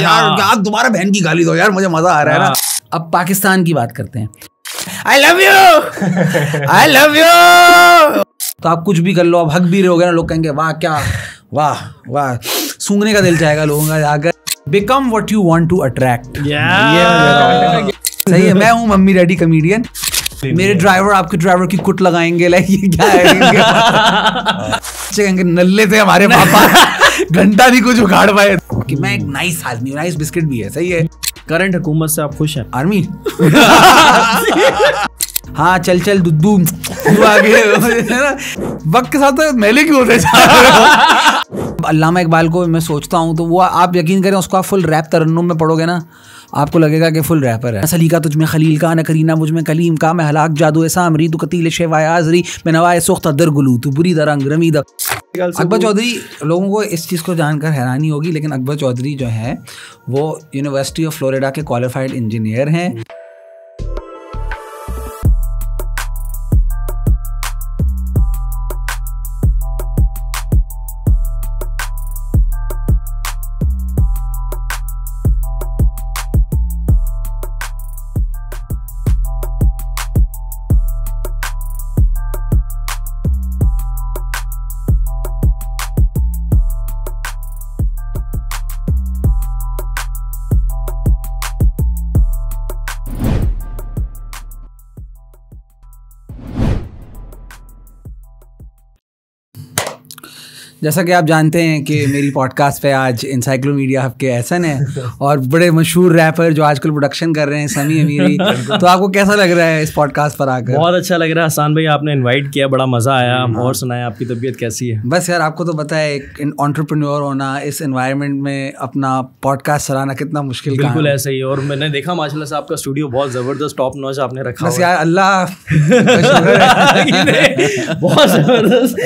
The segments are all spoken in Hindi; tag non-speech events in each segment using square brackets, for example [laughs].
यार हाँ। आप दोबारा बहन की गाली दो यार मुझे मज़ा आ रहा है ना। हाँ। अब पाकिस्तान की बात करते हैं। I love you I love you तो आप कुछ भी कर लो आप हक भी रहोगे ना लोग कहेंगे वाह क्या वाह वाह। सूंघने का दिल चाहेगा लोगों का जाकर। Become what you want to attract सही है मैं हूँ मम्मी डैडी कमेडियन मेरे ड्राइवर आपके ड्राइवर की कुट लगाएँगे लाइक ये क्या है [laughs] कहेंगे नल्ले थे हमारे पापा। [laughs] घंटा भी कुछ उखाड़ पाए। कि मैं एक नाइस आदमी नाइस बिस्किट भी है सही है। करंट हुकूमत से आप खुश हैं। आर्मी [laughs] हाँ चल चल दुद्दू। तू आगे वक्त के साथ मेले क्यों होते अल्लामा इकबाल को मैं सोचता हूँ तो वो आप यकीन करें उसको आप फुल रैप तरन्नुम में पढ़ोगे ना। आपको लगेगा कि फुल रैपर है। सलीका तुझ में खलील का न करीना मुझमें कलीम का मैं हलाक जादू ऐसा अमरी तू कतील शेवाजरी मैं नवाए सुख्त दर गुलू, तू बुरी दरंग रमी दर अकबर चौधरी, लोगों को इस चीज़ को जानकर हैरानी होगी, लेकिन अकबर चौधरी जो है, वो यूनिवर्सिटी ऑफ़ फ्लोरिडा के क्वालिफाइड इंजीनियर हैं। जैसा कि आप जानते हैं कि [laughs] मेरी पॉडकास्ट पे आज इंसाइक्लोमीडिया हब के एहसन है [laughs] और बड़े मशहूर रैपर जो आजकल प्रोडक्शन कर रहे हैं समी अमीरी। [laughs] तो आपको कैसा लग रहा है इस पॉडकास्ट पर आकर? बहुत अच्छा लग रहा है। हसान भाई आपने इनवाइट किया बड़ा मज़ा आया। और सुनाया आपकी तबीयत कैसी है? बस यार आपको तो पता है एक ऑन्टरप्रनोर होना इस इन्वायरमेंट में अपना पॉडकास्ट चलाना कितना मुश्किल बिल्कुल ऐसा ही। है और मैंने देखा माशाल्लाह से आपका स्टूडियो बहुत ज़बरदस्त टॉप नॉच आपने रखा बस यार अल्लाह का है। बहुत ज़बरदस्त।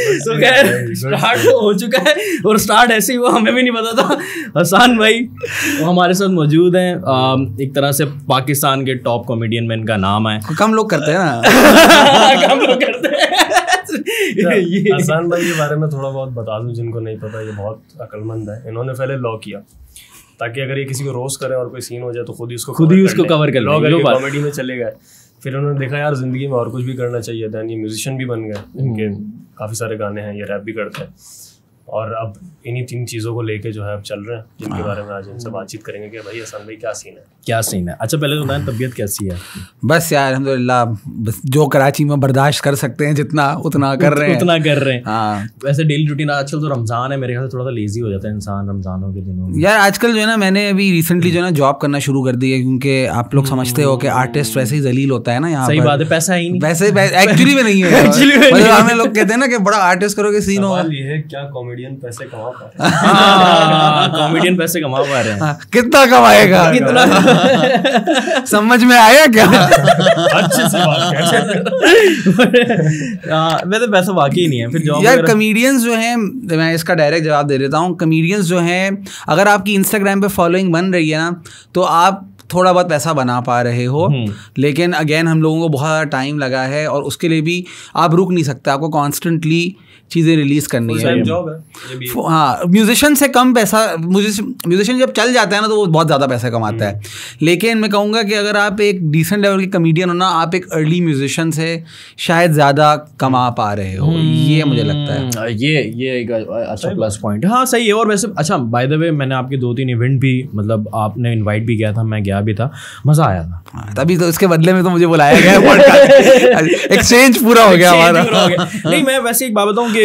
तो हो चुका है और स्टार्ट ऐसे ही हुआ हमें भी नहीं पता था। हसान भाई वो हमारे साथ मौजूद हैं। एक तरह से पाकिस्तान के टॉप कॉमेडियन में इनका नाम है। कम लोग करते हैं ना। [laughs] काम लोग करते हैं। ये हसान भाई के बारे में थोड़ा बहुत बता दूँ जिनको नहीं पता ये बहुत अक्लमंद है। इन्होंने पहले लॉ किया ताकि अगर ये किसी को रोस्ट करे और कोई सीन हो जाए तो खुद ही उसको खुद ही उसको cover कर लॉ करके कॉमेडी में चले गए। फिर उन्होंने देखा यार ज़िंदगी में और कुछ भी करना चाहिए था ये म्यूजिशियन भी बन गए। इनके काफ़ी सारे गाने हैं ये रैप भी करते हैं। और अब इन्हीं तीन चीज़ों को लेके जो है अब चल रहे हैं जिनके बारे में आज इनसे बातचीत करेंगे कि भाई हसन भाई क्या सीन है? क्या सीन है? अच्छा पहले तो बताएँ तबीयत कैसी है? बस यार अलहमदिल्ला बस जो कराची में बर्दाश्त कर सकते हैं जितना उतना कर रहे हैं। उतना कर रहे हैं। हाँ। वैसे डेली रूटीन आजकल तो रमज़ान है मेरे ख्याल से थोड़ा सा लेजी हो जाता है इंसान रमजानों के दिनों में। यार आजकल जो है ना मैंने अभी रिसेंटली जो है ना जॉब करना शुरू कर दी है क्योंकि आप लोग समझते हो कि आर्टिस्ट वैसे ही जलील होता है ना यहाँ सही बात है पैसा ही नहीं। वैसे एक्चुअली में नहीं है। [laughs] में मतलब है। हमें लोग कहते हैं ना कि बड़ा आर्टिस्ट करोगे सीन हो है क्या कॉमेडियन पैसे कमा पा रहे हैं। कॉमेडियन पैसे कमा पा रहे हैं। हाँ, कितना कमाएगा? कितना? समझ में आया क्या? अच्छे से बात कैसे हाँ, वैसे पैसा वाकई नहीं है फिर जॉब यार कमेडियंस जो हैं मैं इसका डायरेक्ट जवाब दे देता हूँ। कमेडियंस जो हैं अगर आपकी इंस्टाग्राम पे फॉलोइंग बन रही है ना तो आप थोड़ा बहुत पैसा बना पा रहे हो। लेकिन अगेन हम लोगों को बहुत टाइम लगा है और उसके लिए भी आप रुक नहीं सकते। आपको कॉन्स्टेंटली चीज़ें रिलीज़ करनी है। है म्यूजिशियन से कम पैसा म्यूजिशियन जब चल जाता है ना तो वो बहुत ज़्यादा पैसा कमाता है। लेकिन मैं कहूँगा कि अगर आप एक डिसेंट लेवल के कमेडियन हो ना आप एक अर्ली म्यूजिशियन से शायद ज़्यादा कमा पा रहे हो। ये मुझे लगता है। हम्म, ये ये एक अच्छा प्लस पॉइंट हाँ। सही है। और वैसे अच्छा बाय द वे मैंने आपके दो तीन इवेंट भी मतलब आपने इनवाइट भी किया था मैं गया भी था। मज़ा आया था। हाँ, तभी तो इसके बदले में तो मुझे बुलाया गया एक्सचेंज [laughs] पूरा हो गया हमारा। नहीं मैं वैसे एक बात बताऊँ कि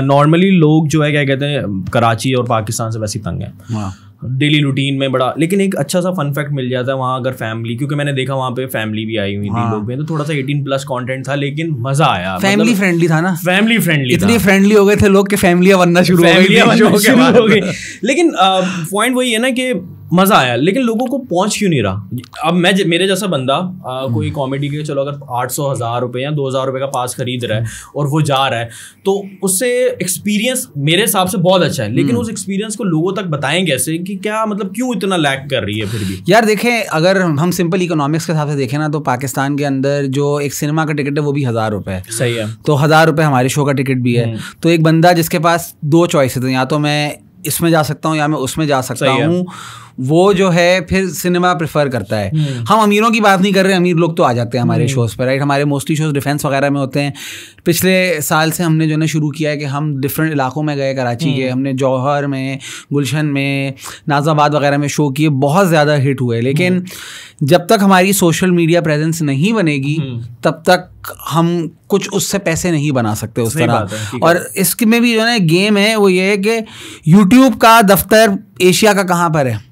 नॉर्मली लोग जो है क्या कहते हैं कराची और पाकिस्तान से वैसे तंग है। हाँ। डेली रूटीन में बड़ा लेकिन एक अच्छा सा फन फैक्ट मिल जाता है वहाँ अगर फैमिली क्योंकि मैंने देखा वहाँ पे फैमिली भी आई हुई थी लोग भी तो थोड़ा सा 18 प्लस कंटेंट था लेकिन मज़ा आया। फैमिली फ्रेंडली था ना? फैमिली फ्रेंडली इतनी फ्रेंडली हो गए थे लोग कि फैमिलियाँ बनना शुरू हो। [laughs] हो गई। लेकिन पॉइंट वही है ना कि मज़ा आया लेकिन लोगों को पहुँच क्यों नहीं रहा? अब मैं ज- मेरे जैसा बंदा आ, कोई कॉमेडी के चलो अगर आठ सौ हज़ार रुपये या दो हज़ार रुपये का पास खरीद रहा है और वो जा रहा है तो उससे एक्सपीरियंस मेरे हिसाब से बहुत अच्छा है लेकिन उस एक्सपीरियंस को लोगों तक बताएँ कैसे कि क्या मतलब क्यों इतना लैक कर रही है फिर भी? यार देखें अगर हम सिंपल इकोनॉमिक्स के हिसाब से देखें ना तो पाकिस्तान के अंदर जो एक सिनेमा का टिकट है वो भी हज़ार रुपये है। सही है। तो हज़ार रुपये हमारे शो का टिकट भी है। तो एक बंदा जिसके पास दो चॉइसेस हैं या तो मैं इसमें जा सकता हूँ या मैं उसमें जा सकता है। वो जो है फिर सिनेमा प्रेफर करता है। हम्म। हम अमीरों की बात नहीं कर रहे अमीर लोग तो आ जाते हैं हमारे शोज़ पर राइट हमारे मोस्टली शोज़ डिफेंस वगैरह में होते हैं। पिछले साल से हमने जो है ना शुरू किया है कि हम डिफरेंट इलाकों में गए कराची हम्म। के हमने जौहर में गुलशन में नाजाबाद वगैरह में शो किए बहुत ज़्यादा हिट हुए। लेकिन हम्म। जब तक हमारी सोशल मीडिया प्रेजेंस नहीं बनेगी तब तक हम कुछ उससे पैसे नहीं बना सकते उस तरह। और इसमें भी जो है ना गेम है वो ये है कि यूट्यूब का दफ्तर एशिया का कहाँ पर है?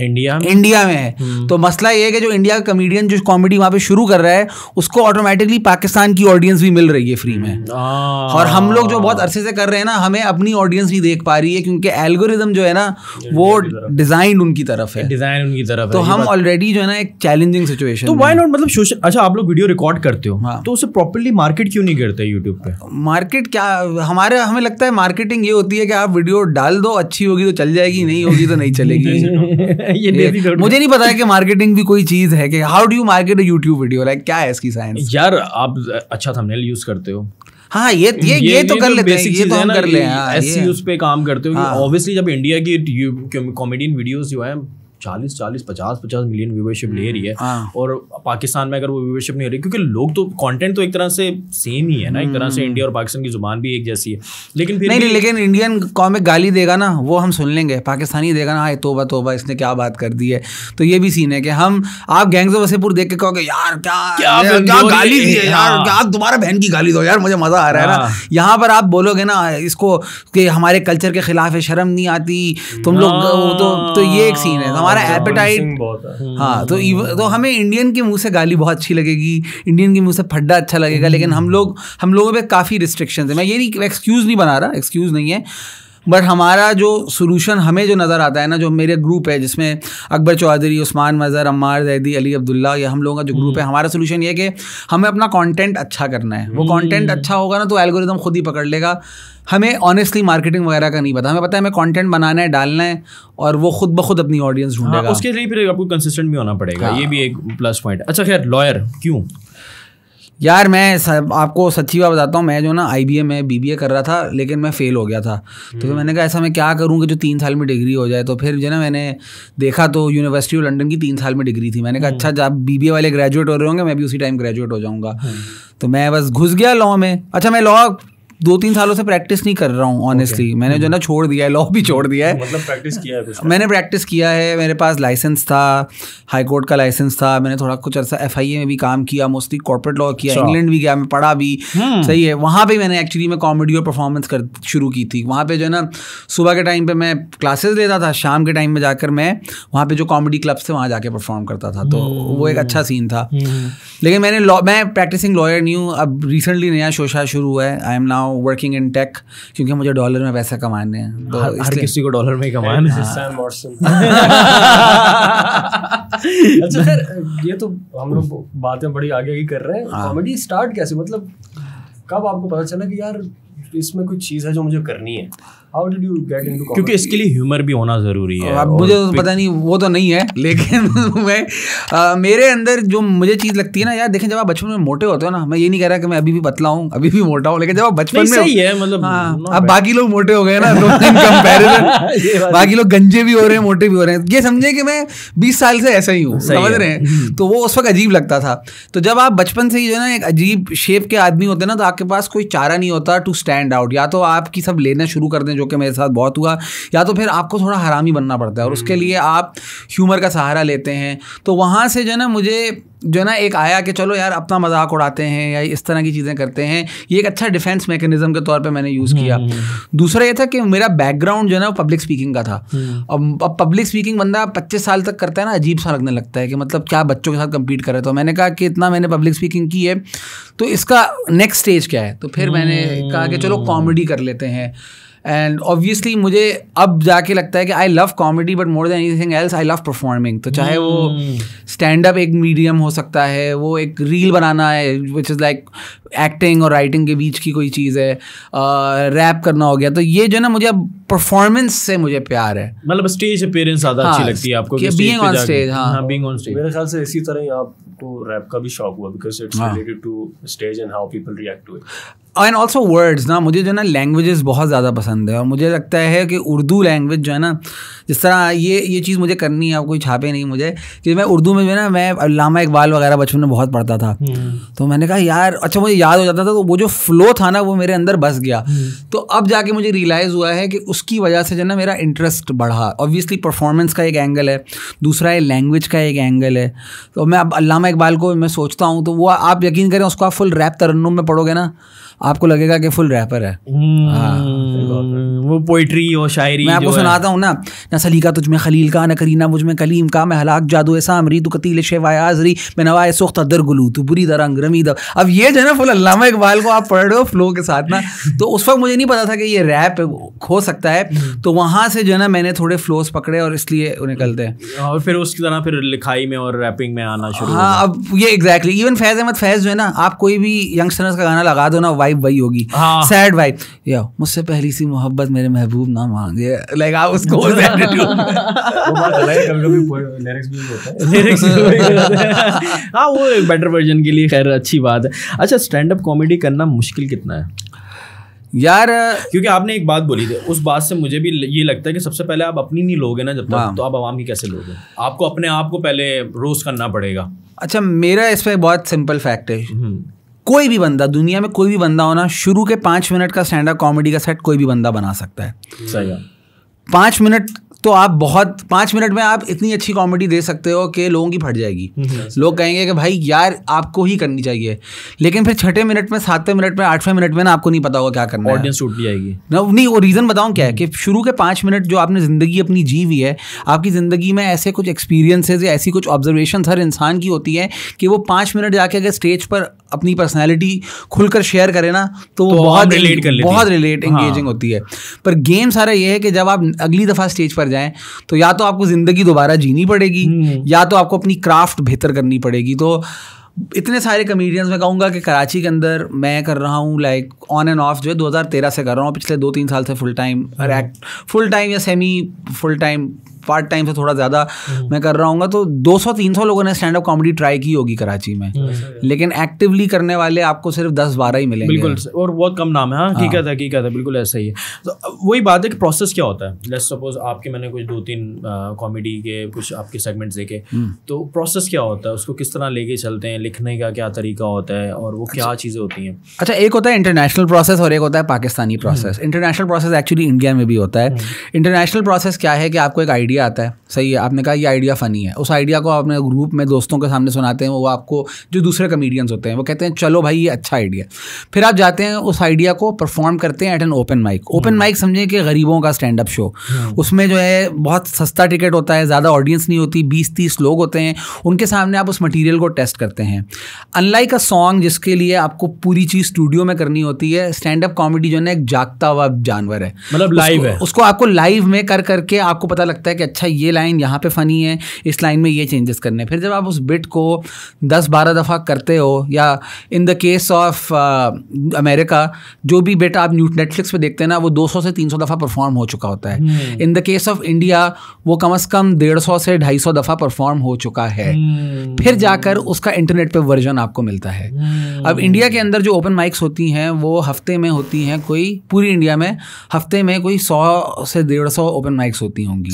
इंडिया में? इंडिया में है। तो मसला ये है कि जो इंडिया का कॉमेडियन जो कॉमेडी वहाँ पे शुरू कर रहा है उसको ऑटोमेटिकली पाकिस्तान की ऑडियंस भी मिल रही है फ्री में। हाँ। और हम लोग जो बहुत अरसे से कर रहे हैं ना हमें अपनी ऑडियंस भी देख पा रही है क्योंकि एल्गोरिज्म जो है ना वो डिज़ाइन उनकी तरफ़ है। डिज़ाइन उनकी तरफ़ तो हम ऑलरेडी जो है ना एक चैलेंजिंग सिचुएशन तो वाई नॉट मतलब सोशल अच्छा आप लोग वीडियो रिकॉर्ड करते हो हाँ। तो उसे प्रॉपरली मार्केट क्यों नहीं करते यूट्यूब पे? मार्केट क्या हमारे हमें लगता है मार्केटिंग ये होती है कि आप वीडियो डाल दो अच्छी होगी तो चल जाएगी नहीं होगी तो नहीं चलेगी। [laughs] [laughs] ये देसी थोड़ी- मुझे नहीं पता है कि मार्केटिंग भी कोई चीज़ है कि how do you market YouTube video like क्या है इसकी साइंस यार आप अच्छा थंबनेल यूज़ करते हो। हाँ ये ये ये ये तो कर लेते हैं ये तो हम कर ले हाँ, एस सी पे काम करते हो हाँ। ऑब्वियसली जब इंडिया की कॉमेडियन वीडियोस जो है चालीस चालीस पचास पचास मिलियन व्यूवरशिप ले रही है हाँ। और पाकिस्तान में अगर वो व्यूवरशिप नहीं हो रही क्योंकि लोग तो कंटेंट तो एक तरह से सेम ही है ना एक तरह से इंडिया और पाकिस्तान की ज़ुबान भी एक जैसी है लेकिन फिर हम्म। नहीं नहीं लेकिन इंडियन कॉमिक गाली देगा ना वो हम सुन लेंगे पाकिस्तानी देगा ना हाय तोबा तोबा इसने क्या बात कर दी है तो ये भी सीन है कि हम आप गैंग्स ऑफ़ वसीपुर देख के कहोगे यार क्या क्या हो गाली दी है यार हाँ। आप दोबारा बहन की गाली दो यार मुझे मज़ा आ रहा है ना हाँ। यहाँ पर आप बोलोगे ना इसको कि हमारे कल्चर के खिलाफ है शर्म नहीं आती तुम लोग तो तो ये एक सीन है हमारा एपेटाइट बहुत हाँ। तो तो हमें इंडियन के मुँह से गाली बहुत अच्छी लगेगी। इंडियन के मुँह से फड्डा अच्छा लगेगा लेकिन हम लोग हम लोगों पे काफ़ी रिस्ट्रिक्शन है। मैं ये नहीं एक्सक्यूज़ नहीं बना रहा एक्सक्यूज़ नहीं है। बट हमारा जो सोलूशन हमें जो नज़र आता है ना जो मेरे ग्रुप है जिसमें अकबर चौधरी उस्मान मज़र अम्मार जैदी अली अब्दुल्ला ये हम लोगों का जो ग्रुप है हमारा सोलूशन ये है कि हमें अपना कॉन्टेंट अच्छा करना है। वो कॉन्टेंट अच्छा होगा ना तो एल्गोरिदम खुद ही पकड़ लेगा। हमें ऑनेस्टली मार्केटिंग वगैरह का नहीं पता। हमें पता है हमें कंटेंट बनाना है डालना है और वो खुद ब खुद अपनी ऑडियंस हाँ, ढूंढेगा। उसके लिए फिर आपको कंसिस्टेंट भी होना पड़ेगा। ये भी एक प्लस पॉइंट अच्छा खैर लॉयर क्यों? यार मैं सब आपको सच्ची बात बताता हूँ मैं जो ना आई में बी बी ए कर रहा था लेकिन मैं फ़ेल हो गया था। तो फिर मैंने कहा ऐसा मैं क्या करूँ कि जो तीन साल में डिग्री हो जाए? तो फिर जो ना मैंने देखा तो यूनिवर्सिटी ऑफ़ लंडन की तीन साल में डिग्री थी। मैंने कहा अच्छा जब बी बी ए वाले ग्रेजुएट हो रहे होंगे मैं भी उसी टाइम ग्रेजुएट हो जाऊँगा। तो मैं बस घुस गया लॉ में। अच्छा मैं लॉ दो तीन सालों से प्रैक्टिस नहीं कर रहा हूँ ऑनेस्टली okay. मैंने जो है ना छोड़ दिया है लॉ भी छोड़ दिया है। मतलब प्रैक्टिस किया है कुछ मैंने प्रैक्टिस किया है मेरे पास लाइसेंस था हाई कोर्ट का लाइसेंस था मैंने थोड़ा कुछ अर्सा एफ़ में भी काम किया मोस्टली कॉर्पोरेट लॉ किया अच्छा। इंग्लैंड भी गया मैं पढ़ा भी। सही है वहाँ पर मैंने एक्चुअली में कॉमेडी और परफॉर्मेंस कर शुरू की थी। वहाँ पर जो है ना सुबह के टाइम पर मैं क्लासेस लेता था शाम के टाइम में जाकर मैं वहाँ पर जो कॉमेडी क्लब्स थे वहाँ जाके परफॉर्म करता था। तो वो एक अच्छा सीन था। लेकिन मैंने लॉ मैं प्रैक्टिसिंग लॉयर नहीं हूँ अब रिसेंटली नया शोशा शुरू हुआ है। I am now working in tech क्योंकि मुझे डॉलर में पैसा कमाने हैं। तो हर हर किसी को डॉलर में ही कमाना है। [laughs] अच्छा सर ये तो हम लोग बातें बड़ी आगे आगे कर रहे हैं। हाँ। कॉमेडी स्टार्ट कैसे? मतलब कब आपको पता चला कि यार इसमें कोई चीज़ है जो मुझे करनी है? How did you get into क्योंकि इसके लिए ह्यूमर भी होना ज़रूरी है अब मुझे तो पता नहीं वो तो नहीं है [laughs] लेकिन मैं आ, मेरे अंदर जो मुझे चीज़ लगती है ना यार देखें जब आप बचपन में मोटे होते हो ना मैं ये नहीं कह रहा कि मैं अभी भी पतला हूँ अभी भी मोटा हूँ लेकिन जब आप बचपन में सही है, मतलब, हाँ अब बाकी लोग मोटे हो गए ना तो कंपैरिजन [laughs] बाकी लोग गंजे भी हो रहे हैं मोटे भी हो रहे हैं। ये समझे कि मैं बीस साल से ऐसा ही हूँ समझ रहे हैं? तो वो उस वक्त अजीब लगता था। तो जब आप बचपन से ही जो है ना एक अजीब शेप के आदमी होते हैं ना तो आपके पास कोई चारा नहीं होता टू स्टैंड आउट या तो आपकी सब लेना शुरू कर दें जो कि मेरे साथ बहुत हुआ या तो फिर आपको थोड़ा हरामी बनना पड़ता है और उसके लिए आप ह्यूमर का सहारा लेते हैं। तो वहाँ से जो है ना मुझे जो है ना एक आया कि चलो यार अपना मज़ाक उड़ाते हैं या इस तरह की चीज़ें करते हैं। ये एक अच्छा डिफेंस मैकेनिज्म के तौर पे मैंने यूज़ किया। दूसरा ये था कि मेरा बैकग्राउंड जो है ना वो पब्लिक स्पीकिंग का था। अब अब पब्लिक स्पीकिंग बंदा पच्चीस साल तक करता है ना अजीब सा लगने लगता है कि मतलब क्या बच्चों के साथ compete करे तो मैंने कहा कि इतना मैंने पब्लिक स्पीकिंग की है तो इसका नेक्स्ट स्टेज क्या है? तो फिर मैंने कहा कि चलो कॉमेडी कर लेते हैं। एंड ऑब्वियसली मुझे अब जाके लगता है कि I love comedy but more than anything else I love performing तो चाहे वो स्टैंड अप एक मीडियम हो सकता है वो एक रील बनाना है विच इज़ लाइक एक्टिंग और राइटिंग के बीच की कोई चीज़ है रैप करना हो गया। तो ये जो है ना मुझे अब परफॉर्मेंस से मुझे प्यार है। मतलब स्टेज अपीयरेंस ज़्यादा हाँ, अच्छी लगती है आपको कि पे on जाके- हाँ। हाँ बीइंग ऑन स्टेज मेरे ख्याल से इसी तरह ही आपको रैप का भी शौक हुआ because it's. Related to stage and how people react to it and also words ना मुझे जो है ना लैंग्वेजेस बहुत ज़्यादा पसंद है और मुझे लगता है कि उर्दू लैंग्वेज जो है ना जिस तरह ये ये चीज़ मुझे करनी है अब कोई छापे नहीं मुझे कि मैं उर्दू में जो है ना मैं अलामा इकबाल वगैरह बचपन में बहुत पढ़ता था। तो मैंने कहा यार अच्छा मुझे याद हो जाता था तो वो जो फ्लो था ना वो मेरे अंदर बस गया। तो अब जाके मुझे रियलाइज़ हुआ है कि उसकी वजह से जो है ना मेरा इंटरेस्ट बढ़ा। ऑब्वियसली परफॉर्मेंस का एक एंगल है दूसरा है लैंग्वेज का एक एंगल है। तो मैं अब अलामा इकबाल को मैं सोचता हूँ तो वो आप यकीन करें उसको आप फुल रैप तरन्नुम में पढ़ोगे ना आपको लगेगा कि फुल रैपर है। हम्म, वो पोइट्री और शायरी मैं आपको सुनाता हूँ ना ना सलीका तुझ में खलील का न करीना मुझमें कलीम का मैं हलाक जादू ऐसा अमरी तू कतील शेवाय आजरी मैं नवाए सुख्त दर गुलू तू बुरी दरंग रमी दर अब ये जो है ना फुल अल्लामा इकबाल को आप पढ़ रहे हो फ्लो के साथ ना तो उस वक्त मुझे नहीं पता था कि ये रैप हो सकता है। तो वहाँ से जो है ना मैंने थोड़े फ्लोस पकड़े और इसलिए निकलते हैं। और फिर उसकी तरह फिर लिखाई में और रैपिंग में आना शुरू हाँ अब ये एग्जैक्टली इवन फैज अहमद फैज जो है ना आप कोई भी यंगस्टर्स का गाना लगा दो ना वाइब वही होगी। हाँ। सैड वाइब या मुझसे पहली सी मोहब्बत मेरे महबूब ना मांगे। लाइक आप उसको है कभी कभी लिरिक्स भी होता है। लिरिक्स हाँ। वो एक बेटर वर्जन के लिए खैर अच्छी बात है। अच्छा स्टैंड अप कॉमेडी करना मुश्किल कितना है? यार क्योंकि आपने एक बात बोली थी उस बात से मुझे भी ये लगता है कि सबसे पहले आप अपनी नहीं लोगे ना जब हाँ। तक तो आप आवाम की कैसे लोगे? आपको अपने आप को पहले रोज करना पड़ेगा। अच्छा मेरा इस पे बहुत सिंपल फैक्ट है। हम्म, कोई भी बंदा दुनिया में कोई भी बंदा होना शुरू के पाँच मिनट का स्टैंड अप कॉमेडी का सेट कोई भी बंदा बना सकता है। सही है। पाँच मिनट तो आप बहुत पाँच मिनट में आप इतनी अच्छी कॉमेडी दे सकते हो कि लोगों की फट जाएगी। लोग कहेंगे कि भाई यार आपको ही करनी चाहिए। लेकिन फिर छठे मिनट में सातवें मिनट में आठवें मिनट में ना आपको नहीं पता होगा क्या करना ऑडियंस टूट जाएगी। ना नहीं वो रीज़न बताऊँ क्या है कि शुरू के पाँच मिनट जो आपने ज़िंदगी अपनी जी हुई है आपकी ज़िंदगी में ऐसे कुछ एक्सपीरियंसेस या ऐसी कुछ ऑब्जर्वेशन हर इंसान की होती है कि वो पाँच मिनट जाके अगर स्टेज पर अपनी पर्सनैलिटी खुलकर शेयर करें ना तो तो बहुत रिलेट कर बहुत हैं। रिलेट हाँ। एंगेजिंग होती है पर गेम सारा ये है कि जब आप अगली दफ़ा स्टेज पर जाएँ तो या तो आपको ज़िंदगी दोबारा जीनी पड़ेगी हम्म। या तो आपको अपनी क्राफ्ट बेहतर करनी पड़ेगी तो इतने सारे कमेडियंस मैं कहूँगा कि कराची के अंदर मैं कर रहा हूँ लाइक ऑन एंड ऑफ़ जो है 2013 से कर रहा हूँ पिछले दो तीन साल से फुल टाइम फुल टाइम या semi full time part time से थोड़ा ज़्यादा हम्म। मैं कर रहा हूँ तो 200-300 लोगों ने स्टैंड अप कॉमेडी ट्राई की होगी कराची में। लेकिन एक्टिवली करने वाले आपको सिर्फ़ 10-12 ही मिलेंगे। बिल्कुल और बहुत कम नाम है हाँ हकीकत है हकीकत है बिल्कुल ऐसा ही है। तो वही बात है कि प्रोसेस क्या होता है? लेट्स सपोज़ आपके मैंने कुछ दो तीन कॉमेडी के कुछ आपके सेगमेंट्स देखे। तो प्रोसेस क्या होता है? उसको किस तरह लेके चलते हैं? लिखने का क्या तरीका होता है? और वो क्या चीज़ें होती हैं? अच्छा एक होता है इंटरनेशनल प्रोसेस और एक होता है Pakistani process international process actually India में भी होता है। इंटरनेशनल प्रोसेस क्या है कि आपको एक आइडिया आता है। सही है आपने कहा ये आइडिया फ़नी है। उस आइडिया को अपने ग्रुप में दोस्तों के सामने सुनाते हैं वो आपको जो दूसरे कमेडियंस होते हैं वो कहते हैं चलो भाई ये अच्छा आइडिया फिर आप जाते हैं उस आइडिया को परफॉर्म करते हैं at an open mic open mic समझे कि गरीबों का स्टैंड अप शो उसमें जो है बहुत सस्ता टिकट होता है ज़्यादा ऑडियंस नहीं होती बीस तीस लोग होते हैं उनके सामने आप उस मटीरियल को टेस्ट करते हैं। अनलाइक अ सॉन्ग जिसके लिए आपको पूरी चीज़ स्टूडियो में करनी होती है स्टैंड अप कॉमेडी जो है ना एक जागता हुआ जानवर है। मतलब उसको- है। उसको आपको लाइव में कर करके आपको पता लगता है कि अच्छा ये लाइन यहाँ पे फ़नी है इस लाइन में ये चेंजेस करने फिर जब आप उस बिट को दस बारह दफ़ा करते हो या in the case of America जो भी बिट आप न्यू नेटफ्लिक्स पे देखते हैं ना वो 200 से 300 दफ़ा परफॉर्म हो चुका होता है। In the case of India वो कम अज़ कम डेढ़ सौ से ढाई सौ दफ़ा परफॉर्म हो चुका है। फिर जाकर उसका इंटरनेट पे वर्जन आपको मिलता है। अब इंडिया के अंदर जो ओपन माइक्स होती हैं वो हफ़्ते में होती हैं कोई पूरी इंडिया में हफ़्ते में कोई सौ से डेढ़ सौ ओपन माइक्स होती होंगी।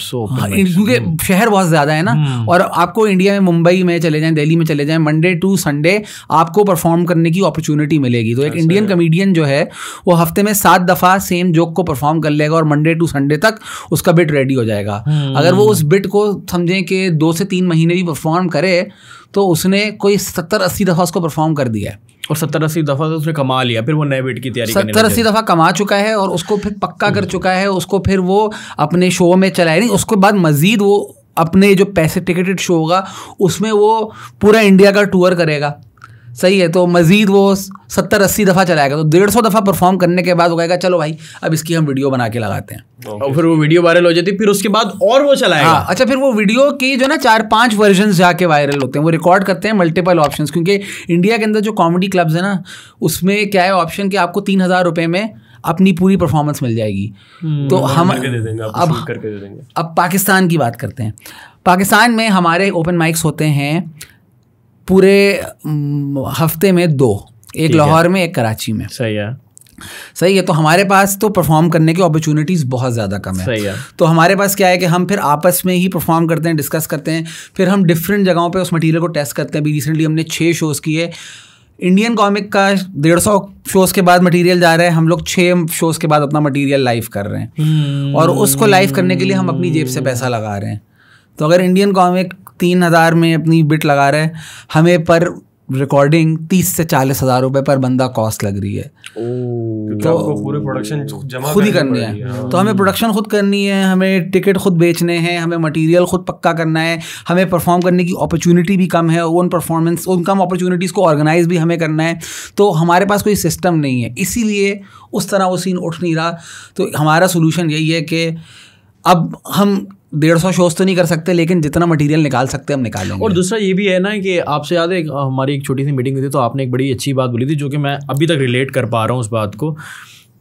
सौ हाँ, क्योंकि शहर बहुत ज़्यादा है ना। और आपको इंडिया में मुंबई में चले जाएँ दिल्ली में चले जाएँ मंडे टू संडे आपको परफॉर्म करने की अपॉर्चुनिटी मिलेगी। तो एक इंडियन कमेडियन जो है वो हफ़्ते में सात दफ़ा सेम जोक को परफॉर्म कर लेगा और मंडे टू संडे तक उसका बिट रेडी हो जाएगा। अगर वो उस बिट को समझें कि दो से तीन महीने भी परफॉर्म करे तो उसने कोई सत्तर अस्सी दफ़ा उसको परफॉर्म कर दिया है। और सत्तर अस्सी दफ़ा तो उसने कमा लिया फिर वो नए बेट की तैयारी सत्तर अस्सी दफ़ा कमा चुका है और उसको फिर पक्का कर चुका है उसको फिर वो अपने शो में चलाए नहीं उसके बाद मज़ीद वो अपने जो पैसे टिकटेड शो होगा उसमें वो पूरा इंडिया का टूर करेगा। सही है तो मज़ीद वो सत्तर अस्सी दफ़ा चलाएगा तो डेढ़ सौ दफ़ा परफॉर्म करने के बाद वो कहेगा चलो भाई अब इसकी हम वीडियो बना के लगाते हैं। Okay. और फिर वो वीडियो वायरल हो जाती है फिर उसके बाद और वो चलाएगा। हाँ अच्छा फिर वो वीडियो की जो ना चार पाँच वर्जन जाके वायरल होते हैं। वो रिकॉर्ड करते हैं मल्टीपल ऑप्शन क्योंकि इंडिया के अंदर जो कॉमेडी क्लब्स है ना उसमें क्या है ऑप्शन कि आपको तीन हज़ार रुपये में अपनी पूरी परफॉर्मेंस मिल जाएगी। तो हम अब करके दे देंगे। अब पाकिस्तान की बात करते हैं। पाकिस्तान में हमारे ओपन माइक्स होते हैं पूरे हफ़्ते में दो। एक लाहौर में एक कराची में। सही है। सही है तो हमारे पास तो परफॉर्म करने की अपॉर्चुनिटीज़ बहुत ज़्यादा कम है। सही है। तो हमारे पास क्या है कि हम फिर आपस में ही परफॉर्म करते हैं डिस्कस करते हैं फिर हम डिफरेंट जगहों पे उस मटेरियल को टेस्ट करते हैं। अभी रिसेंटली हमने छः शोज़ किए। इंडियन कॉमिक का डेढ़ सौ शोज़ के बाद मटेरियल जा रहा है। हम लोग छः शोज़ के बाद अपना मटेरियल लाइव कर रहे हैं। और उसको लाइव करने के लिए हम अपनी जेब से पैसा लगा रहे हैं। तो अगर इंडियन कॉमिक तीन हज़ार में अपनी बिट लगा रहे हैं। हमें पर रिकॉर्डिंग तीस से चालीस हज़ार रुपये पर बंदा कॉस्ट लग रही है। आपको पूरे प्रोडक्शन जमा खुद ही करनी है। हाँ। तो हमें प्रोडक्शन खुद करनी है हमें टिकट खुद बेचने हैं हमें मटेरियल खुद पक्का करना है हमें परफॉर्म करने की अपॉर्चुनिटी भी कम है उन परफॉर्मेंस उन कम अपॉर्चुनिटीज़ को ऑर्गेनाइज भी हमें करना है। तो हमारे पास कोई सिस्टम नहीं है। इसीलिए उस तरह वो सीन उठ नहीं रहा। तो हमारा सोल्यूशन यही है कि अब हम डेढ़ सौ शोज़ तो नहीं कर सकते लेकिन जितना मटेरियल निकाल सकते हैं हम निकालेंगे और दूसरा ये भी है ना कि आपसे याद है हमारी एक छोटी सी मीटिंग हुई थी तो आपने एक बड़ी अच्छी बात बोली थी जो कि मैं अभी तक रिलेट कर पा रहा हूँ उस बात को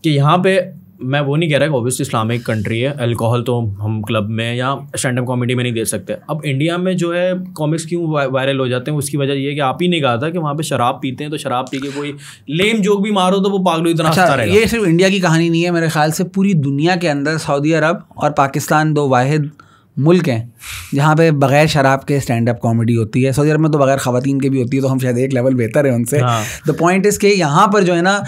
कि यहाँ पे मैं वो नहीं कह रहा कि ऑब्वियसली इस्लामिक कंट्री है अल्कोहल तो हम क्लब में या स्टैंड अप कॉमेडी में नहीं दे सकते। अब इंडिया में जो है कॉमिक्स क्यों वायरल हो जाते हैं उसकी वजह ये है कि आप ही ने कहा था कि वहाँ पे शराब पीते हैं तो शराब पी के कोई लेम जोक भी मारो तो वो पागलो इतना अच्छा ये सिर्फ़ इंडिया की कहानी नहीं है मेरे ख्याल से पूरी दुनिया के अंदर सऊदी अरब और पाकिस्तान दो वाहिद मुल्क हैं जहाँ पे बगैर शराब के स्टैंड अप कॉमेडी होती है सऊदी अरब में तो बगैर खातन के भी होती है तो हम शायद एक लेवल बेहतर है उनसे। द पॉइंट इज़ के यहाँ पर जो है ना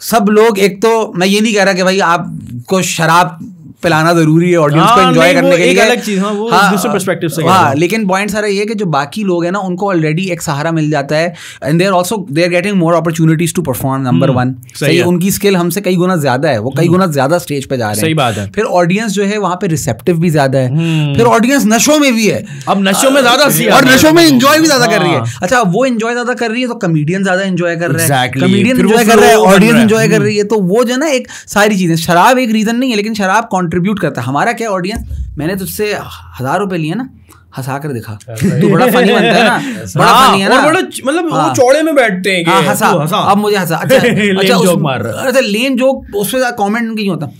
सब लोग एक तो मैं ये नहीं कह रहा कि भाई आपको शराब पिलाना ज़रूरी है ऑडियंस को हाँ, एंजॉय करने के लिए। अलग चीज़, हाँ, वो दूसरे perspective से हाँ लेकिन पॉइंट सारा ये है कि जो बाकी लोग हैं ना उनको ऑलरेडी एक सहारा मिल जाता है and they are also they are getting more opportunities to perform number one सही उनकी स्किल हमसे कई गुना ज़्यादा है वो कई गुना ज़्यादा स्टेज पे जा रहे हैं। सही बात है। फिर ऑडियंस जो है वहाँ पे रिसेप्टिव भी ज़्यादा है। फिर ऑडियंस नशों में भी है। अब नशों में ज़्यादा और नशों में एंजॉय भी ज़्यादा कर रही है। हाँ। अच्छा वो इंजॉय ज़्यादा कर रही है तो कमेडियन ज़्यादा इंजॉय कर रहे हैं। कमेडियन एंजॉय कर रहा है ऑडियंस है। एंजॉय कर रही है तो वो जो है ना एक सारी चीज़ें शराब एक रीजन नहीं है लेकिन शराब कंट्रीब्यूट करता है। हमारा क्या ऑडियंस मैंने तुझसे हज़ार रुपए लिए ना हंसा कर दिखा। तू बड़ा फनी बनता है ना बड़ा हाँ, फनी है ना। और बड़ा मतलब वो हाँ। चौड़े में बैठते हैं हाँ हंसा। हंसा। अब मुझे हंसा। अच्छा [laughs] अच्छा उस- मार रहा है। अच्छा लेम जोक उस पे कमेंट क्यों होता?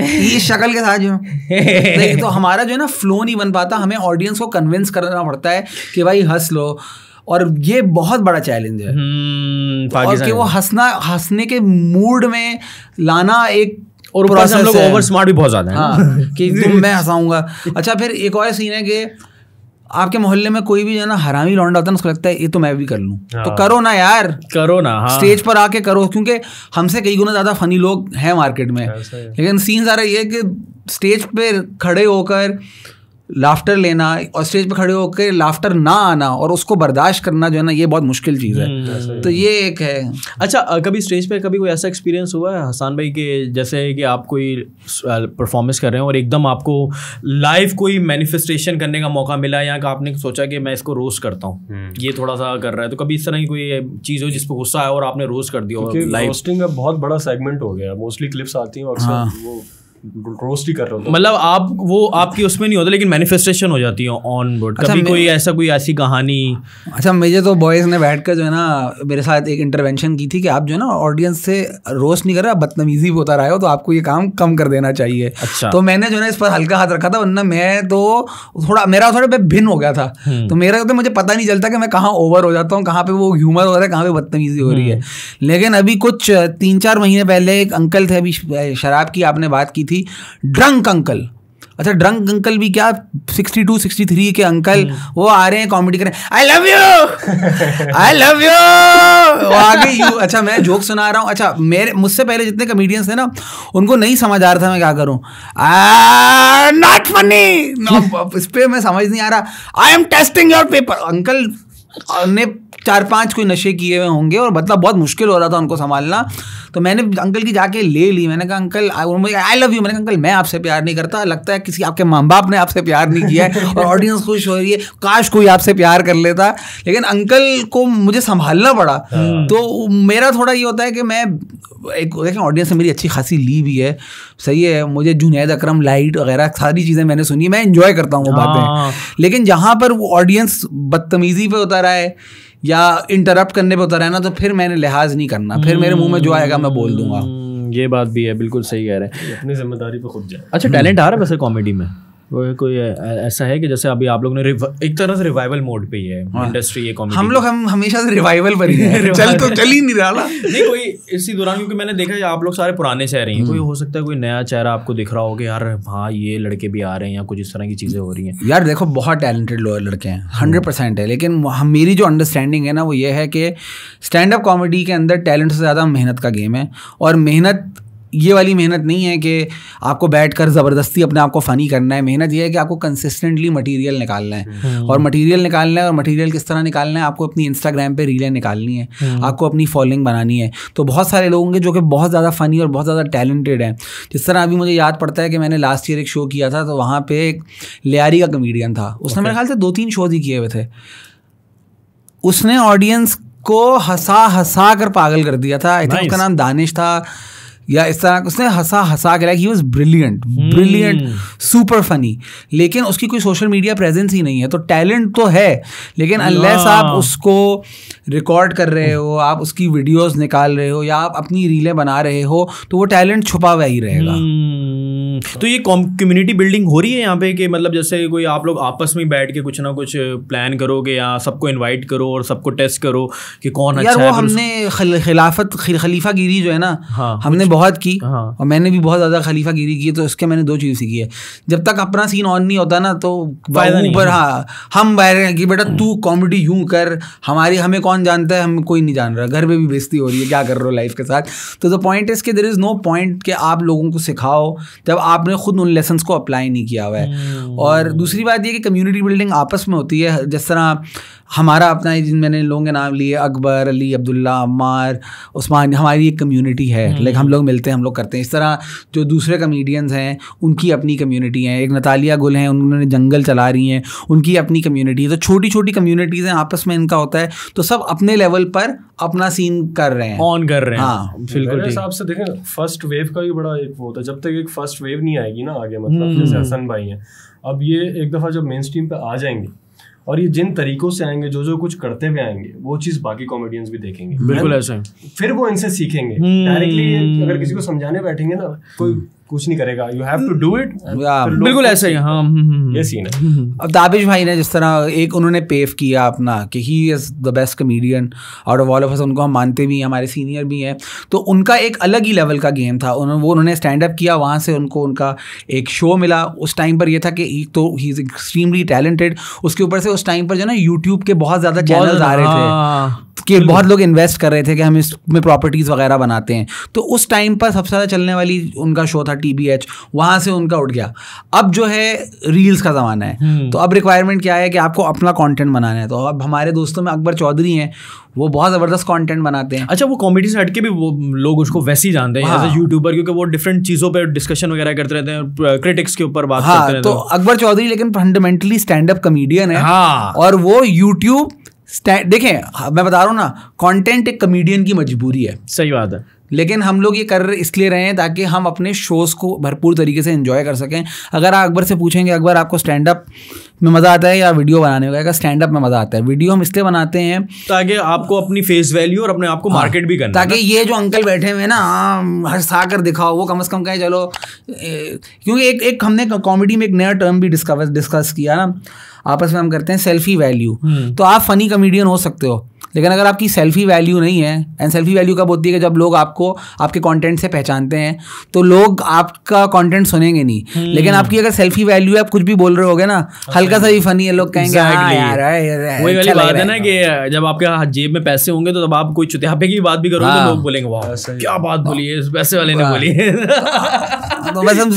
ये शक्ल के साथ जो नहीं, तो हमारा जो है ना फ्लो नहीं बन पाता। हमें ऑडियंस को कन्विंस करना पड़ता है कि भाई हंस लो। और ये बहुत बड़ा चैलेंज है। हम्म, और कि वो हंसना हंसने के मूड में लाना एक और ऊपर से हम लोग ओवर स्मार्ट भी बहुत ज़्यादा है हाँ कि तुम मैं हंसाऊँगा अच्छा फिर एक और सीन है कि आपके मोहल्ले में कोई भी जो है ना हरामी लौंडा होता है उसको लगता है ये तो मैं भी कर लूँ हाँ। तो। करो ना यार करो ना हाँ स्टेज पर आके करो क्योंकि हमसे कई गुना ज़्यादा फनी लोग हैं मार्केट में। लेकिन सीन सारा ये है कि स्टेज पे खड़े होकर लाफ्टर लेना और स्टेज पे खड़े होकर लाफ्टर ना आना और उसको बर्दाश्त करना जो है ना ये बहुत मुश्किल चीज़ है। तो ये एक है। अच्छा कभी स्टेज पे कभी कोई ऐसा एक्सपीरियंस हुआ है हसान भाई के जैसे कि आप कोई परफॉर्मेंस कर रहे हैं और एकदम आपको लाइव कोई मैनिफेस्टेशन करने का मौका मिला या कि आपने सोचा कि मैं इसको रोस्ट करता हूँ? ये थोड़ा सा कर रहा है तो कभी इस तरह की कोई चीज़ हो जिस पर गुस्सा है और आपने रोस्ट कर दिया लाइव रोस्टिंग का बहुत बड़ा सेगमेंट हो गया मोस्टली क्लिप्स आती हैं और हाँ। वो रोस्ट ही कर रहे होते मतलब आप वो आपकी उसमें नहीं होता लेकिन मैनिफेस्टेशन हो जाती है ऑन बोर्ड अच्छा, कभी कोई ऐसा कोई ऐसी कहानी अच्छा मुझे तो बॉयज़ ने बैठ कर जो है ना मेरे साथ एक इंटरवेंशन की थी कि आप जो है ना ऑडियंस से रोस्ट नहीं कर रहे आप बदतमीजी भी होता रहे हो तो आपको ये काम कम कर देना चाहिए। अच्छा। तो मैंने जो है ना इस पर हल्का हाथ रखा था वरना मैं तो थोड़ा मेरा थोड़ा भिन्न हो गया था। तो मेरा तो मुझे पता नहीं चलता कि मैं कहाँ ओवर हो जाता हूँ कहाँ पे वो ह्यूमर हो रहा है कहाँ पे बदतमीजी हो रही है। लेकिन अभी कुछ तीन चार महीने पहले एक अंकल थे अभी शराब की आपने बात की थी ड्रंक अंकल अच्छा ड्रंक अंकल भी क्या 62 63 के अंकल वो आ रहे हैं कॉमेडी करें I love you I love you आगे यू अच्छा मैं जोक सुना रहा हूँ। अच्छा मेरे मुझसे पहले जितने कमेडियंस थे ना उनको नहीं समझ आ रहा था मैं क्या करूँ। नॉट फनी इस पे मैं समझ नहीं आ रहा। I am testing your paper uncle ने चार पाँच कोई नशे किए हुए होंगे और मतलब बहुत मुश्किल हो रहा था उनको संभालना। तो मैंने अंकल की जाके ले ली। मैंने कहा अंकल आई लव यू मैंने कहा अंकल मैं आपसे प्यार नहीं करता। लगता है किसी आपके माँ बाप ने आपसे प्यार नहीं किया है [laughs] और ऑडियंस खुश हो रही है। काश कोई आपसे प्यार कर लेता। लेकिन अंकल को मुझे संभालना पड़ा। तो मेरा थोड़ा ये होता है कि मैं एक देखें ऑडियंस मेरी अच्छी खासी ली भी है। सही है मुझे जुनेद अकरम लाइट वगैरह सारी चीज़ें मैंने सुनी। मैं इंजॉय करता हूँ वो हाँ। बातें लेकिन जहाँ पर वो ऑडियंस बदतमीजी पे उतर आए या इंटरप्ट करने पर उतर है ना तो फिर मैंने लिहाज नहीं करना। फिर मेरे मुँह में जो आएगा मैं बोल दूँगा। हम्म, ये बात भी है बिल्कुल सही कह रहे हैं। अपनी ज़िम्मेदारी पे खुद जाए। अच्छा टैलेंट आ रहा है वैसे कॉमेडी में? वो कोई ऐसा है कि जैसे अभी आप लोग ने एक तरह से रिवाइवल मोड पे ही है इंडस्ट्री ये कॉमेडी हम लोग हम हमेशा से रिवाइवल पर ही। हैं चल तो चल ही नहीं रहा ना। नहीं कोई इसी दौरान क्योंकि मैंने देखा है आप लोग सारे पुराने चेहरे हैं। कोई हो सकता है कोई नया चेहरा आपको दिख रहा हो कि यार हाँ ये लड़के भी आ रहे हैं या कुछ इस तरह की चीज़ें हो रही हैं। यार देखो बहुत टैलेंटेड लड़के हैं। हंड्रेड परसेंट है। लेकिन मेरी जो अंडरस्टैंडिंग है ना वो ये है कि स्टैंड अप कॉमेडी के अंदर टैलेंट से ज़्यादा मेहनत का गेम है। और मेहनत ये वाली मेहनत नहीं है कि आपको बैठ कर ज़बरदस्ती अपने आप को फ़नी करना है। मेहनत ये है कि आपको कंसिस्टेंटली मटेरियल निकालना है। और मटेरियल निकालना है और मटेरियल किस तरह निकालना है आपको अपनी इंस्टाग्राम पे रीलें निकालनी है। आपको अपनी फॉलोइंग बनानी है। तो बहुत सारे लोग होंगे जो कि बहुत ज़्यादा फ़नी और बहुत ज़्यादा टैलेंटेड हैं। जिस तरह अभी मुझे याद पड़ता है कि मैंने लास्ट ईयर एक शो किया था तो वहाँ पर एक लियारी का कमेडियन था। उसने मेरे ख्याल से दो तीन शोज़ ही किए हुए थे। उसने ऑडियंस को हंसा हंसा कर पागल कर दिया था। आई थिंक उसका नाम दानिश था। या इस तरह उसने हंसा हंसा के like he was brilliant brilliant super funny लेकिन उसकी कोई सोशल मीडिया प्रेजेंस ही नहीं है तो टैलेंट तो है लेकिन अनलेस आप। उसको रिकॉर्ड कर रहे हो आप उसकी वीडियोस निकाल रहे हो या आप अपनी रीलें बना रहे हो तो वो टैलेंट छुपा हुआ ही रहेगा। हम्म, तो ये कम्युनिटी बिल्डिंग हो रही है यहाँ पे कि मतलब जैसे कोई आप लोग आपस में बैठ के कुछ ना कुछ प्लान करोगे या सबको इनवाइट करो और सबको टेस्ट करो कि कौन यार अच्छा वो है हमने खिल- खिलाफत खिल- खलीफा गिरी जो है ना हाँ, हमने बहुत की हाँ। और मैंने भी बहुत ज़्यादा खलीफा गिरी की है तो इसके मैंने दो चीज़ सीखी है। जब तक अपना सीन ऑन नहीं होता ना तो ऊपर हाँ। हम हैं कि बेटा तू कॉमेडी यूँ कर हमारी हमें कौन जानता है हम कोई नहीं जान रहा घर में भी बेजती हो रही है क्या कर रहे हो लाइफ के साथ? तो द पॉइंट इज़ कि देर इज़ नो पॉइंट कि आप लोगों को सिखाओ जब आपने खुद उन लेसन को अप्लाई नहीं किया हुआ है। और दूसरी बात यह कि कम्युनिटी बिल्डिंग आपस में होती है जिस तरह हमारा अपना जिन मैंने लोगों के नाम लिए अकबर अली अब्दुल्ला अम्मार उस्मान हमारी एक कम्युनिटी है। लाइक हम लोग मिलते हैं हम लोग करते हैं। इस तरह जो दूसरे कमेडियंस हैं उनकी अपनी कम्युनिटी है। एक नतालिया गुल हैं उन्होंने जंगल चला रही हैं। उनकी अपनी कम्युनिटी है। तो छोटी छोटी कम्युनिटीज़ हैं आपस में इनका होता है। तो सब अपने लेवल पर अपना सीन कर रहे हैं। ऑन कर रहे हैं। हाँ, बिल्कुल हिसाब से देखें फ़र्स्ट वेव का भी बड़ा एक वो होता है। जब तक एक फ़र्स्ट वेव नहीं आएगी ना आगे मतलब जैसे हसन भाई हैं। अब ये एक दफ़ा जब मेन स्ट्रीम पे आ जाएँगे और ये जिन तरीकों से आएँगे जो जो कुछ करते हुए आएँगे वो चीज़ बाकी कॉमेडियंस भी देखेंगे। बिल्कुल ऐसा है। फिर वो इनसे सीखेंगे। हम्म। डायरेक्टली अगर किसी को समझाने बैठेंगे ना कोई कुछ नहीं करेगा। You have to do it बिल्कुल ऐसा ही हाँ हम्म, हम्म, ये सीन है। अब दाबिश भाई ने जिस तरह एक उन्होंने पेव किया अपना कि he is the best comedian out of all of us उनको हम मानते भी हैं हमारे सीनियर भी हैं। तो उनका एक अलग ही लेवल का गेम था। उन्होंने वो उन्होंने स्टैंड अप किया वहाँ से उनको उनका एक शो मिला। उस टाइम पर ये था कि एक तो ही इज़ एक्सट्रीमली टैलेंटेड उसके ऊपर से उस टाइम पर जो ना यूट्यूब के बहुत ज़्यादा चैनल्स आ रहे थे। हाँ, कि बहुत लोग इन्वेस्ट कर रहे थे कि हम इसमें प्रॉपर्टीज़ वगैरह बनाते हैं। तो उस टाइम पर सबसे ज़्यादा चलने वाली उनका शो था टी बी एच वहाँ से उनका उठ गया। अब जो है रील्स का ज़माना है। तो अब रिक्वायरमेंट क्या है कि आपको अपना कॉन्टेंट बनाना है। तो अब हमारे दोस्तों में अकबर चौधरी हैं वो बहुत ज़बरदस्त कंटेंट बनाते हैं। अच्छा वो कॉमेडी से हटके भी वो लोग उसको वैसे ही जानते हैं हाँ। एज यूट्यूबर क्योंकि वो डिफरेंट चीज़ों पर डिस्कशन वगैरह करते रहते हैं क्रिटिक्स के ऊपर बात करते हाँ रहते तो हैं। अकबर चौधरी लेकिन फंडामेंटली स्टैंड अप कमेडियन है। हाँ। और वो यूट्यूब देखें मैं बता रहा हूँ ना कंटेंट एक कमेडियन की मजबूरी है। सही बात है। लेकिन हम लोग ये कर इसलिए रहे हैं ताकि हम अपने शोज़ को भरपूर तरीके से एंजॉय कर सकें। अगर आप अकबर से पूछेंगे अकबर आपको स्टैंड अप में मज़ा आता है या वीडियो बनाने में? स्टैंड अप में मज़ा आता है। वीडियो हम इसलिए बनाते हैं ताकि आपको अपनी फेस वैल्यू और अपने आप को मार्केट भी करना ताकि ये जो अंकल बैठे हुए हैं ना हंसा कर दिखाओ वो कम अज़ कम कहें चलो क्योंकि एक एक हमने कॉमेडी में एक नया टर्म भी डिस्कस डिस्कस किया ना आपस में हम करते हैं सेल्फी वैल्यू तो आप फनी कमेडियन हो सकते हो। लेकिन अगर आपकी सेल्फी वैल्यू नहीं है एंड सेल्फी वैल्यू कब होती है कि जब लोग आपको आपके कंटेंट से पहचानते हैं तो लोग आपका कंटेंट सुनेंगे नहीं। लेकिन आपकी अगर सेल्फी वैल्यू है आप कुछ भी बोल रहे होगे ना okay. हल्का सा भी फनी है लोग कहेंगे हाँ यार अरे, अरे, वही वाली अच्छा बात है ना कि जब आपके हाथ जेब में पैसे होंगे तो तब आप कोई चुतियापे की बात भी करोगे हाँ। तो लोग बोलेंगे वाह क्या बात बोली है पैसे वाले ने बोली [laughs] तो बस हम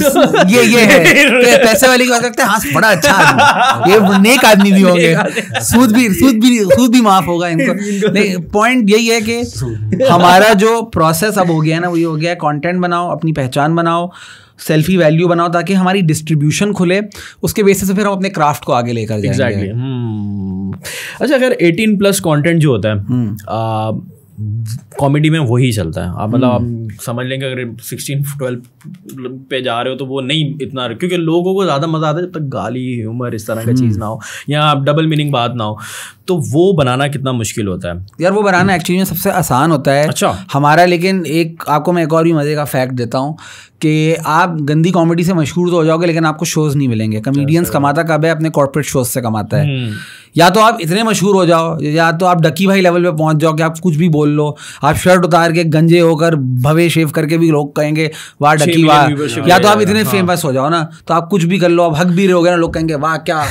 ये ये है [laughs] पैसे वाले की बात करते हैं हाँ बड़ा अच्छा [laughs] ये नेक आदमी भी होंगे। सूद भी सूद भी सूद भी माफ़ होगा इनको। [laughs] नहीं पॉइंट यही है कि [laughs] हमारा जो प्रोसेस अब हो गया है ना वही हो गया है। कंटेंट बनाओ अपनी पहचान बनाओ सेल्फी वैल्यू बनाओ ताकि हमारी डिस्ट्रीब्यूशन खुले। उसके बेसिस से फिर हम अपने क्राफ्ट को आगे लेकर जाएँगे। अच्छा अगर 18 प्लस कंटेंट जो होता है हम्म। कॉमेडी में वही चलता है। आप मतलब आप समझ लेंगे अगर सिक्सटीन ट्वेल्व पे जा रहे हो तो वो नहीं इतना क्योंकि लोगों को ज़्यादा मज़ा आता है जब तक गाली ह्यूमर इस तरह का चीज़ ना हो या आप डबल मीनिंग बात ना हो। तो वो बनाना कितना मुश्किल होता है। यार वो बनाना एक्चुअली में सबसे आसान होता है। अच्छा। हमारा लेकिन एक आपको मैं एक और भी मज़े का फैक्ट देता हूँ। कि आप गंदी कॉमेडी से मशहूर तो हो जाओगे लेकिन आपको शोज़ नहीं मिलेंगे। कमेडियंस कमाता कब है? अपने कॉर्पोरेट शोज़ से कमाता है। हम्म। या तो आप इतने मशहूर हो जाओ या तो आप डकी भाई लेवल पे पहुँच जाओ कि आप कुछ भी बोल लो। आप शर्ट उतार के गंजे होकर भवे शेव करके भी लोग कहेंगे वाह डकी वाह। या तो आप इतने हाँ। फ़ेमस हो जाओ ना तो आप कुछ भी कर लो आप हक भी रहोगे ना लोग कहेंगे वाह क्या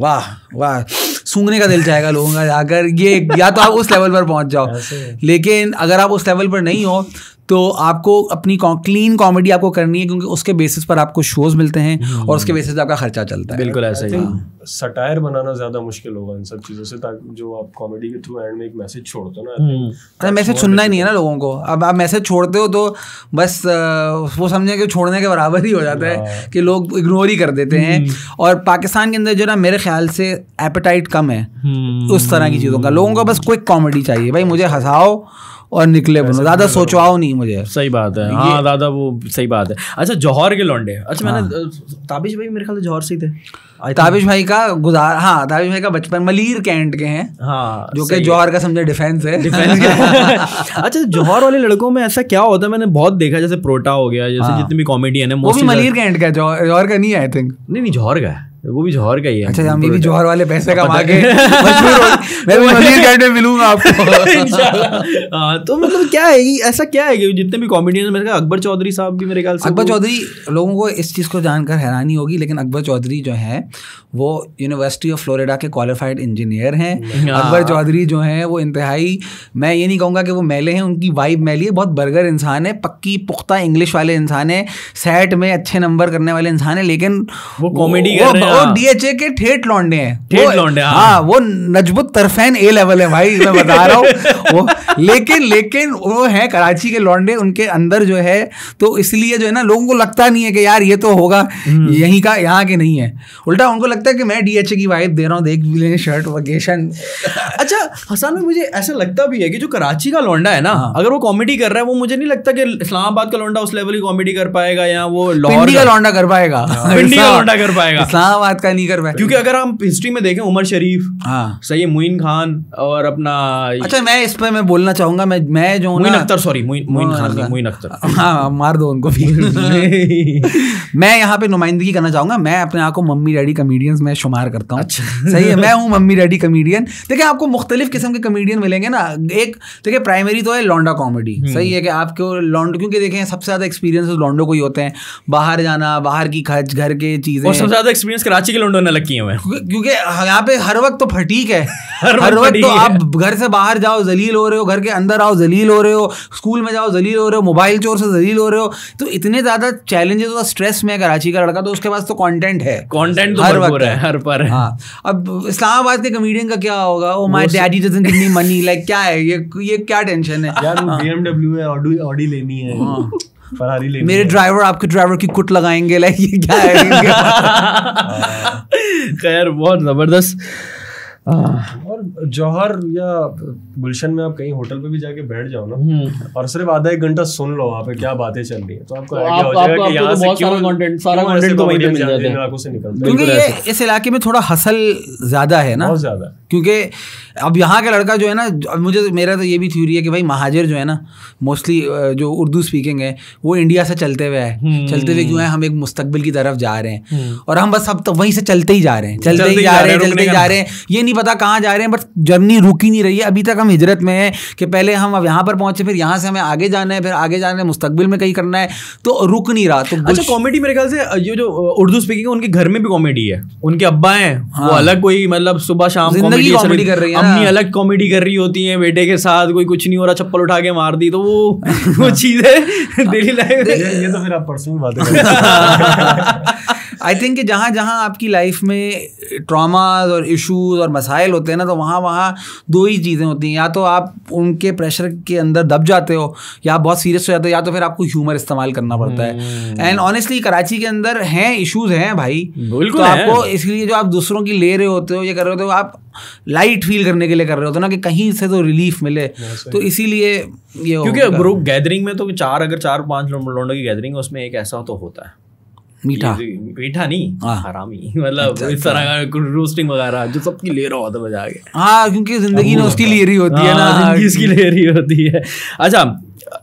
वाह वाह। सूंघने का दिल चाहेगा लोगों का अगर ये या तो आप उस लेवल पर पहुँच जाओ। लेकिन अगर आप उस लेवल पर नहीं हो तो आपको अपनी क्लीन कॉमेडी आपको करनी है क्योंकि उसके बेसिस पर आपको शोज़ मिलते हैं और उसके बेसिस पर आपका खर्चा चलता है। बिल्कुल ऐसा ही। सटायर बनाना ज़्यादा मुश्किल होगा इन सब चीज़ों से ताकि जो आप कॉमेडी के थ्रू एंड में एक मैसेज छोड़ते हो ना अरे मैसेज सुनना ही नहीं है ना लोगों को। अब आप मैसेज छोड़ते हो तो बस वो समझे कि छोड़ने के बराबर ही हो जाता है कि लोग इग्नोर ही कर देते हैं। और पाकिस्तान के अंदर जो ना मेरे ख्याल से एपेटाइट कम है उस तरह की चीज़ों का। लोगों को बस क्विक कॉमेडी चाहिए। भाई मुझे हंसाओ और निकले बनो। दादा सोचवाओ नहीं मुझे। सही बात है। हाँ दादा वो सही बात है। अच्छा जौहर के लौंडे। अच्छा मैंने अ, ताबिश भाई मेरे ख्याल से जौहर से ही थे। ताबिश भाई का गुजार हाँ ताबिश भाई का बचपन मलीर कैंट के हैं हाँ जो कि है। जौहर का समझे डिफेंस है। डिफेंस [laughs] अच्छा जौहर वाले लड़कों में ऐसा क्या होता है? मैंने बहुत देखा जैसे प्रोटा हो गया जैसे जितने भी कॉमेडियन है वो भी मलीर कैंट का है जौहर का नहीं आई थिंक नहीं नहीं जौहर का है। वो भी जौहर का ही है। अच्छा हम भी जौहर वाले पैसे कमा के [laughs] मैं भी कैंट [laughs] में मिलूँगा आपको। हाँ, तो मतलब क्या है ये- ऐसा क्या है कि जितने भी कॉमेडियन मेरे अकबर चौधरी साहब भी मेरे ख्याल से अकबर चौधरी लोगों को इस चीज़ को जानकर हैरानी होगी लेकिन अकबर चौधरी जो है वो यूनिवर्सिटी ऑफ़ फ्लोरिडा के क्वालिफाइड इंजीनियर हैं। हाँ। अकबर चौधरी जो हैं वो इंतहाई मैं ये नहीं कहूँगा कि वो मैले हैं उनकी वाइब मैली है बहुत बर्गर इंसान है पक्की पुख्ता इंग्लिश वाले इंसान है सेट में अच्छे नंबर करने वाले इंसान है लेकिन वो comedy वो- हैं, हाँ। डीएचए के ठेठ लौंडे हैं ठेठ लौंडे, हाँ। हाँ वो नजबुत तरफैन ए लेवल है भाई मैं बता रहा हूँ लेकिन लेकिन वो है कराची के लौंडे उनके अंदर जो है तो इसलिए जो है ना लोगों को लगता नहीं है कि यार ये तो होगा हम्म। यहीं का यहाँ के नहीं है उल्टा उनको लगता है कि मैं डीएचए की वाइफ दे रहा हूँ देख भी शर्ट वकेशन अच्छा हसन में मुझे ऐसा लगता भी है कि जो कराची का लौंडा है ना हाँ। अगर वो कॉमेडी कर रहा है वो मुझे नहीं लगता कि इस्लामाबाद का लौंडा उस लेवल की कॉमेडी कर पाएगा या वो लाहौर का लौंडा कर पाएगा पिंडी का लौंडा कर पाएगा इस्लामाबाद का नहीं कर पाएगा क्योंकि अगर हम हिस्ट्री में देखें उमर शरीफ हाँ। सही है मुइन खान और अपना अच्छा मैं इस पर मैं बोलना चाहूँगा मैं मैं जो हूँ मुइन अख्तर सॉरी मुइन मुइन खान नहीं मुइन अख्तर। हाँ मार दो उनको भी। [laughs] मैं यहाँ पे नुमाइंदगी करना चाहूँगा मैं अपने आप को मम्मी डैडी कमेडियंस में शुमार करता हूँ। अच्छा। सही है मैं हूँ मम्मी डैडी कमेडियन देखिए आपको मुख्तलिफ़ किस्म के कमेडियन मिलेंगे ना। एक देखिए प्राइमरी तो है कॉमेडी हम्म। सही है कि आपको लौंड क्योंकि देखें सबसे ज़्यादा एक्सपीरियंस लौंडो को ही होते हैं। बाहर जाना बाहर की खर्च घर के चीज़ें। और सबसे ज़्यादा एक्सपीरियंस कराची के लौंडों ने लग किए हुए क्योंकि यहाँ पे हर वक्त तो फटीक है। [laughs] हर हर वक्त तो आप घर से बाहर जाओ जलील हो रहे हो घर के अंदर आओ जलील हो रहे हो स्कूल में जाओ जलील हो रहे हो मोबाइल चोर से जलील हो रहे हो तो इतने ज़्यादा चैलेंजेस और स्ट्रेस में है कराची का लड़का तो उसके पास तो कॉन्टेंट है। कंटेंट तो हर वक्त है। हर पर हाँ। अब इस्लामाबाद के कमेडियन का क्या होगा? ओ my daddy doesn't give me money like क्या है? ये ये क्या टेंशन है? यार वो BMW है ऑडी ऑडी लेनी है। फरारी लेनी मेरे ड्राइवर आपके ड्राइवर की कुट लगाएँगे लाइक ये क्या है। [laughs] [laughs] खैर बहुत ज़बरदस्त। और जौहर या गुलशन में आप कहीं होटल पे भी जाके बैठ जाओ ना और सिर्फ़ आधा एक घंटा सुन लो वहाँ पे क्या बातें चल रही है। तो आपको तो आइडिया हो जाएगा कि यहाँ आपको से क्यों content- सारा content तो वहीं पे मिल जाते हैं, हैं। से निकलते हैं। क्योंकि ये इस इलाके में थोड़ा हसल ज़्यादा है ना। बहुत ज़्यादा। क्योंकि अब यहाँ का लड़का जो है ना अब मुझे मेरा तो ये भी थ्योरी है कि भाई महाजिर जो है ना मोस्टली जो उर्दू स्पीकिंग है वो इंडिया से चलते हुए है। चलते हुए क्यों है? हम एक मुस्तकबिल की तरफ़ जा रहे हैं। और हम बस अब तो वहीं से चलते ही जा रहे हैं। चलते ही जा रहे हैं चलते ही जा रहे हैं। ये नहीं पता कहाँ जा रहे हैं बट जर्नी रुक ही नहीं रही है अभी तक हम हिजरत में हैं कि पहले हम अब यहाँ पर पहुँचे फिर यहाँ से हमें आगे जाना है फिर आगे जाना है मुस्तकबिल में कहीं करना है तो रुक नहीं रहा तो अच्छा कॉमेडी मेरे ख्याल से ये जो उर्दू स्पीकिंग है उनके घर में भी कॉमेडी है उनके अब्बा हैं वो हाँ। अलग कोई मतलब सुबह शाम ज़िंदगी comedy कर रही है ना। अम्मी अलग कॉमेडी कर रही होती है बेटे के साथ कोई कुछ नहीं हो रहा चप्पल उठा के मार दी तो वो वो चीज़ है डेली लाइफ ये तो फिर आप पर्सनल बातें [laughs] हैं। आई थिंक कि जहाँ जहाँ आपकी लाइफ में ट्रॉमाज और इश्यूज़ और मसाइल होते हैं ना तो वहाँ वहाँ दो ही चीज़ें होती हैं। या तो आप उनके प्रेशर के अंदर दब जाते हो या आप बहुत सीरियस हो जाते हो या तो फिर आपको ह्यूमर इस्तेमाल करना पड़ता है। एंड ऑनेस्टली कराची के अंदर हैं इश्यूज़ हैं भाई। बिल्कुल तो आपको इसलिए जो आप दूसरों की ले रहे होते हो ये कर रहे होते हो आप लाइट फील करने के लिए कर रहे होते हो ना कि कहीं से तो रिलीफ मिले। तो इसीलिए ये क्योंकि ग्रुप गैदरिंग में तो चार अगर चार पाँच लोगों की गैदरिंग है उसमें एक ऐसा तो होता है। मीठा? मीठा नहीं हाँ। हरामी। [laughs] मतलब इस तरह का रोस्टिंग वगैरह जो सबकी ले रहा होता है बजा के हाँ क्योंकि ज़िंदगी ने उसकी लिए रही होती है ना हाँ, ज़िंदगी इसकी ले रही होती है। अच्छा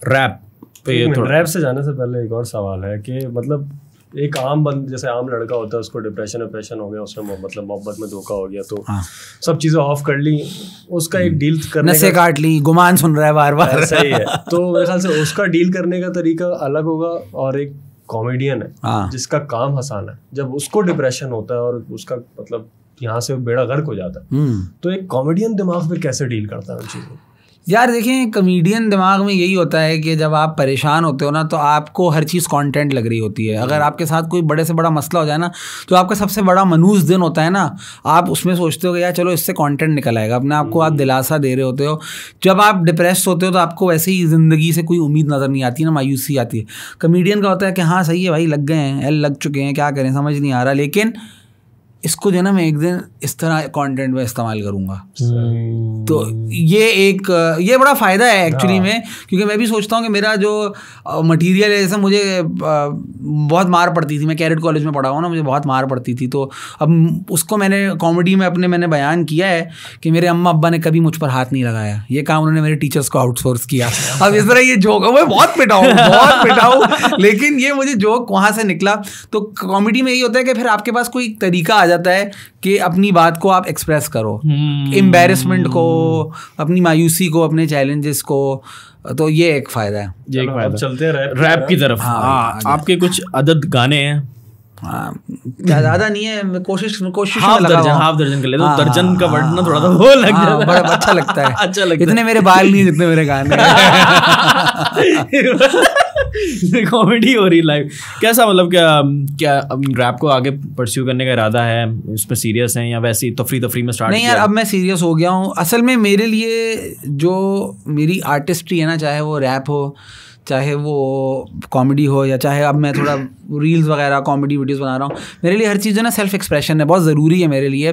रैप पे रैप से जाने से पहले एक और सवाल है कि मतलब एक आम बंद जैसे आम लड़का होता है उसको डिप्रेशन डिप्रेशन हो गया उसने मतलब मोहब्बत में धोखा हो गया तो हाँ। सब चीज़ें ऑफ़ कर ली उसका एक डील करने नशे का काट ली गुमान सुन रहा है बार बार सही है। तो मेरे ख्याल से [laughs] उसका डील करने का तरीका अलग होगा और एक कॉमेडियन है हाँ। जिसका काम हंसाना है जब उसको डिप्रेशन होता है और उसका मतलब यहाँ से बेड़ा गर्क हो जाता है हम्म तो एक कॉमेडियन दिमाग में कैसे डील करता है उन चीज़ों? यार देखें कमेडियन दिमाग में यही होता है कि जब आप परेशान होते हो ना तो आपको हर चीज़ कंटेंट लग रही होती है। अगर आपके साथ कोई बड़े से बड़ा मसला हो जाए ना तो आपका सबसे बड़ा मनूस दिन होता है ना आप उसमें सोचते हो कि यार चलो इससे कंटेंट निकल आएगा। अपने आप को आप दिलासा दे रहे होते हो। जब आप डिप्रेस होते हो तो आपको वैसे ही ज़िंदगी से कोई उम्मीद नज़र नहीं आती ना मायूसी आती है। कमेडियन का होता है कि हाँ सही है भाई लग गए हैं एल लग चुके हैं क्या करें समझ नहीं आ रहा। लेकिन इसको जो है ना मैं एक दिन इस तरह कंटेंट में इस्तेमाल करूँगा। तो ये एक ये बड़ा फ़ायदा है एक्चुअली में क्योंकि मैं भी सोचता हूँ कि मेरा जो मटेरियल है जैसे मुझे बहुत मार पड़ती थी। मैं कैरेट कॉलेज में पढ़ा हूँ ना मुझे बहुत मार पड़ती थी। तो अब उसको मैंने कॉमेडी में अपने मैंने बयान किया है कि मेरे अम्मा अब्बा ने कभी मुझ पर हाथ नहीं लगाया। ये काम उन्होंने मेरे टीचर्स को आउटसोर्स किया। [laughs] अब इस तरह ये जोक मैं बहुत पिटा हूँ बहुत पिटा हूँ। [laughs] लेकिन ये मुझे जोक वहाँ से निकला। तो कॉमेडी में यही होता है कि फिर आपके पास कोई तरीका आ जाता है कि अपनी बात को आप एक्सप्रेस करो। एम्बेरसमेंट को अपनी मायूसी को अपने चैलेंजेस को तो ये एक फ़ायदा है। ये एक फ़ायदा। चलते हैं रैप रैप की तरफ़। हाँ, हाँ। आपके कुछ अदद गाने हैं? हाँ ज़्यादा नहीं है मैं कोशिश कोशिश हाफ़ में लगा दर्जन हुआ हाफ़ दर्जन कर ले तो हाँ, दर्जन का हाँ, वर्ड ना हाँ, थोड़ा सा वो लग हाँ, जाता बड़ा अच्छा लगता है। [laughs] अच्छा लगता इतने मेरे बाल नहीं जितने मेरे गाने है। [laughs] [laughs] [laughs] कॉमेडी हो रही लाइव कैसा मतलब क्या क्या अब रैप को आगे परस्यू करने का इरादा है? इसमें सीरियस है या वैसे ही तफरी तफरी में स्टार्ट नहीं यार अब मैं सीरियस हो गया हूँ। असल में मेरे लिए जो मेरी आर्टिस्ट्री है ना चाहे वो रैप हो चाहे वो कॉमेडी हो या चाहे अब मैं थोड़ा [clears throat] रील्स वगैरह कॉमेडी वीडियोस बना रहा हूँ मेरे लिए हर चीज़ जो है ना सेल्फ एक्सप्रेशन है बहुत ज़रूरी है मेरे लिए।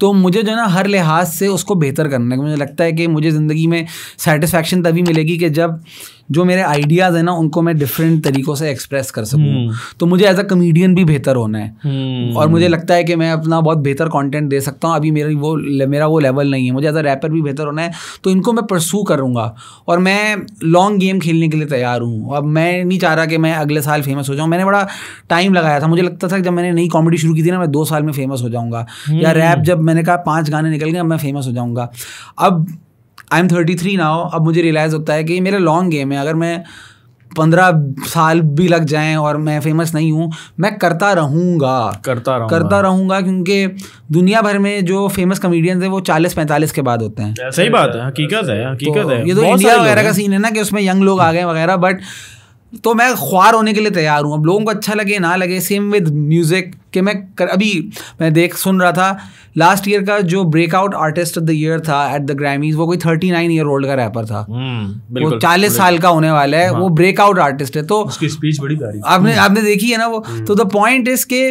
तो मुझे जो है ना हर लिहाज से उसको बेहतर करना है मुझे लगता है कि मुझे ज़िंदगी में सेटिस्फैक्शन तभी मिलेगी कि जब जो मेरे आइडियाज़ हैं ना उनको मैं डिफरेंट तरीक़ों से एक्सप्रेस कर सकूँ। तो मुझे एज अ कमेडियन भी बेहतर होना है। हम्म, और मुझे लगता है कि मैं अपना बहुत बेहतर कंटेंट दे सकता हूँ। अभी मेरी वो मेरा वो लेवल नहीं है। मुझे एज अ रैपर भी बेहतर होना है। तो इनको मैं परसू करूँगा। और मैं लॉन्ग गेम खेलने के लिए तैयार हूँ। अब मैं नहीं चाह रहा कि मैं अगले साल फ़ेमस हो जाऊँ। मैंने बड़ा टाइम लगाया था। मुझे लगता था जब मैंने नई कॉमेडी शुरू की थी ना मैं दो साल में फ़ेमस हो जाऊँगा। या रैप जब मैंने कहा पाँच गाने निकल गए अब मैं फ़ेमस हो जाऊँगा। अब I am thirty three now अब मुझे रियलाइज़ होता है कि मेरा लॉन्ग गेम है। अगर मैं पंद्रह साल भी लग जाएँ और मैं फ़ेमस नहीं हूँ मैं करता रहूँगा। करता रहूँगा। करता रहूँगा क्योंकि दुनिया भर में जो फ़ेमस कमेडियंस हैं वो चालीस पैंतालीस के बाद होते हैं। सही बात है हकीकत है हकीकत तो है। ये तो इंडिया वगैरह का सीन है ना कि उसमें यंग लोग आ गए वगैरह बट तो मैं ख्वार होने के लिए तैयार हूँ। अब लोगों को अच्छा लगे ना लगे सेम विद म्यूज़िक कि मैं कर, अभी मैं देख सुन रहा था लास्ट ईयर का जो breakout artist of the year था एट द ग्रैमीज वो कोई थर्टी नाइन ईयर ओल्ड का रैपर था। हम्म, वो चालीस साल का होने वाला है हाँ. वो ब्रेकआउट आर्टिस्ट है तो उसकी स्पीच बड़ी प्यारी। आपने आपने देखी है ना वो? तो द पॉइंट इज़ के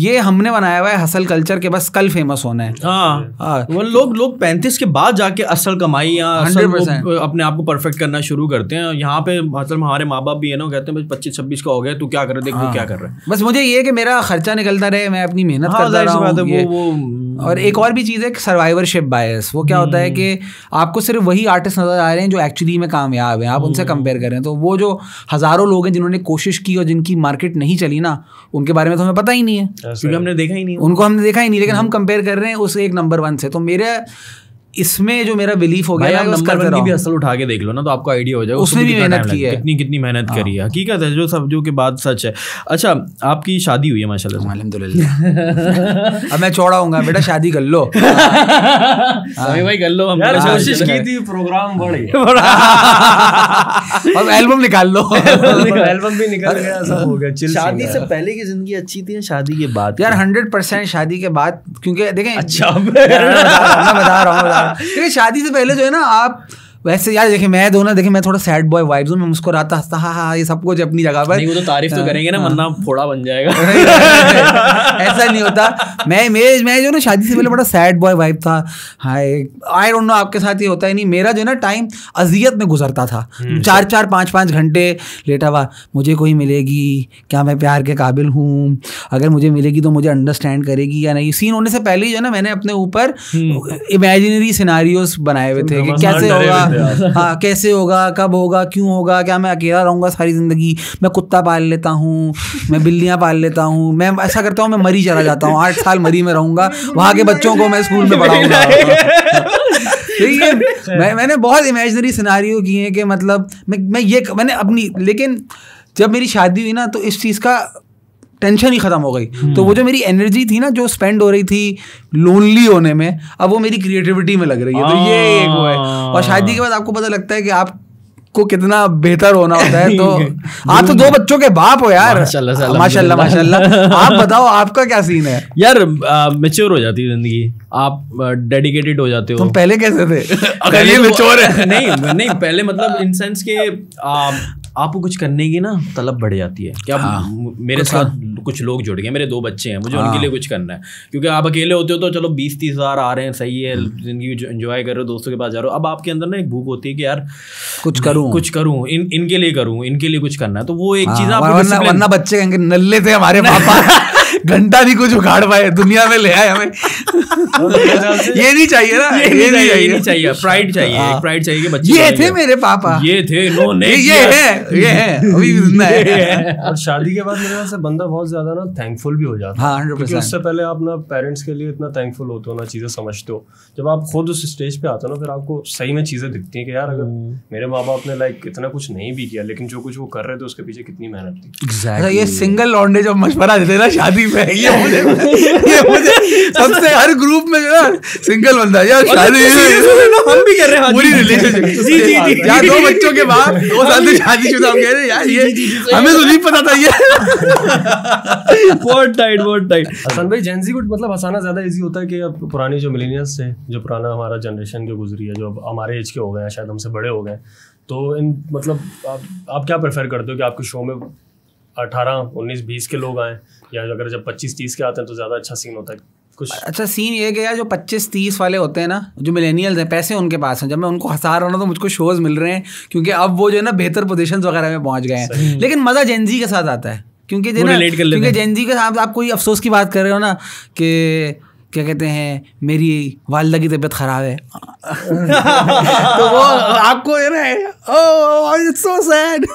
ये हमने बनाया हुआ है हसल कल्चर के बस कल फ़ेमस होना है। हाँ। हाँ। वो लोग लोग पैंतीस के बाद जाके असल कमाई या असल 100% वो अपने आप को परफेक्ट करना शुरू करते हैं। यहाँ पे मतलब हमारे माँ बाप भी है ना कहते हैं पच्चीस छब्बीस का हो गया तू क्या कर रहा है? देख क्या कर रहा है? बस मुझे ये कि मेरा खर्चा निकलता रहे मैं अपनी मेहनत हाँ, करता रहा हूँ और एक और भी चीज़ है सर्वाइवरशिप बायस वो क्या होता है हम्म। कि आपको सिर्फ़ वही आर्टिस्ट नज़र आ रहे हैं जो एक्चुअली में कामयाब हैं। आप हम्म। उनसे कंपेयर कर रहे हैं। तो वो जो हज़ारों लोग हैं जिन्होंने कोशिश की और जिनकी मार्केट नहीं चली ना उनके बारे में तो हमें पता ही नहीं है। क्योंकि हमने देखा ही नहीं उनको हमने देखा ही नहीं लेकिन हम्म। हम कंपेयर कर रहे हैं उस एक नंबर वन से। तो मेरे इसमें जो मेरा बिलीफ हो गया नंबर वन की भी असल उठा के देख लो ना तो आपको आइडिया हो जाएगा उसने भी मेहनत की है। कितनी कितनी मेहनत करी है। हकीकत है जो सब जो के बाद सच है। अच्छा आपकी शादी हुई है माशाल्लाह से। अल्हम्दुलिल्लाह। [laughs] अब मैं चौड़ा हूँगा बेटा शादी कर लो। [laughs] सभी भाई कर लो हम यार तो कोशिश की थी प्रोग्राम बढ़। [laughs] अब एल्बम निकाल लो। एल्बम भी निकल गया सब हो गया चिल शादी से पहले की ज़िंदगी अच्छी थी शादी के बाद यार हंड्रेड परसेंट शादी के बाद क्योंकि देखें अच्छा मैं बता रहा हूँ, [laughs] क्योंकि शादी से पहले जो है ना आप वैसे यार देखिए मैं दो ना देखिए मैं थोड़ा सैड बॉय वाइब्स हूँ मैं मुस्कुराता हंसता हाँ हाँ ये सब कुछ अपनी जगह पर। नहीं वो तो तारीफ़ तो करेंगे ना वरना फोड़ा बन जाएगा। [laughs] ऐसा नहीं होता। मैं मैं मैं जो ना शादी से पहले बड़ा सैड बॉय वाइब था। हाय आई डोंट नो आपके साथ ये होता है नहीं। मेरा जो है ना टाइम अजियत में गुजरता था। चार चार पाँच पाँच घंटे लेटा हुआ मुझे कोई मिलेगी क्या मैं प्यार के काबिल हूँ? अगर मुझे मिलेगी तो मुझे अंडरस्टैंड करेगी या नहीं? सीन होने से पहले ही जो है ना मैंने अपने ऊपर इमेजिनरी सिनारियोस बनाए हुए थे कि कैसे होगा। [laughs] हाँ कैसे होगा कब होगा क्यों होगा क्या मैं अकेला रहूँगा सारी ज़िंदगी? मैं कुत्ता पाल लेता हूँ मैं बिल्लियाँ पाल लेता हूँ मैं ऐसा करता हूँ मैं मरी चला जाता हूँ। आठ साल मरी में रहूँगा वहाँ के बच्चों को मैं स्कूल में पढ़ाऊँगा। [laughs] ठीक है मैं मैंने बहुत इमेजनरी सिनारियो किए हैं कि मतलब मैं मैं ये मैंने अपनी लेकिन जब मेरी शादी हुई ना तो इस चीज़ का टेंशन ही खत्म हो गई। तो वो जो मेरी एनर्जी थी ना जो स्पेंड हो रही थी लोनली होने में अब वो मेरी क्रिएटिविटी में लग रही है। तो ये एक वो है। और शादी के बाद आपको पता लगता है कि आप को कितना बेहतर होना होता है तो [laughs] आप तो दो बच्चों के बाप हो यार। माशाल्लाह माशाल्लाह [laughs] आप बताओ आपका क्या सीन है? यार मेच्योर हो जाती है ज़िंदगी। आप डेडिकेटेड हो जाते हो। तुम पहले कैसे थे? अगर [laughs] पहले ये मेच्योर है। नहीं नहीं पहले मतलब इन सेंस के आपको कुछ करने की ना तलब बढ़ जाती है क्या हाँ, मेरे साथ कुछ लोग जुड़ गए मेरे दो बच्चे हैं मुझे उनके लिए कुछ करना है। क्योंकि आप अकेले होते हो तो चलो बीस तीस हज़ार आ रहे हैं सही है ज़िंदगी एंजॉय कर रहे हो दोस्तों के पास जा रहे हो। अब आपके अंदर ना एक भूख होती है कि यार कुछ करूँ। कुछ करूँ इन इनके लिए करूँ इनके लिए कुछ करना है। तो वो एक चीज़ हाँ, discipline- वरना बच्चे कहेंगे नल्ले थे हमारे पापा। [laughs] घंटा भी कुछ उखाड़ पाए दुनिया में ले आए हमें। ये नहीं चाहिए ना ये नहीं चाहिए ये नहीं चाहिए प्राइड चाहिए हाँ। प्राइड चाहिए बच्चे ये थे मेरे पापा। ये थे इन्होंने ये ये है ये है अभी भी ज़िंदा है। और शादी के बाद मेरे ख्याल से बंदा बहुत ज़्यादा ना थैंकफुल भी हो जाता हाँ, है 100% क्योंकि उससे पहले आप ना पेरेंट्स के लिए इतना थैंकफुल होते हो ना चीज़ें समझते हो। जब आप खुद उस स्टेज पे आते हो ना फिर आपको सही में चीज़ें दिखती हैं कि यार अगर मेरे माँ बाप ने लाइक इतना कुछ नहीं भी किया लेकिन जो कुछ वो कर रहे थे उसके पीछे कितनी मेहनत थी। अच्छा ये सिंगल लौंडे जब मशवरा देते ना शादी में ये मुझे ये मुझे सबसे हर ग्रुप में ना सिंगल बंदा यार शादी हम भी कर रहे हैं पूरी रिलेशनशिप जी जी जी यार दो बच्चों के बाद दो साल से शादीशुदा हम कह रहे हैं यार ये हमें तो नहीं पता था ये। बहुत टाइट बहुत टाइट हसन भाई जेंजी को मतलब हंसाना ज़्यादा इजी होता है कि अब पुरानी जो मिलीनियल्स थे जो पुराना हमारा जनरेशन जो गुजरी है जो अब हमारे एज के हो गए हैं शायद हमसे बड़े हो गए तो इन मतलब आप, आप क्या प्रेफर करते हो कि आपके शो में अठारह उन्नीस बीस के लोग आए या अगर जब पच्चीस तीस के आते हैं तो ज़्यादा अच्छा सीन होता है। कुछ अच्छा सीन ये यार जो 25 30 वाले होते हैं ना जो मिलेनियल्स हैं पैसे उनके पास हैं। जब मैं उनको हंसा रहा हूँ ना तो मुझको शोज़ मिल रहे हैं क्योंकि अब वो जो है ना बेहतर पोजिशन वगैरह में पहुँच गए हैं। लेकिन मज़ा जेंजी के साथ आता है क्योंकि जो ना क्योंकि। जेंजी के साथ आप कोई अफसोस की बात कर रहे हो ना कि क्या कहते हैं मेरी वालदा की तबीयत खराब है। तो वो आपको है ना ओह it's so sad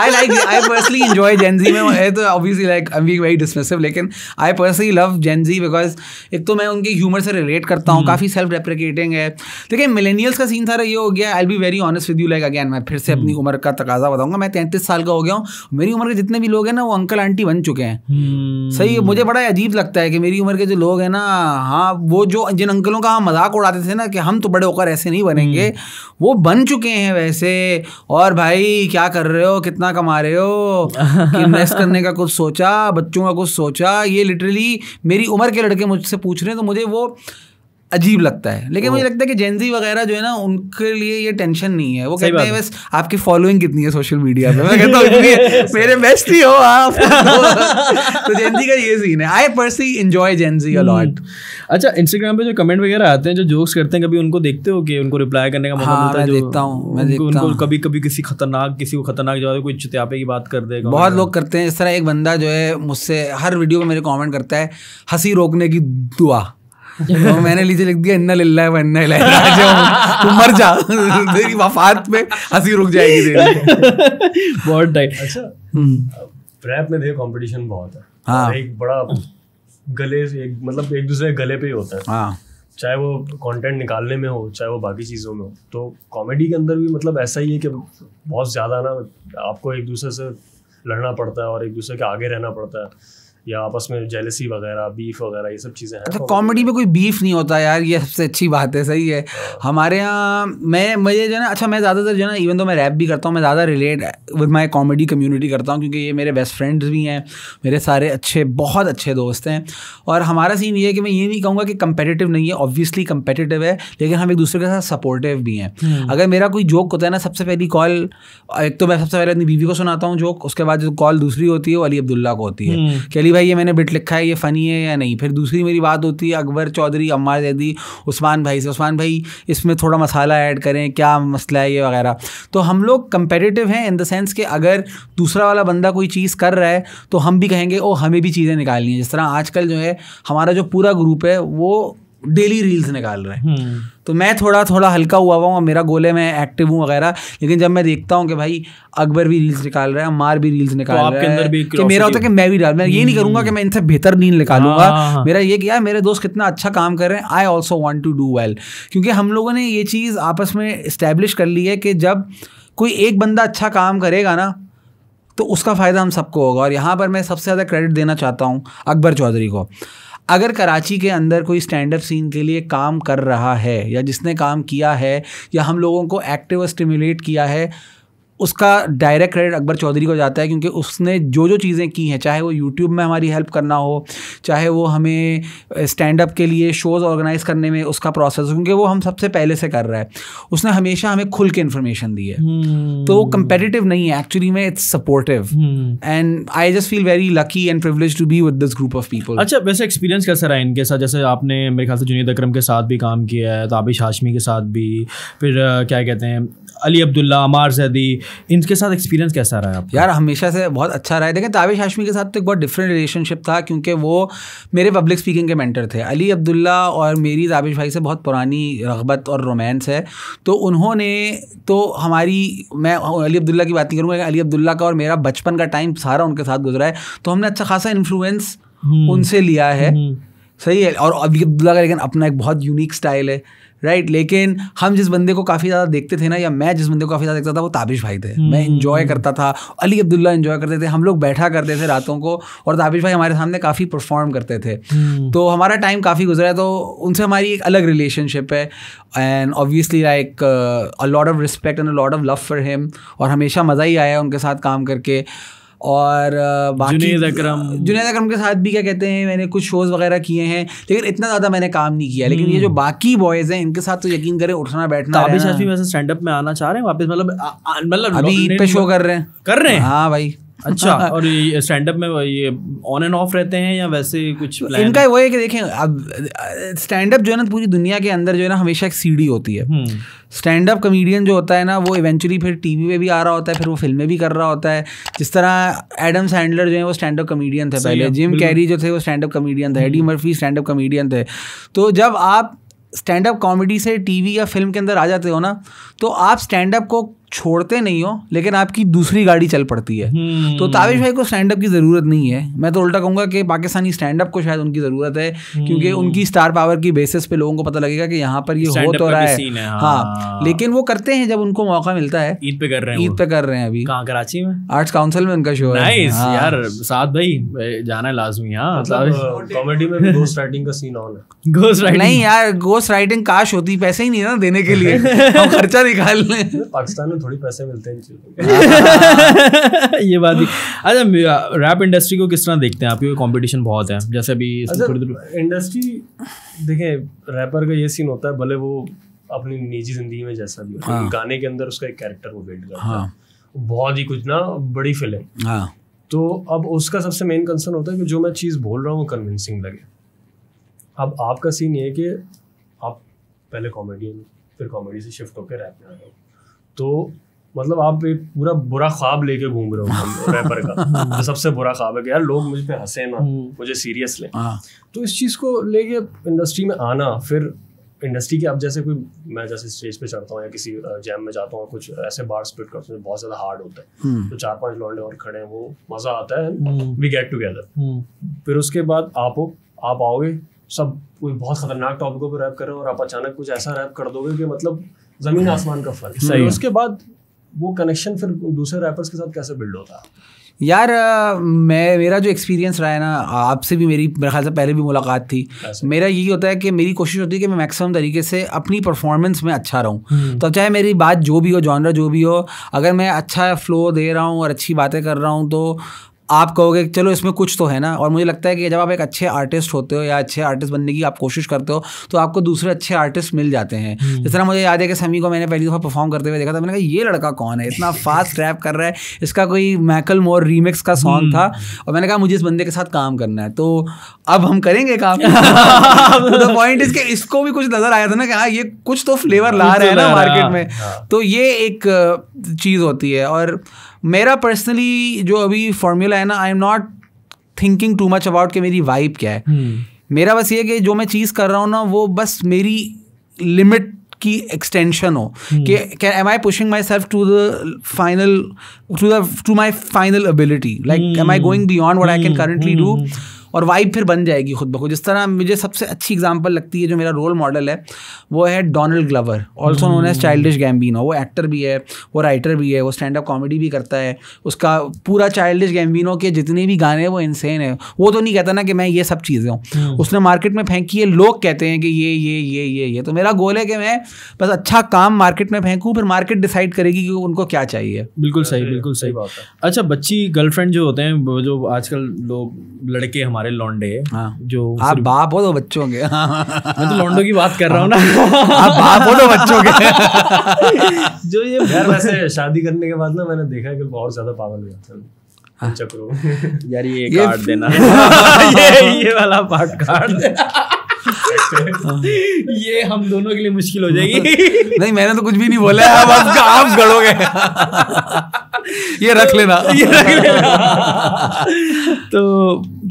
I like I personally enjoy Gen Z में तो obviously like I am being very dismissive लेकिन I personally love Gen Z because एक तो मैं उनके ह्यूमर से रिलेट करता हूँ काफ़ी सेल्फ डेप्रिकेटिंग है। देखिए मिलेनियल्स का सीन सारा ये हो गया I be very honest with you like again मैं फिर से अपनी उम्र का तकाजा बताऊँगा। मैं तैंतीस साल का हो गया हूँ मेरी उम्र के जितने भी लोग हैं ना वो अंकल आंटी बन चुके हैं। सही है मुझे बड़ा अजीब लगता है कि मेरी उम्र के जो लोग हैं ना हाँ वो जो जिन अंकलों का हम मज़ाक उड़ाते थे ना कि हम तो बड़े होकर ऐसे नहीं बनेंगे। वो बन चुके हैं वैसे। और भाई क्या कर रहे हो? कितना कमा रहे हो? इन्वेस्ट करने का कुछ सोचा बच्चों का कुछ सोचा? ये लिटरली मेरी उम्र के लड़के मुझसे पूछ रहे हैं तो मुझे वो अजीब लगता है। लेकिन मुझे लगता है कि जेंजी वगैरह जो है ना उनके लिए ये टेंशन नहीं है। वो कहते हैं बस आपकी फॉलोइंग कितनी है सोशल मीडिया पे? मैं कहता हूँ [laughs] मेरे बेस्ट ही हो आप। [laughs] तो जेंजी का ये सीन है। I personally enjoy Gen Z a lot अच्छा इंस्टाग्राम पे जो कमेंट वगैरह आते हैं जो जोक्स करते हैं कभी उनको देखते हो कि उनको रिप्लाई करने का मौका हाँ, मिलता है देखता हूँ, मैं देखता हूँ। कभी कभी किसी खतरनाक किसी को खतरनाक जवाब कोई चुतियापे की बात कर देगा बहुत लोग करते हैं इस तरह एक बंदा जो है मुझसे हर वीडियो में मेरे कमेंट करता है हँसी रोकने की दुआ। तो मैंने नीचे लिख दिया इन्ना लिल्ला व इन्ना। तू मर जा तेरी वफात पे हँसी रुक जाएगी तेरी बहुत टाइट अच्छा हम्म। रैप में देखो कंपटीशन बहुत है हाँ। एक बड़ा गले से एक मतलब एक दूसरे के गले पे ही होता है हाँ चाहे वो कंटेंट निकालने में हो चाहे वो बाकी चीज़ों में हो तो कॉमेडी के अंदर भी मतलब ऐसा ही है कि बहुत ज़्यादा ना आपको एक दूसरे से लड़ना पड़ता है और एक दूसरे के आगे रहना पड़ता है या आपस में जेलसी वगैरह बीफ वगैरह ये सब चीज़ें हैं तो कॉमेडी में कोई बीफ नहीं होता यार ये सबसे अच्छी बात है सही है हमारे यहाँ मैं मुझे जो है ना अच्छा मैं ज़्यादातर जो है ना इवन तो मैं रैप भी करता हूँ मैं ज़्यादा relate with my comedy community करता हूँ क्योंकि ये मेरे बेस्ट फ्रेंड्स भी हैं मेरे सारे अच्छे बहुत अच्छे दोस्त हैं और हमारा सीन ये है कि मैं ये नहीं कहूँगा कि कंपेटिटिव नहीं है ऑब्वियसली कंपेटिटिव है लेकिन हम एक दूसरे के साथ सपोर्टिव भी हैं हम्म। अगर मेरा कोई जोक होता है ना सबसे पहली कॉल एक तो मैं सबसे पहले अपनी बीवी को सुनाता हूँ जोक उसके बाद जो कॉल दूसरी होती है वो अली अब्दुल्ला को होती है हम्म। कि अली भाई, ये मैंने बिट लिखा है, ये फ़नी है या नहीं? फिर दूसरी मेरी बात होती है अकबर चौधरी, अम्मार जैदी, उस्मान भाई से, उस्मान भाई, इसमें थोड़ा मसाला ऐड करें, क्या मसला है ये वगैरह। तो हम लोग कंपेटिटिव हैं इन द सेंस कि अगर दूसरा वाला बंदा कोई चीज़ कर रहा है तो हम भी कहेंगे ओ हमें भी चीज़ें निकालनी है। जिस तरह आजकल जो है, हमारा जो पूरा ग्रुप है, वो डेली रील्स निकाल रहे हैं। हम्म। तो मैं थोड़ा थोड़ा हल्का हुआ हुआ हूँ मेरा गोले में एक्टिव हूँ वगैरह लेकिन जब मैं देखता हूँ कि भाई अकबर भी रील्स निकाल रहा है अम्मार भी रील्स निकाल तो रहा है कि मेरा होता है। कि मैं भी डाल मैं ये नहीं करूँगा कि मैं इनसे बेहतर नींद निकालूँगा। हाँ, हाँ। मेरा ये कि यार मेरे दोस्त कितना अच्छा काम कर रहे हैं I also want to do well क्योंकि हम लोगों ने ये चीज़ आपस में इस्टेब्लिश कर ली है कि जब कोई एक बंदा अच्छा काम करेगा ना तो उसका फ़ायदा हम सबको होगा। और यहाँ पर मैं सबसे ज़्यादा क्रेडिट देना चाहता हूँ अकबर चौधरी को। अगर कराची के अंदर कोई स्टैंड अप सीन के लिए काम कर रहा है या जिसने काम किया है या हम लोगों को एक्टिव स्टिमुलेट किया है उसका डायरेक्ट क्रेडिट अकबर चौधरी को जाता है क्योंकि उसने जो जो चीज़ें की हैं चाहे वो यूट्यूब में हमारी हेल्प करना हो चाहे वो हमें स्टैंड अप के लिए शोज़ ऑर्गेनाइज करने में उसका प्रोसेस क्योंकि वो हम सबसे पहले से कर रहा है। उसने हमेशा हमें खुल के इन्फॉर्मेशन दी है। हम्म। तो वो कंपेटिटिव नहीं है एक्चुअली में it's supportive. And I just feel very lucky and privilege to be with this group of people अच्छा वैसे एक्सपीरियंस कैसा रहा इनके साथ? जैसे आपने मेरे ख्याल से जुनीद अक्रम के साथ भी काम किया है ताबिश हाशमी के साथ भी फिर क्या कहते हैं अली अब्दुल्ला अमार जैदी इनके साथ एक्सपीरियंस कैसा रहा है यार हमेशा से बहुत अच्छा रहा है। देखें ताबिश हाशमी के साथ तो एक बहुत डिफरेंट रिलेशनशिप था क्योंकि वो मेरे पब्लिक स्पीकिंग के मेंटर थे। अली अब्दुल्ला और मेरी ताबिश भाई से बहुत पुरानी रगबत और रोमांस है। तो उन्होंने तो हमारी मैं अली अब्दुल्ला की बात नहीं करूँगा अली अब्दुल्ला का और मेरा बचपन का टाइम सारा उनके साथ गुजरा है। तो हमने अच्छा खासा इन्फ्लुएंस हम्म। उनसे लिया है। हम्म। सही है और अली अब्दुल्ला का लेकिन अपना एक बहुत यूनिक स्टाइल है। राइट लेकिन हम जिस बंदे को काफ़ी ज़्यादा देखते थे ना या मैं जिस बंदे को काफ़ी ज़्यादा देखता था वो ताबिश भाई थे। मैं इंजॉय करता था अली अब्दुल्ला इंजॉय करते थे हम लोग बैठा करते थे रातों को और ताबिश भाई हमारे सामने काफ़ी परफॉर्म करते थे। तो हमारा टाइम काफ़ी गुजरा है तो उनसे हमारी एक अलग रिलेशनशिप है। And obviously like a lot of respect and a lot of love for him और हमेशा मज़ा ही आया उनके साथ काम करके। और जुनेद बाकी जुनैद अकरम। जुनेद अकरम के साथ भी क्या कहते हैं मैंने कुछ शोज़ वगैरह किए हैं लेकिन इतना ज़्यादा मैंने काम नहीं किया। लेकिन ये जो बाकी बॉयज़ हैं इनके साथ तो यकीन करें उठना बैठना आप भी हाशमी वैसे स्टैंड अप में आना चाह रहे हैं वापस? मतलब मतलब अभी ईद पे शो कर रहे हैं। कर रहे हैं? हाँ भाई। अच्छा [laughs] और ये स्टैंड अप में ये ऑन एंड ऑफ़ रहते हैं या वैसे कुछ इनका वो है कि देखें अब स्टैंड अप जो है ना पूरी दुनिया के अंदर जो है ना हमेशा एक सीढ़ी होती है। स्टैंड अप कमेडियन जो होता है ना वो इवेंचुअली फिर टीवी पे भी आ रहा होता है फिर वो फ़िल्में भी कर रहा होता है। जिस तरह एडम सैंडलर जो है वो स्टैंड अप कमेडियन थे पहले जिम कैरी जो थे वो स्टैंड अप कमेडियन थे Eddie Murphy stand up comedian थे। तो जब आप स्टैंड अप कॉमेडी से टीवी या फ़िल्म के अंदर आ जाते हो ना तो आप स्टैंड अप को छोड़ते नहीं हो लेकिन आपकी दूसरी गाड़ी चल पड़ती है। हम्म। तो ताबिश भाई को स्टैंड अप की ज़रूरत नहीं है। मैं तो उल्टा कहूँगा कि पाकिस्तानी स्टैंड अप को शायद उनकी ज़रूरत है क्योंकि उनकी स्टार पावर की बेसिस पे लोगों को पता लगेगा कि यहाँ पर ये हो हम्म। तो रहा है। हाँ। हाँ। लेकिन वो करते हैं जब उनको मौका मिलता है। ईद पे कर रहे हैं ईद पे कर रहे हैं अभी। कहाँ कराची में? आर्ट्स काउंसिल में उनका शो है। हाँ। यार साथ भाई जाना है लाजमी हाँ मतलब कॉमेडी में भी गोस्ट राइटिंग का सीन ऑन है। घोस्ट नहीं यार गोस्ट राइटिंग काश होती पैसे ही नहीं है ना देने के लिए। [laughs] खर्चा निकाल लें। पाकिस्तान में थोड़ी पैसे मिलते हैं [laughs] ये बात ही अच्छा रैप इंडस्ट्री को किस तरह देखते हैं आपकी कंपटीशन बहुत है। जैसे अभी देर अच्छा इंडस्ट्री देखें रैपर का ये सीन होता है भले वो अपनी निजी ज़िंदगी में जैसा भी हो गाने के अंदर उसका एक कैरेक्टर वो बिल्ड करता हाँ। है। बहुत ही कुछ ना बड़ी फ़िल्म हाँ। तो अब उसका सबसे मेन कंसर्न होता है कि जो मैं चीज़ बोल रहा हूँ वो कन्विंसिंग लगे। अब आपका सीन ये है कि आप पहले कॉमेडियन फिर कॉमेडी से शिफ्ट होकर रैप में आ रहे हो तो मतलब आप एक पूरा बुरा ख्वाब लेके घूम रहे हो [laughs] रैपर का। जो सबसे बुरा ख्वाब है कि यार लोग मुझ पे हंसे ना मुझे सीरियस लें। हाँ। तो इस चीज़ को लेके इंडस्ट्री में आना फिर इंडस्ट्री के अब जैसे कोई मैं जैसे स्टेज पे चढ़ता हूँ या किसी जैम में जाता हूँ कुछ ऐसे बार स्पिट करते हैं बहुत ज़्यादा हार्ड होता है। हम्म, तो चार पाँच लौंडे और खड़े हैं वो मज़ा आता है hmm, we get together hmm, फिर उसके बाद आप हो आप आओगे सब कोई बहुत खतरनाक टॉपिकों पर रैप कर रहे हो और आप अचानक कुछ ऐसा रैप कर दोगे कि मतलब ज़मीन आसमान का फ़र्क। सही है। उसके बाद वो कनेक्शन फिर दूसरे रैपर्स के साथ कैसे बिल्ड होता? है यार मैं मेरा जो एक्सपीरियंस रहा है ना आपसे भी मेरी मेरे ख्याल से पहले भी मुलाकात थी। मेरा यही होता है कि मेरी कोशिश होती है कि मैं मैक्सिमम तरीके से अपनी परफॉर्मेंस में अच्छा रहूँ। तो चाहे मेरी बात जो भी हो जॉनर जो भी हो अगर मैं अच्छा फ्लो दे रहा हूँ और अच्छी बातें कर रहा हूँ तो आप कहोगे चलो इसमें कुछ तो है ना और मुझे लगता है कि जब आप एक अच्छे आर्टिस्ट होते हो या अच्छे आर्टिस्ट बनने की आप कोशिश करते हो तो आपको दूसरे अच्छे आर्टिस्ट मिल जाते हैं। जिस तरह मुझे याद है कि समी को मैंने पहली दफ़ा परफॉर्म करते हुए देखा था मैंने कहा ये लड़का कौन है? इतना फास्ट रैप [laughs] कर रहा है। इसका कोई मैकल मोर रीमिक्स का सॉन्ग था। और मैंने कहा मुझे इस बंदे के साथ काम करना है। तो अब हम करेंगे काम। द पॉइंट इज़ कि इसको भी कुछ नज़र आया था ना कि हाँ ये कुछ तो फ्लेवर ला रहा है ना मार्केट में। तो ये एक चीज़ होती है। और मेरा पर्सनली जो अभी फॉर्मूला है ना I am not thinking too much about कि मेरी वाइब क्या है। मेरा बस ये कि जो मैं चीज़ कर रहा हूँ ना वो बस मेरी लिमिट की एक्सटेंशन हो। कि am I pushing myself to the final to the to my final ability like am I going beyond what I can currently do और वाइब फिर बन जाएगी खुद ब खुद। जिस तरह मुझे सबसे अच्छी एग्ज़ाम्पल लगती है जो मेरा रोल मॉडल है वो है Donald Glover also known as Childish Gambino वो एक्टर भी है वो राइटर भी है वो स्टैंड अप कॉमेडी भी करता है। उसका पूरा चाइल्डिश गैम्बिनो के जितने भी गाने हैं वो इंसेन है। वो तो नहीं कहता ना कि मैं ये सब चीज़ें हूँ। उसने मार्केट में फेंकी है लोग कहते हैं कि ये ये ये ये ये। तो मेरा गोल है कि मैं बस अच्छा काम मार्केट में फेंकूँ फिर मार्केट डिसाइड करेगी कि उनको क्या चाहिए। बिल्कुल सही बिल्कुल सही बात है। अच्छा बच्ची गर्लफ्रेंड जो होते हैं जो आजकल लोग लड़के हमारे लौंडे हाँ। जो आप बाप हो तो बच्चों के [laughs] मैं तो [laughs] लौंडों की बात कर रहा हूँ ना। आप बाप हो तो बच्चों के [laughs] जो ये यार वैसे शादी करने के बाद ना मैंने देखा है कि बहुत ज़्यादा पागल हो जाते हैं। इन चक्करों यार ये ये- काट देना। ये ये वाला पार्ट देना। ये हम दोनों के लिए मुश्किल हो जाएगी। नहीं मैंने तो कुछ भी नहीं बोला अब आप आप गढ़ोगे। ये रख लेना। ये रख लेना। तो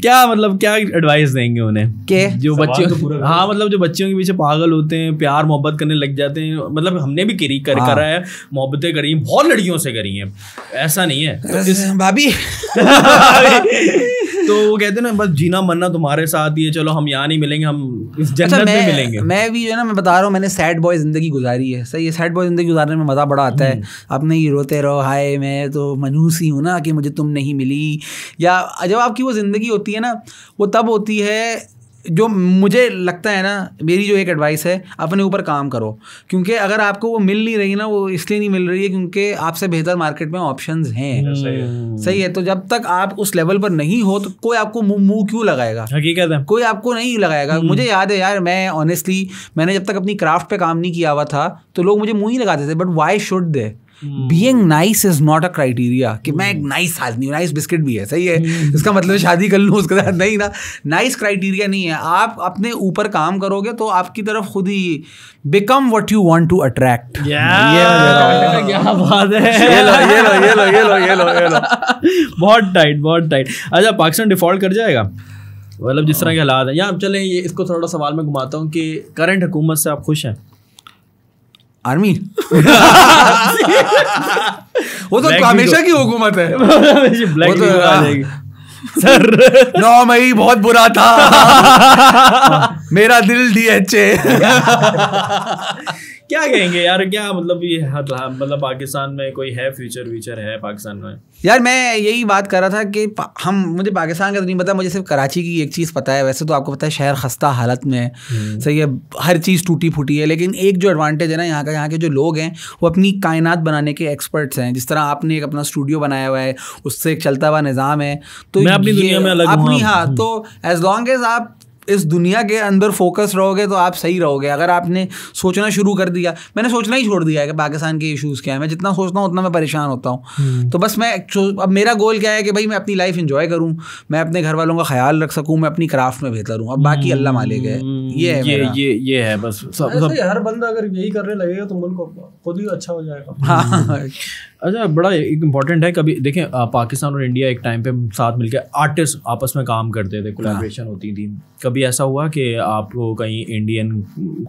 क्या मतलब क्या एडवाइस देंगे उन्हें? के? जो बच्चों तो हाँ मतलब जो बच्चों के पीछे पागल होते हैं प्यार मोहब्बत करने लग जाते हैं मतलब हमने भी करी कर हाँ। करा है मोहब्बतें करी हैं, बहुत लड़कियों से करी हैं। ऐसा नहीं है। तो इस भाभी। [laughs] तो वो कहते हैं ना बस जीना मरना तुम्हारे साथ ही है चलो हम यहाँ नहीं मिलेंगे हम इस जन्नत अच्छा में मिलेंगे. मैं भी जो है ना मैं बता रहा हूँ मैंने सैड बॉय ज़िंदगी गुजारी है। सही है सैड बॉय ज़िंदगी गुजारने में मज़ा बड़ा आता है। अपने ही रोते रहो हाय मैं तो मनूस ही हूँ ना कि मुझे तुम नहीं मिली। या जब आपकी वो ज़िंदगी होती है ना वो तब होती है जो मुझे लगता है ना मेरी जो एक एडवाइस है अपने ऊपर काम करो। क्योंकि अगर आपको वो मिल नहीं रही ना वो इसलिए नहीं मिल रही है क्योंकि आपसे बेहतर मार्केट में ऑप्शन हैं। सही है। तो जब तक आप उस लेवल पर नहीं हो तो कोई आपको मुँह क्यों लगाएगा? हकीकत है। कोई आपको नहीं लगाएगा। मुझे याद है यार मैं ऑनेस्टली मैंने जब तक अपनी क्राफ्ट पे काम नहीं किया हुआ था तो लोग मुझे मुँह ही लगाते थे but why should they being nice is not a criteria कि मैं एक नाइस आदमी हूँ नाइस बिस्किट भी है सही है? इसका मतलब शादी कर लूँ उसके साथ नहीं ना? नाइस क्राइटेरिया नहीं है। आप अपने ऊपर काम करोगे तो आपकी तरफ़ खुद ही become what you want to attract यार क्या बात है। ये लो ये लो ये लो ये लो ये लो ये लो। बहुत टाइट बहुत टाइट अच्छा पाकिस्तान डिफ़ॉल्ट कर जाएगा? मतलब जिस तरह के हालात हैं। यहाँ चलें ये इसको थोड़ा सवाल में घुमाता हूँ कि करंट हुकूमत से आप खुश हैं? आर्मी। [laughs] [laughs] वो तो हमेशा की हुकूमत है। वो तो- [laughs] सर। नौ मई बहुत बुरा था। मेरा दिल डीएचए क्या कहेंगे यार क्या मतलब ये मतलब पाकिस्तान में कोई है फ्यूचर व्यूचर है पाकिस्तान में? यार मैं यही बात कर रहा था कि हम मुझे पाकिस्तान का तो नहीं पता मुझे सिर्फ़ कराची की एक चीज़ पता है। वैसे तो आपको पता है शहर खस्ता हालत में है। सही है हर चीज़ टूटी फूटी है लेकिन एक जो एडवांटेज है ना यहाँ का यहाँ के जो लोग हैं वो अपनी कायनात बनाने के एक्सपर्ट्स हैं। जिस तरह आपने एक अपना स्टूडियो बनाया हुआ है उससे एक चलता हुआ निज़ाम है तो मैं अपनी दुनिया में अलग अपनी हाँ। हाँ तो एज लॉन्ग एज आप इस दुनिया के अंदर फोकस रहोगे तो आप सही रहोगे। अगर आपने सोचना शुरू कर दिया मैंने सोचना ही छोड़ दिया है कि पाकिस्तान के इश्यूज़ क्या है। मैं जितना सोचता हूँ उतना मैं परेशान होता हूँ। तो बस मैं अब मेरा गोल क्या है कि भाई मैं अपनी लाइफ इंजॉय करूँ मैं अपने घर वालों का ख्याल रख सकूँ मैं अपनी क्राफ्ट में बेहतर हूँ। अब बाकी अल्लाह मालिक है। ये है ये ये ये है बस। सब सब हर बंदा अगर यही करने लगेगा तो मुल्क खुद ही अच्छा हो जाएगा। [laughs] हाँ। अच्छा बड़ा एक इंपॉर्टेंट है कभी देखें पाकिस्तान और इंडिया एक टाइम पे साथ मिलकर आर्टिस्ट आपस में काम करते थे कोलैबोरेशन होती थी। कभी ऐसा हुआ कि आपको कहीं इंडियन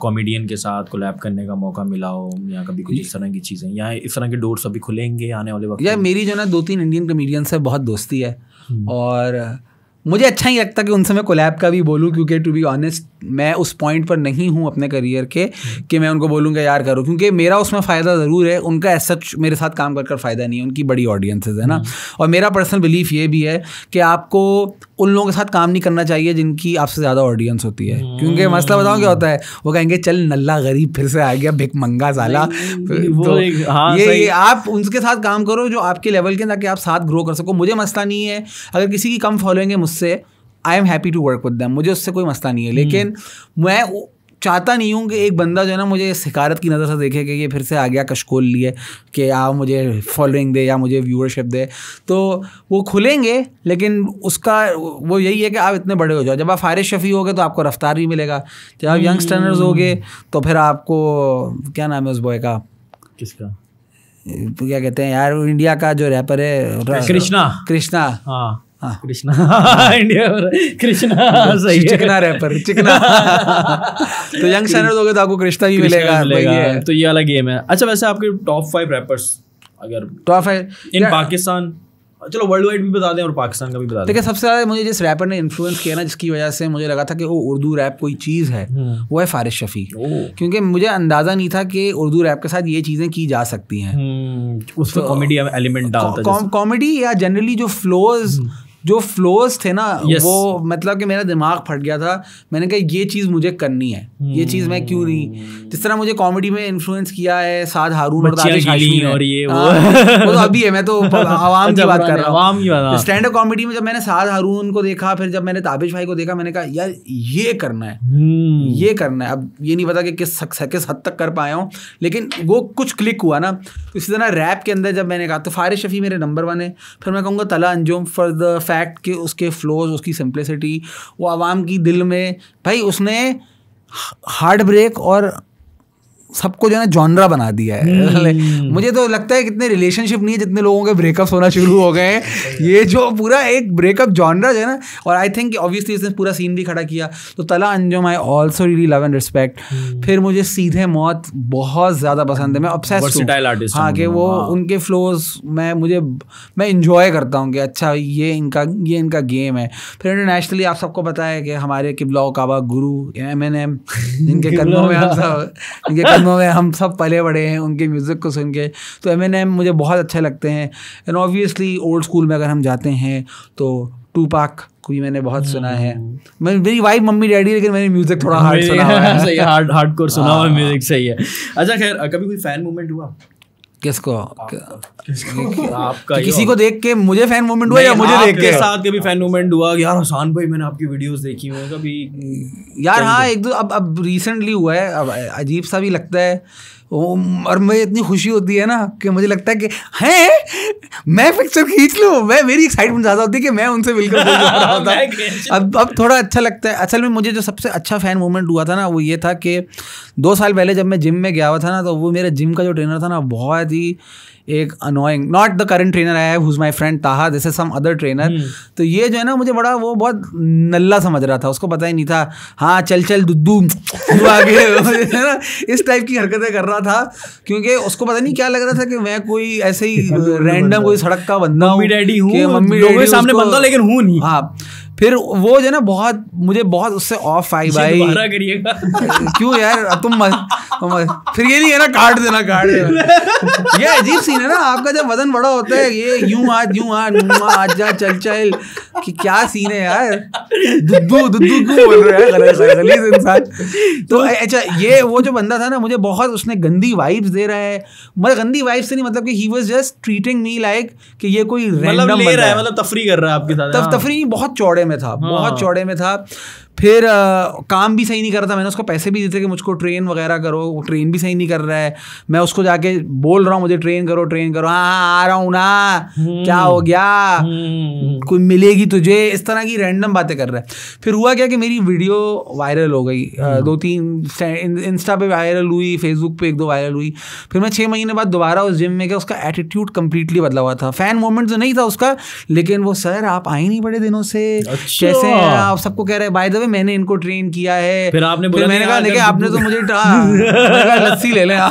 कॉमेडियन के साथ कोलैब करने का मौका मिला हो या कभी कुछ इस तरह की चीज़ें या इस तरह के डोर्स अभी खुलेंगे आने वाले वक्त यार मेरी जो ना दो तीन इंडियन कमेडियन से बहुत दोस्ती है और मुझे अच्छा ही लगता कि उनसे मैं कोलैब का भी बोलूँ क्योंकि टू बी ऑनेस्ट मैं उस पॉइंट पर नहीं हूँ अपने करियर के कि मैं उनको बोलूँगा यार करो क्योंकि मेरा उसमें फ़ायदा ज़रूर है। उनका ऐसा सच मेरे साथ काम कर कर फ़ायदा नहीं है उनकी बड़ी ऑडियंसेज है ना। और मेरा पर्सनल बिलीफ ये भी है कि आपको उन लोगों के साथ काम नहीं करना चाहिए जिनकी आपसे ज़्यादा ऑडियंस होती है। क्योंकि मसला बताऊँ क्या होता है? वो कहेंगे चल नल्ला गरीब फिर से आ गया भिक मंगा साला। तो हाँ, ये, ये आप उनके साथ काम करो जो आपके लेवल के ताकि आप साथ ग्रो कर सको। मुझे मसला नहीं है। अगर किसी की कम फॉलोइंग है मुझसे I am happy to work with them मुझे उससे कोई मसला नहीं है। लेकिन मैं चाहता नहीं हूँ कि एक बंदा जो है ना मुझे शिकारत की नज़र से देखे कि ये फिर से आ गया कशकोल लिए कि आप मुझे फॉलोइंग दे या मुझे व्यूअरशिप दे। तो वो खुलेंगे लेकिन उसका वो यही है कि आप इतने बड़े हो जाओ। जब आप फारिश शफ़ी होगे तो आपको रफ्तार भी मिलेगा। जब आप यंगस्टर्नर्स होगे तो फिर आपको क्या नाम है उस बॉय का? किसका? तो क्या कहते हैं यार इंडिया का जो रैपर है कृष्णा। कृष्णा। हाँ हाँ। कृष्णा। इंडिया कृष्णा सही चिकना रैपर चिकना। [laughs] तो यंग स्टैंडर्ड होगे तो आपको कृष्णा ही मिलेगा है। तो ये वाला गेम है। अच्छा वैसे आपके टॉप फाइव रैपर्स अगर टॉप है इन पाकिस्तान चलो वर्ल्ड वाइड भी बता दें और पाकिस्तान का भी बता दें। देखिए सबसे ज़्यादा मुझे जिस रैपर ने इन्फ्लुएंस किया ना जिसकी वजह से मुझे लगा था कि वो उर्दू रैप कोई चीज़ है वो है फारिश शफ़ी। क्योंकि मुझे अंदाज़ा नहीं था कि उर्दू रैप के साथ ये चीज़ें की जा सकती हैं। हम्म, उसमें कॉमेडी एलिमेंट डालता कॉमेडी या जनरली जो फ्लोज जो फ्लोज थे ना Yes. वो मतलब कि मेरा दिमाग फट गया था। मैंने कहा ये चीज़ मुझे करनी है। ये चीज़ मैं क्यों नहीं? जिस तरह मुझे कॉमेडी में इन्फ्लुएंस किया है साद हारून और। और ये वो। हाँ, वो तो अभी है मैं तो [laughs] आवाम की अच्छा, बात कर रहा हाँ। स्टैंड अप कॉमेडी में जब मैंने साद हारून को देखा फिर जब मैंने ताबिश भाई को देखा मैंने कहा यार ये करना है। हम्म, ये करना है। अब ये नहीं पता कि किस किस हद तक कर पाया हूँ लेकिन वो कुछ क्लिक हुआ ना। इसी तरह रैप के अंदर जब मैंने कहा तो फारिश शफ़ी मेरे नंबर वन है। फिर मैं कहूँगा तला अंजुम फॉर द फैक्ट कि उसके फ्लोज उसकी सिंप्लिसिटी वो आवाम की दिल में, भाई उसने हार्ड ब्रेक और सबको जो है ना जॉनरा बना दिया है। [laughs] मुझे तो लगता है कितने रिलेशनशिप नहीं है जितने लोगों के ब्रेकअप्स होना शुरू हो गए हैं। [laughs] ये जो पूरा एक ब्रेकअप जॉनरा जो है ना और आई थिंक ऑब्वियसली इसने पूरा सीन भी खड़ा किया। तो Talha Anjum I also really love and respect फिर मुझे सीधे मौत बहुत ज़्यादा पसंद है। मैं obsessed हूँ। कि वो, हाँ। उनके फ्लोज मैं मुझे मैं इंजॉय करता हूँ कि अच्छा ये इनका ये इनका गेम है। फिर इंटरनेशनली आप सबको पता है कि हमारे किबला काबा गुरु एम एन एम जिनके कदमों में हम सब इनके कदमों में हम सब पले बड़े हैं उनके म्यूज़िक को सुन के। तो एम एन एम मुझे बहुत अच्छे लगते हैं। एंड ऑब्वियसली ओल्ड स्कूल में अगर हम जाते हैं तो टू पाक को भी मैंने बहुत सुना है। मैं मेरी वाइफ मम्मी डैडी लेकिन मैंने म्यूज़िक थोड़ा हार्ड सुना हुआ है। [laughs] सही हार्ड हार्ड कोर सुना हुआ म्यूज़िक सही है। अच्छा खैर कभी कोई फ़ैन मूवमेंट हुआ? किसको? आपका। किसी को देख के मुझे फ़ैन मोमेंट हुआ या मुझे देख के? साथ कभी फ़ैन मूवमेंट हुआ? यार हसान भाई मैंने आपकी वीडियोस देखी हुई कभी यार हाँ एक दो अब अब रिसेंटली हुआ है अब अजीब सा भी लगता है। वो- और मुझे इतनी खुशी होती है ना कि मुझे लगता है कि हैं? मैं पिक्चर खींच लूँ? मैं मेरी एक्साइटमेंट ज़्यादा होती है कि मैं उनसे मिलकर बोल रहा होता [laughs] अब अब थोड़ा अच्छा लगता है। असल में मुझे जो सबसे अच्छा फ़ैन मोमेंट हुआ था ना वो ये था कि दो साल पहले जब मैं जिम में गया हुआ था ना तो वो मेरा जिम का जो ट्रेनर था ना बहुत ही एक annoying not the current trainer I have who's my friend Taha this is some other trainer तो ये जो है ना मुझे बड़ा वो बहुत नल्ला समझ रहा था उसको पता ही नहीं था। हाँ चल चल दुद्दू आगे। [laughs] है ना इस टाइप की हरकतें कर रहा था क्योंकि उसको पता नहीं क्या लग रहा था कि मैं कोई ऐसे ही [laughs] रैंडम कोई सड़क का बंदा हूँ मम्मी डैडी हूँ मम्मी डैडी सामने बंदा लेकिन हूँ नहीं। हाँ फिर वो जो है ना बहुत मुझे बहुत उससे ऑफ़ आई भाई। [laughs] क्यों यार तुम मत, तुम मत- फिर ये नहीं है ना काट देना काट देना। [laughs] ये अजीब सीन है ना आपका जब वज़न बड़ा होता है ये यूँ आज यूँ आज आज जा चल चल। कि क्या सीन है यार? दुद्दू दुद्दू क्यों बोल रहे हैं गलीज इंसान। तो अच्छा ये वो जो बंदा था ना मुझे बहुत उसने गंदी वाइब्स दे रहा है। मतलब गंदी वाइब्स से नहीं मतलब कि he was just treating me like कि ये कोई मतलब रैंडम बंदा है है। मतलब तफरी कर रहा है आपके साथ हाँ। तफरी बहुत चौड़े में था हाँ। बहुत चौड़े में था फिर अ, काम भी सही नहीं कर रहा था। मैंने उसको पैसे भी दिए थे कि मुझको ट्रेन वगैरह करो। वो ट्रेन भी सही नहीं कर रहा है। मैं उसको जाके बोल रहा हूँ मुझे ट्रेन करो ट्रेन करो। हाँ हाँ आ रहा हूँ ना। क्या हो गया? हम्म, कोई मिलेगी तुझे? इस तरह की रैंडम बातें कर रहा है। फिर हुआ क्या कि मेरी वीडियो वायरल हो गई। दो तीन इंस्टा पे वायरल हुई फेसबुक पे एक दो वायरल हुई। फिर मैं छः महीने बाद दोबारा उस जिम में गया। उसका एटीट्यूड कम्प्लीटली बदला हुआ था। फ़ैन मोमेंट तो नहीं था उसका लेकिन वो सर आप आए नहीं बड़े दिनों से। अच्छा। कैसे आप? सबको कह रहे हैं बाय द वे भाई मैंने इनको ट्रेन किया है। फिर आपने बोला [laughs] मैंने कहा देखिए आपने तो मुझे लस्सी ले लें [laughs]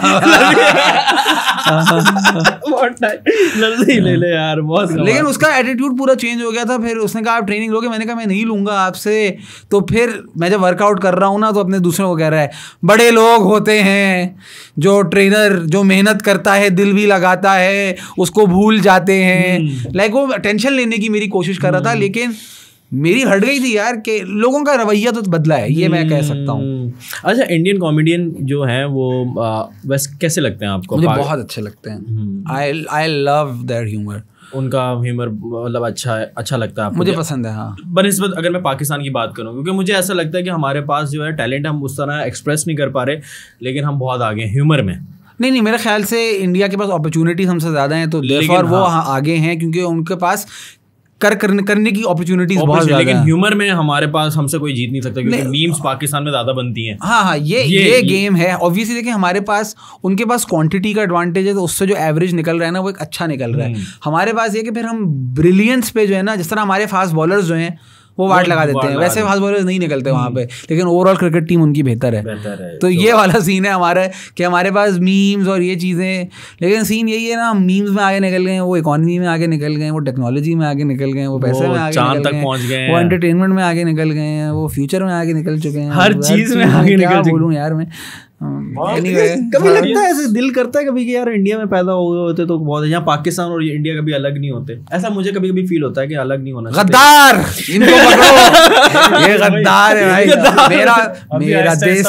लस्सी ले ले यार बहुत लेकिन उसका एटीट्यूड पूरा चेंज हो गया था। फिर उसने कहा आप ट्रेनिंग लोगे? मैंने कहा मैं नहीं लूँगा आपसे। तो फिर मैं जब वर्कआउट कर रहा हूँ ना तो अपने दूसरे को कह रहा है बड़े लोग होते हैं जो ट्रेनर जो मेहनत करता है दिल भी लगाता है उसको भूल जाते हैं। लाइक वो टेंशन लेने की मेरी कोशिश कर रहा था लेकिन मेरी हट गई थी यार कि लोगों का रवैया तो बदला है ये मैं कह सकता हूँ। हम्म। अच्छा इंडियन कॉमेडियन जो हैं वो वैसे कैसे लगते हैं आपको? मुझे बहुत अच्छे लगते हैं। I I love their humour उनका ह्यूमर मतलब अच्छा है अच्छा लगता है आपको? मुझे पसंद है हाँ। बनस्बत अगर मैं पाकिस्तान की बात करूँ क्योंकि मुझे ऐसा लगता है कि हमारे पास जो है टैलेंट हम उस तरह एक्सप्रेस नहीं कर पा रहे लेकिन हम बहुत आगे हैं ह्यूमर में। नहीं नहीं मेरे ख्याल से इंडिया के पास अपॉर्चुनिटीज़ हमसे ज़्यादा हैं तो देयरफॉर वो हाँ। हाँ आगे हैं क्योंकि उनके पास कर करने करने की अपॉर्चुनिटीज़ बहुत ज़्यादा लेकिन ह्यूमर में हमारे पास हमसे कोई जीत नहीं सकता क्योंकि मीम्स पाकिस्तान में ज़्यादा बनती हैं। हाँ हाँ ये ये- ये, ये- गेम है। ऑब्वियसली देखिए हमारे पास उनके पास क्वांटिटी का एडवांटेज है तो उससे जो एवरेज निकल रहा है ना वो एक अच्छा निकल रहा है। हम्म। हमारे पास ये कि फिर हम ब्रिलियंस पे जो है ना जिस तरह हमारे फास्ट बॉलर जो हैं वो वाट लगा देते हैं। वैसे फास्ट बॉलर्स नहीं निकलते वहाँ पे लेकिन ओवरऑल क्रिकेट टीम उनकी बेहतर है। तो ये वाला सीन है हमारा कि हमारे पास मीम्स और ये चीज़ें लेकिन सीन यही है ना हम मीम्स में आगे निकल गए वो इकोनॉमी में आगे निकल गए वो टेक्नोलॉजी में आगे निकल गए वो पैसे में आगे निकल गए वो एंटरटेनमेंट में आगे निकल गए हैं वो फ्यूचर में आगे निकल चुके हैं। हर चीज़ में आगे निकल बोलूँ यार मैं? कभी लगता है ऐसे दिल करता है कभी कि यार इंडिया में पैदा हुए होते तो बहुत यहाँ पाकिस्तान और इंडिया कभी अलग नहीं होते। ऐसा मुझे कभी कभी फील होता है कि अलग नहीं होना गद्दार! इनको पकड़ो। ये [laughs] गद्दार है भाई। मेरा मेरा देश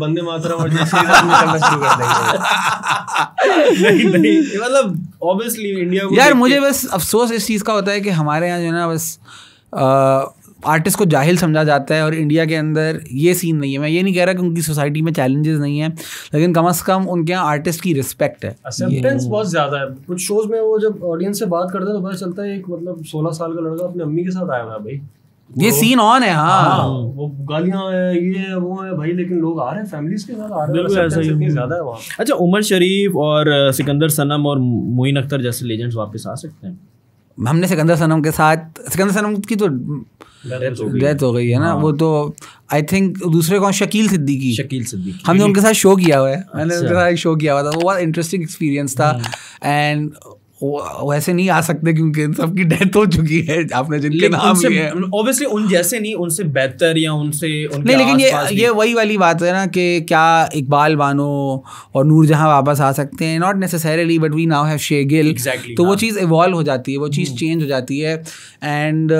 बंदे मातरम और [laughs] नहीं नहीं मतलब ऑब्वियसली इंडिया यार मुझे बस अफसोस इस चीज़ का होता है कि हमारे यहाँ जो है ना बस आर्टिस्ट को जाहिल समझा जाता है और इंडिया के अंदर ये सीन नहीं है। मैं ये नहीं कह रहा कि उनकी सोसाइटी में चैलेंजेस नहीं है लेकिन कम अज़ कम उनके यहाँ आर्टिस्ट की रिस्पेक्ट है। एक्सेप्टेंस बहुत ज़्यादा है। कुछ शोज़ में वो जब ऑडियंस से बात करते हैं तो पता चलता है एक मतलब 16 साल का लड़का अपनी अम्मी के साथ आया हुआ है भाई। ये सीन ऑन है हाँ। हाँ वो गालियाँ है ये है वो है भाई लेकिन लोग आ रहे हैं फैमिलीज़ के साथ आ रहे हैं। बिल्कुल ऐसा ही ज़्यादा है वहाँ। अच्छा उमर शरीफ और सिकंदर सनम और मोइन अख्तर जैसे लेजेंड्स वापस आ सकते हैं। हमने सिकंदर सनम के साथ सिकंदर सनम की तो। डेथ हो गई है ना? वो तो आई थिंक दूसरे कौन शकील सिद्दीकी। शकील सिद्दीकी। हमने उनके साथ शो किया हुआ है। मैंने अच्छा। उनके साथ शो किया हुआ था। वो बहुत इंटरेस्टिंग एक्सपीरियंस था। एंड वैसे नहीं आ सकते क्योंकि इन सबकी डेथ हो चुकी है। आपने जिनके नाम लिए हैं। ऑब्वियसली उन जैसे नहीं उनसे बेहतर या उनसे उनके नहीं लेकिन ये ये वही वाली बात है ना कि क्या इकबाल बानो और नूरजहां वापस आ सकते हैं? Not necessarily but we now have शेगिल तो वो हाँ। चीज़ इवॉल्व हो जाती है। वो चीज़ चेंज हो जाती है। एंड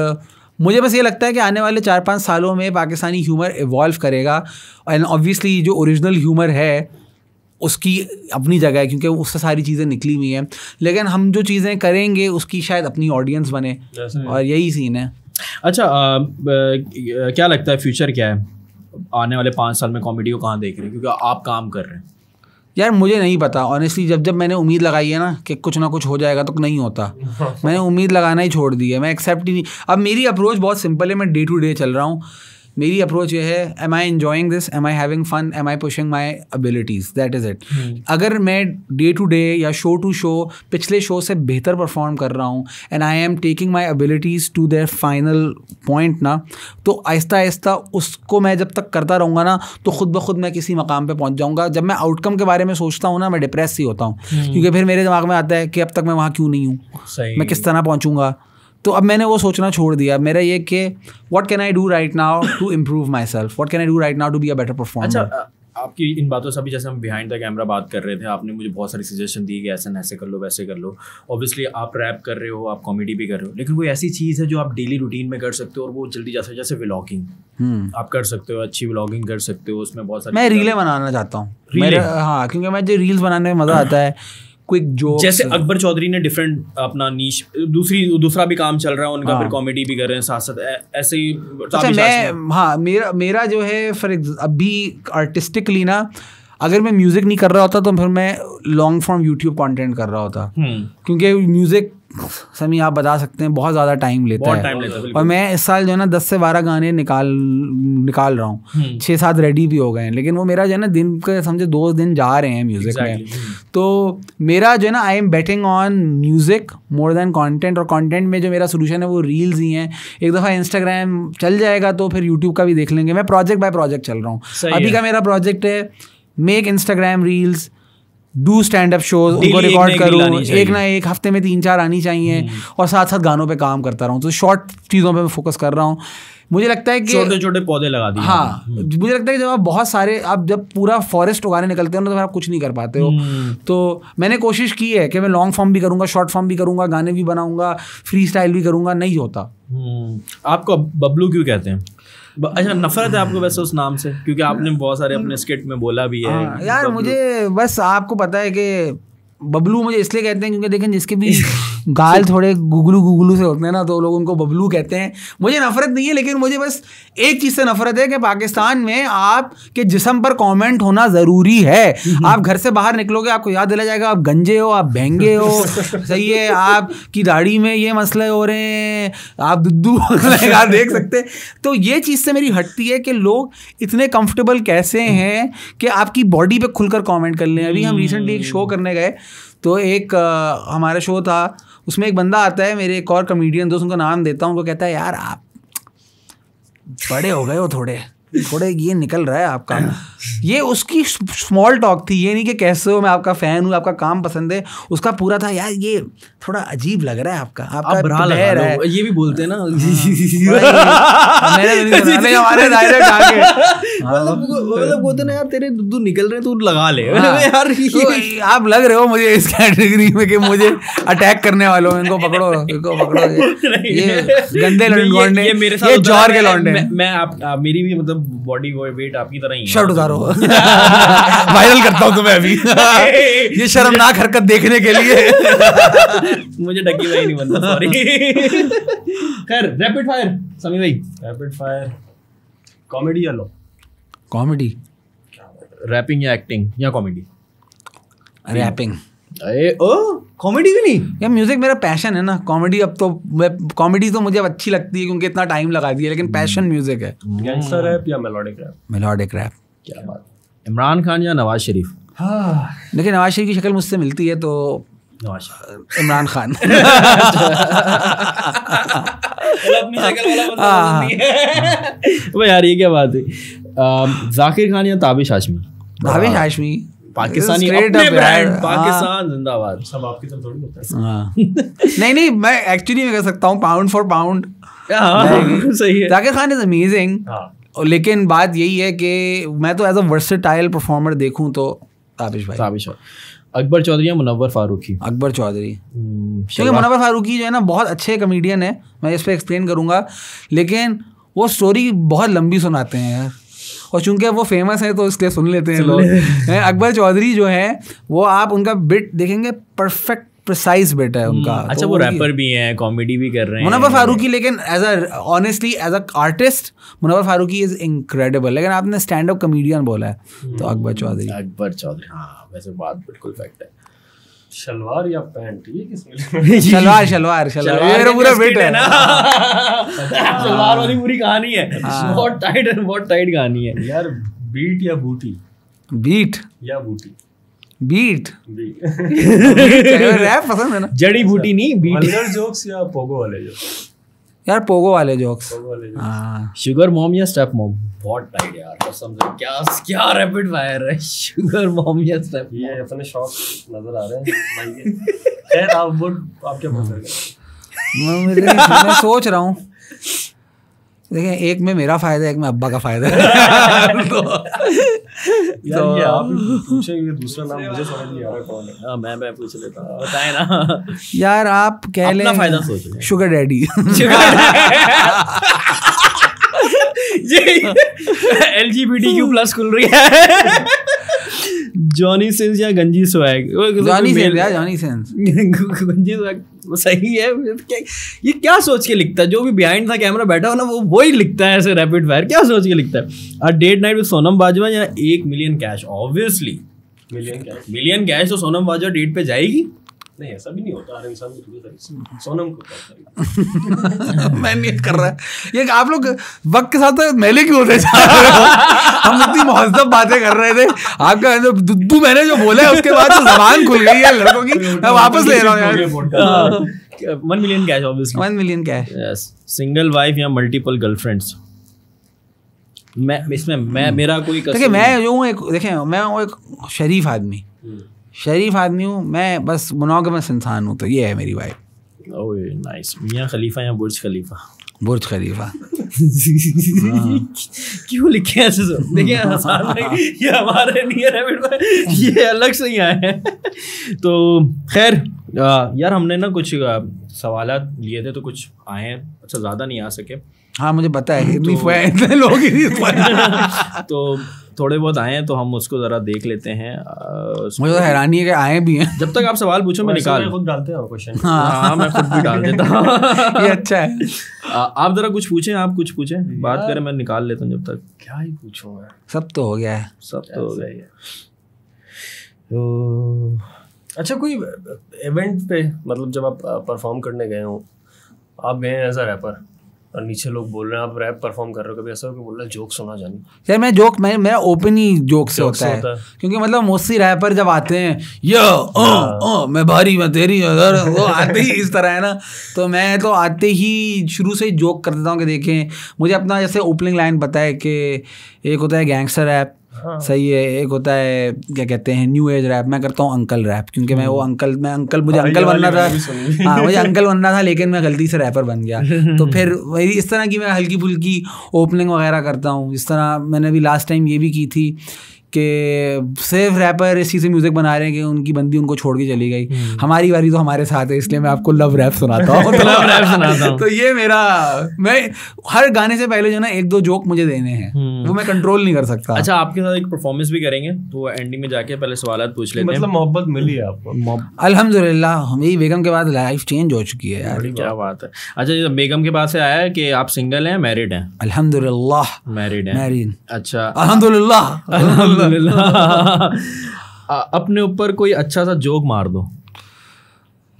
मुझे बस ये लगता है कि आने वाले चार पाँच सालों में पाकिस्तानी ह्यूमर इवॉल्व करेगा एंड ऑब्वियसली जो ओरिजिनल ह्यूमर है उसकी अपनी जगह है क्योंकि उससे सारी चीज़ें निकली हुई हैं। लेकिन हम जो चीज़ें करेंगे उसकी शायद अपनी ऑडियंस बने। और यही सीन है। अच्छा अ, ब- क्या लगता है फ्यूचर क्या है? आने वाले पाँच साल में कॉमेडी को कहाँ देख रहे हैं? क्योंकि आप काम कर रहे हैं। यार मुझे नहीं पता ऑनेस्टली जब जब मैंने उम्मीद लगाई है ना कि कुछ ना कुछ हो जाएगा तो नहीं होता। मैंने उम्मीद लगाना ही छोड़ दी है, मैं एक्सेप्ट ही नहीं। अब मेरी अप्रोच बहुत सिंपल है, मैं डे टू डे चल रहा हूँ। मेरी अप्रोच ये है am I enjoying this am I having fun am I pushing my abilities that is it अगर मैं डे टू डे या शो टू शो पिछले शो से बेहतर परफॉर्म कर रहा हूँ and I am taking my abilities to their final point ना तो आहिस्ता आहिस्ता उसको मैं जब तक करता रहूँगा ना तो खुद ब खुद मैं किसी मकाम पर पहुँच जाऊँगा। जब मैं आउटकम के बारे में सोचता हूँ ना मैं डिप्रेस ही होता हूँ। क्योंकि फिर मेरे दिमाग में आता है कि अब तक मैं वहाँ क्यों नहीं हूँ? मैं किस तरह पहुंचूँगा? तो अब मैंने वो सोचना छोड़ दिया। मेरा ये कि what can I do right now to improve myself what can I do right now to be a better अच्छा परफॉर्मर अ, आपकी इन बातों से अभी जैसे हम बिहाइंड द कैमरा बात कर रहे थे आपने मुझे बहुत सारी सजेशन दी कि ऐसे न ऐसे कर लो वैसे कर लो। ऑब्वियसली आप रैप कर रहे हो आप कॉमेडी भी कर रहे हो लेकिन कोई ऐसी चीज़ है जो आप डेली रूटीन में कर सकते हो और वो जल्दी जा सकते जैसे व्लॉगिंग हम्म। आप कर सकते हो अच्छी व्लॉगिंग कर सकते हो उसमें बहुत सारी मैं रीलें बनाना चाहता हूँ। हाँ? क्योंकि मैं जो रील्स बनाने में मज़ा आता है क्विक जो जैसे अकबर चौधरी ने डिफरेंट अपना नीच दूसरी दूसरा भी काम चल रहा है उनका हाँ। फिर कॉमेडी भी कर रहे हैं साथ साथ ऐसे ही अच्छा मैं हाँ। मेरा मेरा जो है फॉर अभी आर्टिस्टिकली ना अगर मैं म्यूज़िक नहीं कर रहा होता तो फिर मैं लॉन्ग फॉर्म यूट्यूब कंटेंट कर रहा होता। हम्म। क्योंकि म्यूज़िक समी आप बता सकते हैं बहुत ज़्यादा टाइम लेता है। टाइम लेता और मैं इस साल जो है ना दस से बारह गाने निकाल निकाल रहा हम्म। हूँ छः सात रेडी भी हो गए हैं लेकिन वो मेरा जो है ना दिन के समझे दो दिन जा रहे हैं म्यूज़िक में। हम्म। तो मेरा जो है ना I am betting on music more than content और कॉन्टेंट में जो मेरा सोल्यूशन है वो रील्स ही हैं। एक दफ़ा इंस्टाग्राम चल जाएगा तो फिर यूट्यूब का भी देख लेंगे। मैं प्रोजेक्ट बाय प्रोजेक्ट चल रहा हूँ। अभी का मेरा प्रोजेक्ट है make Instagram reels do stand up shows उनको रिकॉर्ड करूँ। एक ना एक हफ़्ते में तीन चार आनी चाहिए और साथ साथ गानों पे काम करता रहूँ। तो शॉर्ट चीज़ों पे मैं फोकस कर रहा हूँ। मुझे लगता है कि छोटे छोटे पौधे लगा दिए हाँ मुझे लगता है कि जब आप बहुत सारे आप जब पूरा फॉरेस्ट उगाने निकलते हो ना तो आप कुछ नहीं कर पाते हो। हम्म। तो मैंने कोशिश की है कि मैं लॉन्ग फॉर्म भी करूँगा शॉर्ट फॉर्म भी करूँगा गाने भी बनाऊँगा फ्री स्टाइल भी करूँगा नहीं होता। हम्म, आपको बबलू क्यों कहते हैं? अच्छा नफरत है आपको वैसे उस नाम से? क्योंकि आपने बहुत सारे अपने स्किट में बोला भी है हाँ, यार मुझे बस आपको पता है कि बबलू मुझे इसलिए कहते हैं क्योंकि देखें जिसके भी [laughs] गाल थोड़े गुगलू गुगलू से होते हैं ना तो लोग उनको बबलू कहते हैं। मुझे नफरत नहीं है लेकिन मुझे बस एक चीज़ से नफरत है कि पाकिस्तान में आपके जिसम पर कमेंट होना ज़रूरी है। आप घर से बाहर निकलोगे आपको याद दिला जाएगा आप गंजे हो आप बहंगे हो [laughs] सही है आपकी दाढ़ी में ये मसले हो रहे हैं आप दुद्दू आप देख सकते तो ये चीज़ से मेरी हटती है कि लोग इतने कंफर्टेबल कैसे हैं कि आपकी बॉडी पे खुलकर कमेंट कर लें। अभी हम रिसेंटली एक शो करने गए तो एक आ, हमारा शो था उसमें एक बंदा आता है मेरे एक और कमेडियन दोस्त उनका नाम देता हूँ उनको कहता है यार आप बड़े हो गए हो थोड़े। थोड़े ये निकल रहा है आपका। ये उसकी स्मॉल टॉक थी ये नहीं कि कैसे हो मैं आपका फ़ैन हूँ आपका काम पसंद है। उसका पूरा था यार ये थोड़ा अजीब लग रहा है आपका आप आपका भरा लगा प्लेयर है। ये भी बोलते हैं ना सुना नहीं हमारे [laughs] डायरेक्ट आके। मतलब मतलब बोलते ना यार तेरे दुद्दू निकल रहे हैं, तू लगा ले। हाँ। [laughs] यार तो आप लग रहे हो मुझे इस कैटेगरी में कि मुझे अटैक करने वालों इनको पकड़ो इनको पकड़ो। [laughs] ये गंदे लौंडे ये मेरे साथ ये जौहर के लौंडे। मैं- आप आप- मेरी भी मतलब बॉडी वेट आपकी तरह ही शर्ट उतारो। [laughs] वायरल करता हूँ तुम्हें अभी। [laughs] ये शर्मनाक हरकत देखने के लिए। मुझे डकी [laughs] भाई नहीं बनता सॉरी खैर रैपिड फायर समी भाई। रैपिड फायर कॉमेडी या लो कॉमेडी रैपिंग या एक्टिंग या कॉमेडी रैपिंग कॉमेडी भी नहीं? यार म्यूज़िक मेरा पैशन है ना. कॉमेडी अब तो मैं कॉमेडी तो मुझे अब अच्छी लगती है क्योंकि इतना टाइम लगा दिया लेकिन पैशन म्यूज़िक है. गैंगस्टर रैप या मेलोडिक रैप मेलोडिक रैप क्या बात इमरान खान या नवाज़ शरीफ? हाँ। लेकिन नवाज़ शरीफ की शक्ल मुझसे मिलती है तो इमरान खान. [laughs] अपनी शक्ल वाला बंदा पसंद नहीं है। यार ये क्या बात है? जाकिर खान या ताबिश हाशमी? ताबिश हाशमी। पाकिस्तानी अपने ब्रांड पाकिस्तान जिंदाबाद। सब आपकी तरफ़ थोड़ी होता है। हाँ। [laughs] नहीं नहीं मैं एक्चुअली मैं कह सकता हूँ पाउंड फॉर पाउंड हाँ, [laughs] सही है। जाकिर खान इज़ अमेजिंग हाँ। लेकिन बात यही है कि मैं तो एज अ वर्सेटाइल परफॉर्मर देखूँ तो ताबिश भाई। ताबिश अकबर चौधरी या मुनव्वर फारूकी? अकबर चौधरी। हम्म, क्योंकि मुनव्वर फारूकी जो है ना बहुत अच्छे कमेडियन है। मैं इस पर एक्सप्लेन करूँगा। लेकिन वो स्टोरी बहुत लंबी सुनाते हैं यार। और चूँकि वो फ़ेमस है तो इसलिए सुन लेते हैं लोग। अकबर चौधरी जो है वो आप उनका बिट देखेंगे परफेक्ट प्रिसाइज बिट है उनका। अच्छा तो वो रैपर भी हैं कॉमेडी भी कर रहे हैं। मुनव्वर फारूकी लेकिन as a honestly as a artist Munawar Faruqui is incredible लेकिन आपने स्टैंड अप कॉमेडियन बोला है तो अकबर चौधरी। अकबर चौधरी हाँ वैसे बात बिल्कुल फैक्ट है। शलवार या पैंट? ये किसमें [laughs] शलवार शलवार शलवार। ये मेरा पूरा बिट है। ना? [laughs] शलवार वाली पूरी कहानी है। बहुत टाइट है बहुत टाइट कहानी है। यार बीट या बूटी बीट या बूटी बीट बीट रैप पसंद है ना? जड़ी बूटी नहीं बीट जोक्स या पोगो वाले जोक्स यार पोगो वाले जोक्स हाँ। शुगर मॉम या स्टेप मॉम बहुत टाइट यार कसम से। क्या क्या रैपिड फायर है? शुगर मॉम या स्टेप ये अपने शौक नज़र आ रहे हैं। [laughs] भाई के। खैर आप वो आप क्या प्रेफर करें मैं मेरे लिए- मैं सोच रहा हूँ। देखें एक में मेरा फ़ायदा है एक में अब्बा का फ़ायदा है। [laughs] [laughs] तो यार ये आप पूछेंगे दूसरा नाम मुझे समझ नहीं आ रहा कौन है हाँ मैं मैं पूछ लेता हूँ बताए ना यार आप कह अपना फ़ायदा सोच। लें। शुगर डैडी ये L G B T Q plus खुल रही है। जॉनी सेंस या गंजी स्वैग जॉनी सेंस यार जॉनी सेंस गंजी स्वैग वो सही है। क्या ये क्या सोच के लिखता है? जो भी बिहाइंड था कैमरा बैठा हो ना वो वही लिखता है ऐसे रैपिड फायर क्या सोच के लिखता है? और date night with Sonam Bajwa या एक million cash obviously million cash million cash तो सोनम बाजवा डेट पे जाएगी। नहीं ऐसा भी नहीं होता हर इंसान को थोड़ी सोनम को मैं नहीं कर रहा है ये आप लोग वक्त के साथ मेले क्यों होते जा रहे हो हम इतनी महजब बातें कर रहे थे आपका जो दुद्दू मैंने जो बोला है उसके बाद तो जबान खुल गई है लड़कों की मैं वापस ले रहा हूँ यार one million cash obviously one million है यस सिंगल वाइफ या मल्टीपल गर्लफ्रेंड्स मैं इसमें मैं मेरा कोई देखिए मैं जो हूँ एक देखें मैं हूँ एक शरीफ आदमी। शरीफ आदमी हूँ मैं बस मोनोगमस इंसान हूँ तो ये है मेरी वाइफ। ओए नाइस मियाँ खलीफा या बुर्ज खलीफा? बुर्ज खलीफा. [laughs] क्यों लिखे ऐसे सब? देखिए [laughs] ये हमारे नियर में ये अलग से ही आए हैं। तो खैर यार हमने ना कुछ सवाल लिए थे तो कुछ आए हैं। अच्छा ज़्यादा नहीं आ सके। हाँ मुझे पता है [laughs] इतनी फुआ- लोग ही तो थोड़े बहुत आए हैं तो हम उसको ज़रा देख लेते हैं। मुझे तो हैरानी है कि आए भी हैं। जब तक आप सवाल पूछो मैं निकाल खुद डालते हैं क्वेश्चन हाँ। मैं खुद भी डाल [laughs] देता हूँ। ये अच्छा है। आप जरा कुछ पूछें आप कुछ पूछें। बात करें मैं निकाल लेता हूँ जब तक। क्या ही पूछूँ मैं सब तो हो गया है। सब तो हो गया। तो अच्छा कोई इवेंट पे मतलब जब आप परफॉर्म करने गए हो आप गए हैं एज अ रैपर और नीचे लोग बोल रहे हैं आप रैप परफॉर्म कर रहे हो कभी ऐसा हो कि बोल रहे हैं जोक सुना जानी। यार मैं जोक मैं मेरा ओपन ही जोक से होता है। है। क्योंकि मतलब मोस्टली रैपर जब आते हैं यो ओ ओ मैं भारी मैं तेरी अगर वो आते ही इस तरह है ना तो मैं तो आते ही शुरू से ही जोक कर देता हूँ कि देखें मुझे अपना जैसे ओपनिंग लाइन पता है कि एक होता है गैंगस्टर रैप सही है एक होता है क्या कहते हैं न्यू एज रैप मैं करता हूँ अंकल रैप क्योंकि मैं वो अंकल मैं अंकल मुझे हाँ, अंकल बनना था। हाँ मुझे अंकल बनना था लेकिन मैं गलती से रैपर बन गया। [laughs] तो फिर वही इस तरह की मैं हल्की फुल्की ओपनिंग वगैरह करता हूँ। इस तरह मैंने भी लास्ट टाइम ये भी की थी कि सिर्फ़ रैपर इसी से म्यूज़िक बना रहे हैं कि उनकी बंदी उनको छोड़ के चली गई। हमारी बारी तो हमारे साथ है इसलिए मैं आपको लव रैप सुनाता हूँ। तो, [laughs] Love rap सुनाता हूँ। तो ये मेरा मैं हर गाने से पहले जो ना एक दो जोक मुझे देने हैं। वो मैं कंट्रोल नहीं कर सकता। अच्छा आपके साथ एक परफॉर्मेंस भी करेंगे तो एंडिंग में जाके पहले सवाल पूछ लेते मतलब मोहब्बत मिली है आपको? हैं अल्हम्दुलिल्लाह मेरी बेगम के बाद लाइफ चेंज हो चुकी है यार। क्या बात है। अच्छा ये बेगम के पास से आया है कि आप सिंगल हैं मैरिड हैं? अल्हम्दुलिल्लाह मैरिड हैं। मैरिड अच्छा। अल्हम्दुलिल्लाह। [laughs] [laughs] अल्हम्दुलिल्लाह अपने ऊपर कोई अच्छा सा जोक मार दो।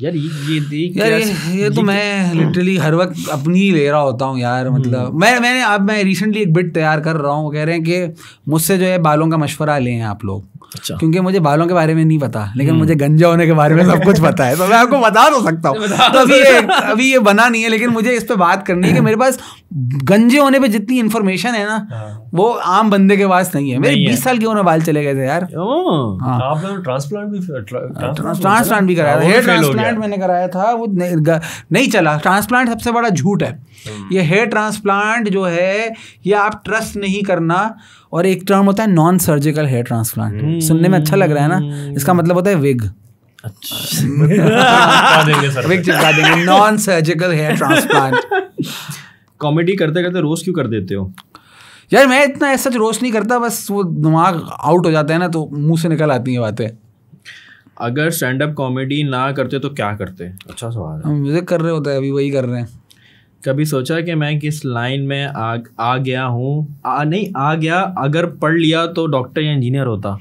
यार ये ये देख यार ये, ये तो मैं लिटरली हर वक्त अपनी ही ले रहा होता हूँ यार मतलब। मैं मैंने अब मैं रिसेंटली एक बिट तैयार कर रहा हूँ कह रहे हैं कि मुझसे जो है बालों का मशवरा लें आप लोग। अच्छा। क्योंकि मुझे बालों के बारे में नहीं पता लेकिन मुझे गंजा होने के बारे में सब कुछ पता है। तो मैं आपको बता तो सकता हूँ। तो अभी ये अभी ये बना नहीं है लेकिन मुझे इस पे बात करनी है कि मेरे पास गंजे होने पे जितनी इन्फॉर्मेशन है ना वो आम बंदे के पास नहीं है। मेरे बीस साल की उम्र बाल चले गए थे यार। ओ, हाँ। तो ट्रांसप्लांट भी ट्रांसप्लांट ट्रांसप्लांट भी कराया था। हाँ, हेयर हो। ट्रांसप्लांट मैंने कराया था वो नहीं चला। ट्रांसप्लांट सबसे बड़ा झूठ है। ये हेयर ट्रांसप्लांट जो है ये आप ट्रस्ट नहीं करना। और एक टर्म होता है नॉन सर्जिकल हेयर ट्रांसप्लांट सुनने में अच्छा लग रहा है ना? इसका मतलब होता है विग देंगे विग चिपका देंगे। Non surgical hair transplant comedy करते करते रोज क्यों कर देते हो? यार मैं इतना ऐसा रोस्ट नहीं करता बस वो दिमाग आउट हो जाता है ना तो मुँह से निकल आती हैं बातें। अगर स्टैंड अप कॉमेडी ना करते तो क्या करते? अच्छा सवाल है। म्यूज़िक कर रहे होते हैं अभी वही कर रहे हैं। कभी सोचा कि मैं किस लाइन में आ, आ गया हूँ? नहीं आ गया अगर पढ़ लिया तो डॉक्टर या इंजीनियर होता।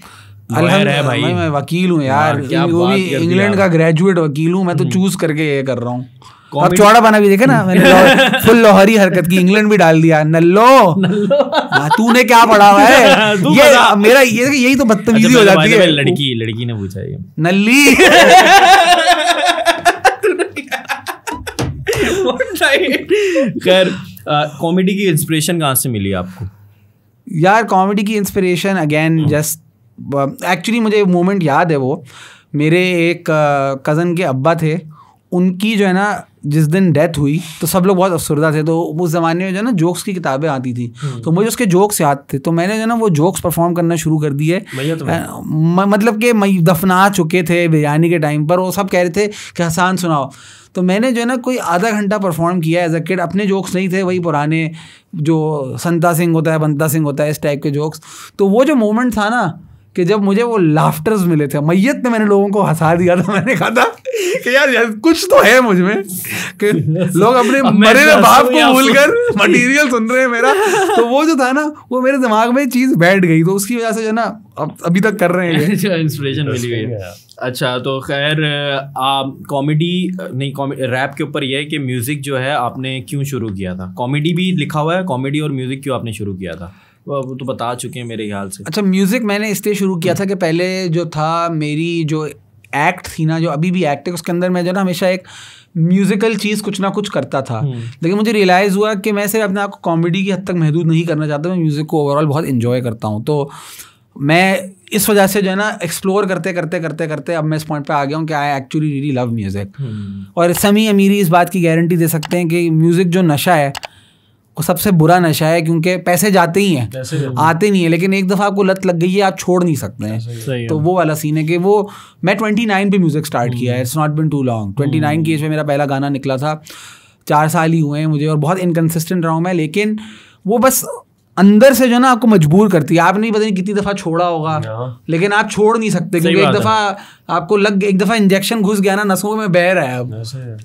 है भाई। मैं, मैं वकील हूँ यार। हाँ, वो भी इंग्लैंड का ग्रेजुएट वकील हूँ मैं तो चूज़ करके ये कर रहा हूँ। अब चौड़ा बना भी देखे ना [laughs] मैंने फुल लोहरी हरकत की इंग्लैंड भी डाल दिया। नल्लो! हाँ, तूने क्या पढ़ा हुआ है? [laughs] ये मेरा ये यही तो बदतमीजी हो अच्छा, जाती the way, है लड़की लड़की ने पूछा ये। नल्ली! [laughs] खैर कॉमेडी की इंस्पिरेशन कहाँ से मिली आपको? यार कॉमेडी की इंस्पिरेशन अगेन जस्ट एक्चुअली मुझे मोमेंट याद है वो। मेरे एक कज़न के अब्बा थे। उनकी जो है ना जिस दिन डेथ हुई तो सब लोग बहुत अफसरदा थे तो उस ज़माने में जो है ना जोक्स की किताबें आती थी। तो मुझे उसके जोक्स याद थे। तो मैंने जो है ना वो जोक्स परफॉर्म करना शुरू कर दिए। तो म- मतलब कि मई दफना चुके थे बिरयानी के टाइम पर वो सब कह रहे थे कि हसान सुनाओ। तो मैंने जो है ना कोई आधा घंटा परफॉर्म किया एज अ किड अपने जोक्स नहीं थे, वही पुराने जो संता सिंह होता है, बंता सिंह होता है, इस टाइप के जोक्स तो वो जो मोमेंट था ना कि जब मुझे वो लाफ्टर्स मिले थे मैयत ने मैंने लोगों को हंसा दिया था मैंने कहा था कि यार यार कुछ तो है मुझमें कि लोग अपने मरे हुए बाप को भूल कर मटीरियल सुन रहे हैं मेरा। तो वो जो था ना वो मेरे दिमाग में चीज़ बैठ गई तो उसकी वजह से जो है ना अब अभी तक कर रहे हैं ये। इंस्पिरेशन मिली हुई है। अच्छा तो खैर आप कॉमेडी नहीं कॉमेडी रैप के ऊपर ये है कि म्यूज़िक जो है आपने क्यों शुरू किया था? कॉमेडी भी लिखा हुआ है कॉमेडी और म्यूज़िक क्यों आपने शुरू किया था? वो तो बता चुके हैं मेरे ख्याल से। अच्छा म्यूज़िक मैंने इसलिए शुरू किया था कि पहले जो था मेरी जो एक्ट थी ना जो अभी भी एक्ट है उसके अंदर मैं जो ना हमेशा एक म्यूजिकल चीज़ कुछ ना कुछ करता था। लेकिन मुझे रियलाइज़ हुआ कि मैं सिर्फ़ अपने आप को कॉमेडी की हद तक महदूद नहीं करना चाहता मैं म्यूज़िक को ओवरऑल बहुत इन्जॉय करता हूँ। तो मैं इस वजह से जो है ना एक्सप्लोर करते करते करते करते अब मैं इस पॉइंट पे आ गया हूँ कि I actually really love music और समी अमीरी इस बात की गारंटी दे सकते हैं कि म्यूज़िक जो नशा है सबसे बुरा नशा है क्योंकि पैसे जाते ही हैं। आते नहीं है लेकिन एक दफ़ा आपको लत लग गई है आप छोड़ नहीं सकते हैं। तो वो वाला सीन है कि वो मैं ट्वेंटी नाइन पे म्यूज़िक स्टार्ट किया है it's not been too long twenty nine की एज में मेरा पहला गाना निकला था चार साल ही हुए हैं मुझे और बहुत इनकन्सिस्टेंट रहा हूँ मैं लेकिन वो बस अंदर से जो ना आपको मजबूर करती है। आपने पता नहीं कितनी दफ़ा छोड़ा होगा हाँ। लेकिन आप छोड़ नहीं सकते क्योंकि एक दफ़ा आपको लग एक दफ़ा इंजेक्शन घुस गया ना नसों में बह रहा है अब। है।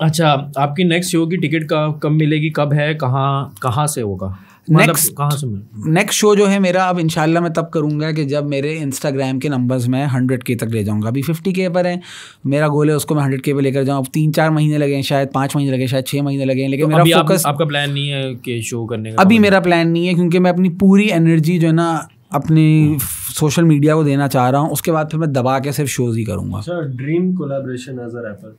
अच्छा आपकी नेक्स्ट शो की टिकट का कब मिलेगी कब है कहाँ कहाँ से होगा? मतलब Next- कहाँ से नेक्स्ट शो जो है मेरा अब इंशाल्लाह मैं तब करूँगा कि जब मेरे इंस्टाग्राम के नंबर्स मैं हंड्रेड के तक ले जाऊँगा। अभी फिफ्टी के पर है मेरा गोल है उसको मैं हंड्रेड के पर लेकर जाऊँ। अब तीन चार महीने लगे शायद पाँच महीने लगे शायद छः महीने लगे लेकिन तो मेरा अभी आप, आपका प्लान नहीं है कि शो करने का? अभी मेरा प्लान नहीं है क्योंकि मैं अपनी पूरी एनर्जी जो है ना अपनी सोशल मीडिया को देना चाह रहा हूँ। उसके बाद फिर मैं दबा के सिर्फ़ शोज़ ही करूँगा। अच्छा dream collaboration as a rapper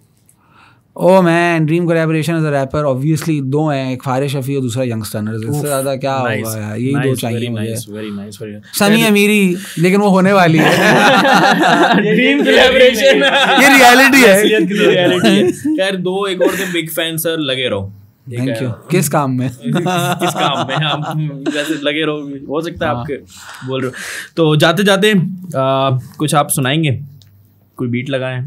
oh man dream collaboration as a rapper obviously दो हैं एक फारिश शफी और दूसरा यंगस्टर इससे ज़्यादा क्या nice, होगा यार यही दो चाहिए मुझे। वेरी नाइस वेरी सनी अमीरी लेकिन वो होने वाली है। ड्रीम [laughs] कोलैबोरेशन ये रियलिटी है। रियलिटी है। [laughs] खैर दो एक और दिन बिग फ़ैन सर लगे रहो। थैंक यू किस काम में? [laughs] किस काम में? आप वैसे लगे रहो। हो सकता है आपके बोल रहे हो। तो जाते जाते कुछ आप सुनाएँगे? कोई बीट लगाए?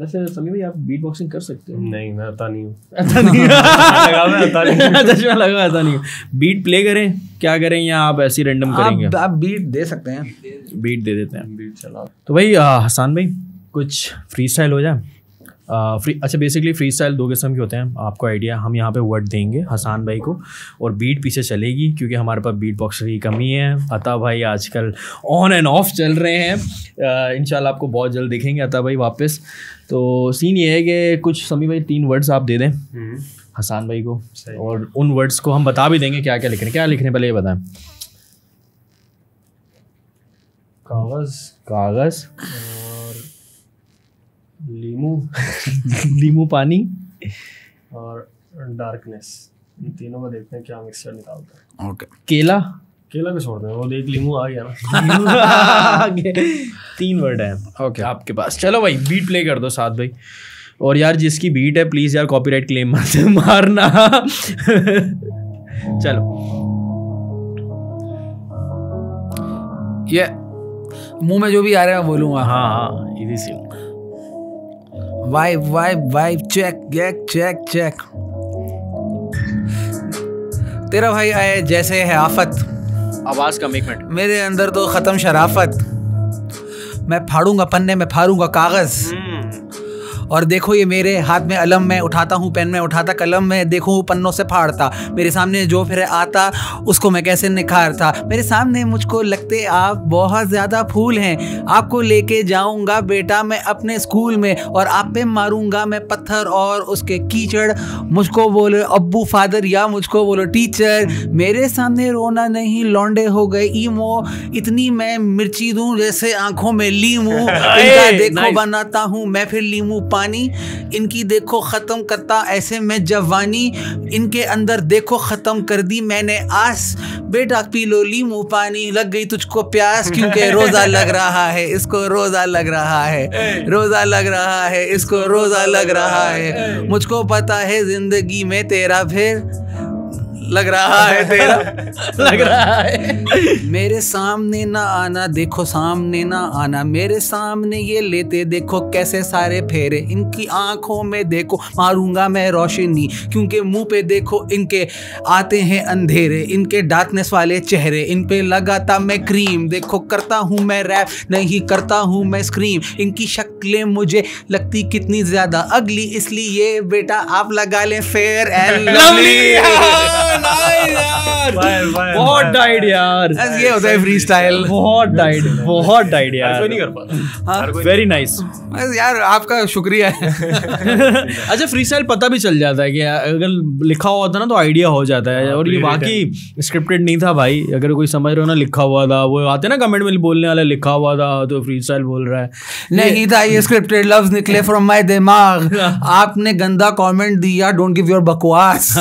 वैसे समी भाई आप बीट बॉक्सिंग कर सकते हो। नहीं मैं आता नहीं हूँ। [laughs] अच्छा नहीं [laughs] लगा मैं आता नहीं [laughs] चश्मा लगा आता नहीं बीट प्ले करें? क्या करें या आप ऐसी रैंडम करेंगे? आप आप बीट दे सकते हैं। बीट दे देते हैं। बीट चलाओ तो भाई हसान भाई कुछ फ्री स्टाइल हो जाए? फ्री अच्छा बेसिकली फ्री स्टाइल दो किस्म के होते हैं। आपको आइडिया हम यहाँ पे वर्ड देंगे हसान भाई को और बीट पीछे चलेगी क्योंकि हमारे पास बीट बॉक्सर की कमी है। अता भाई आजकल ऑन एंड ऑफ़ चल रहे हैं। इंशाल्लाह आपको बहुत जल्द दिखेंगे अता भाई वापस। तो सीन ये है कि कुछ समी भाई तीन वर्ड्स आप दे दें हसान भाई को और उन वर्ड्स को हम बता भी देंगे क्या क्या लिखने क्या लिखने पहले ये बताएँ। कागज़। कागज़। और [laughs] लीमू पानी और डार्कनेस इन तीनों का देखते हैं क्या मिक्सचर निकालता है। ओके केला। केला भी छोड़ दें वो एक लीमू आ गया ना। [laughs] तीन वर्ड है। ओके आपके पास। चलो भाई बीट प्ले कर दो साथ भाई। और यार जिसकी बीट है प्लीज़ यार कॉपीराइट क्लेम मत [laughs] मारना। चलो। ये मुँह में जो भी आ रहा है बोलूँगा। हाँ हाँ इजी सी vibe vibe vibe check check check check तेरा भाई आए जैसे है आफत। आवाज़ कम एक मिनट। मेरे अंदर तो खत्म शराफत। मैं फाड़ूँगा पन्ने में फाड़ूँगा कागज़। और देखो ये मेरे हाथ में अलम में उठाता हूँ पेन में उठाता कलम में देखो पन्नों से फाड़ता। मेरे सामने जो फिर आता उसको मैं कैसे निखारता? मेरे सामने मुझको लगते आप बहुत ज़्यादा फूल हैं। आपको लेके जाऊँगा बेटा मैं अपने स्कूल में और आप पे मारूँगा मैं पत्थर और उसके कीचड़। मुझको बोलो अब्बू फादर या मुझको बोलो टीचर मेरे सामने रोना नहीं लौंडे हो गए ईमो इतनी मैं मिर्ची दूँ जैसे आँखों में लीमू। [laughs] देखो बनाता हूँ मैं फिर लीमू पानी इनकी देखो ख़त्म करता ऐसे में जवानी इनके अंदर देखो ख़त्म कर दी मैंने आस। बेटा पी लो ली मुँह पानी लग गई तुझको प्यास क्योंकि [laughs] रोज़ा लग रहा है इसको रोज़ा लग रहा है रोज़ा लग रहा है इसको रोज़ा लग रहा है। मुझको पता है ज़िंदगी में तेरा फिर लग रहा है तेरा? [laughs] लग रहा है। मेरे सामने ना आना देखो सामने ना आना। मेरे सामने ये लेते देखो कैसे सारे फेरे। इनकी आँखों में देखो मारूँगा मैं रोशनी। क्योंकि मुँह पे देखो इनके आते हैं अंधेरे। इनके डार्कनेस वाले चेहरे। इन पे लगाता मैं क्रीम देखो करता हूँ मैं रैप नहीं करता हूँ मैं स्क्रीम इनकी शक्लें मुझे लगती कितनी ज़्यादा। अगली इसलिए बेटा आप लगा लें फेयर एंड [laughs] लवली। [laughs] बहुत डाइड यार ये होता है फ्री स्टाइल बहुत डाइड बहुत डाइड यार नहीं कर पाता वेरी नाइस यार आपका शुक्रिया है अच्छा फ्री स्टाइल पता भी चल जाता है कि अगर लिखा हुआ था ना तो आइडिया हो जाता है और ये वाकई स्क्रिप्टेड नहीं था भाई अगर कोई समझ रहे हो ना लिखा हुआ था वो आते ना कमेंट में बोलने वाला लिखा हुआ था तो फ्री स्टाइल बोल रहा है नहीं था ये स्क्रिप्टेड लफ्ज निकले फ्रॉम माय दिमाग आपने गंदा कमेंट दिया डोंट गिव योर बकवास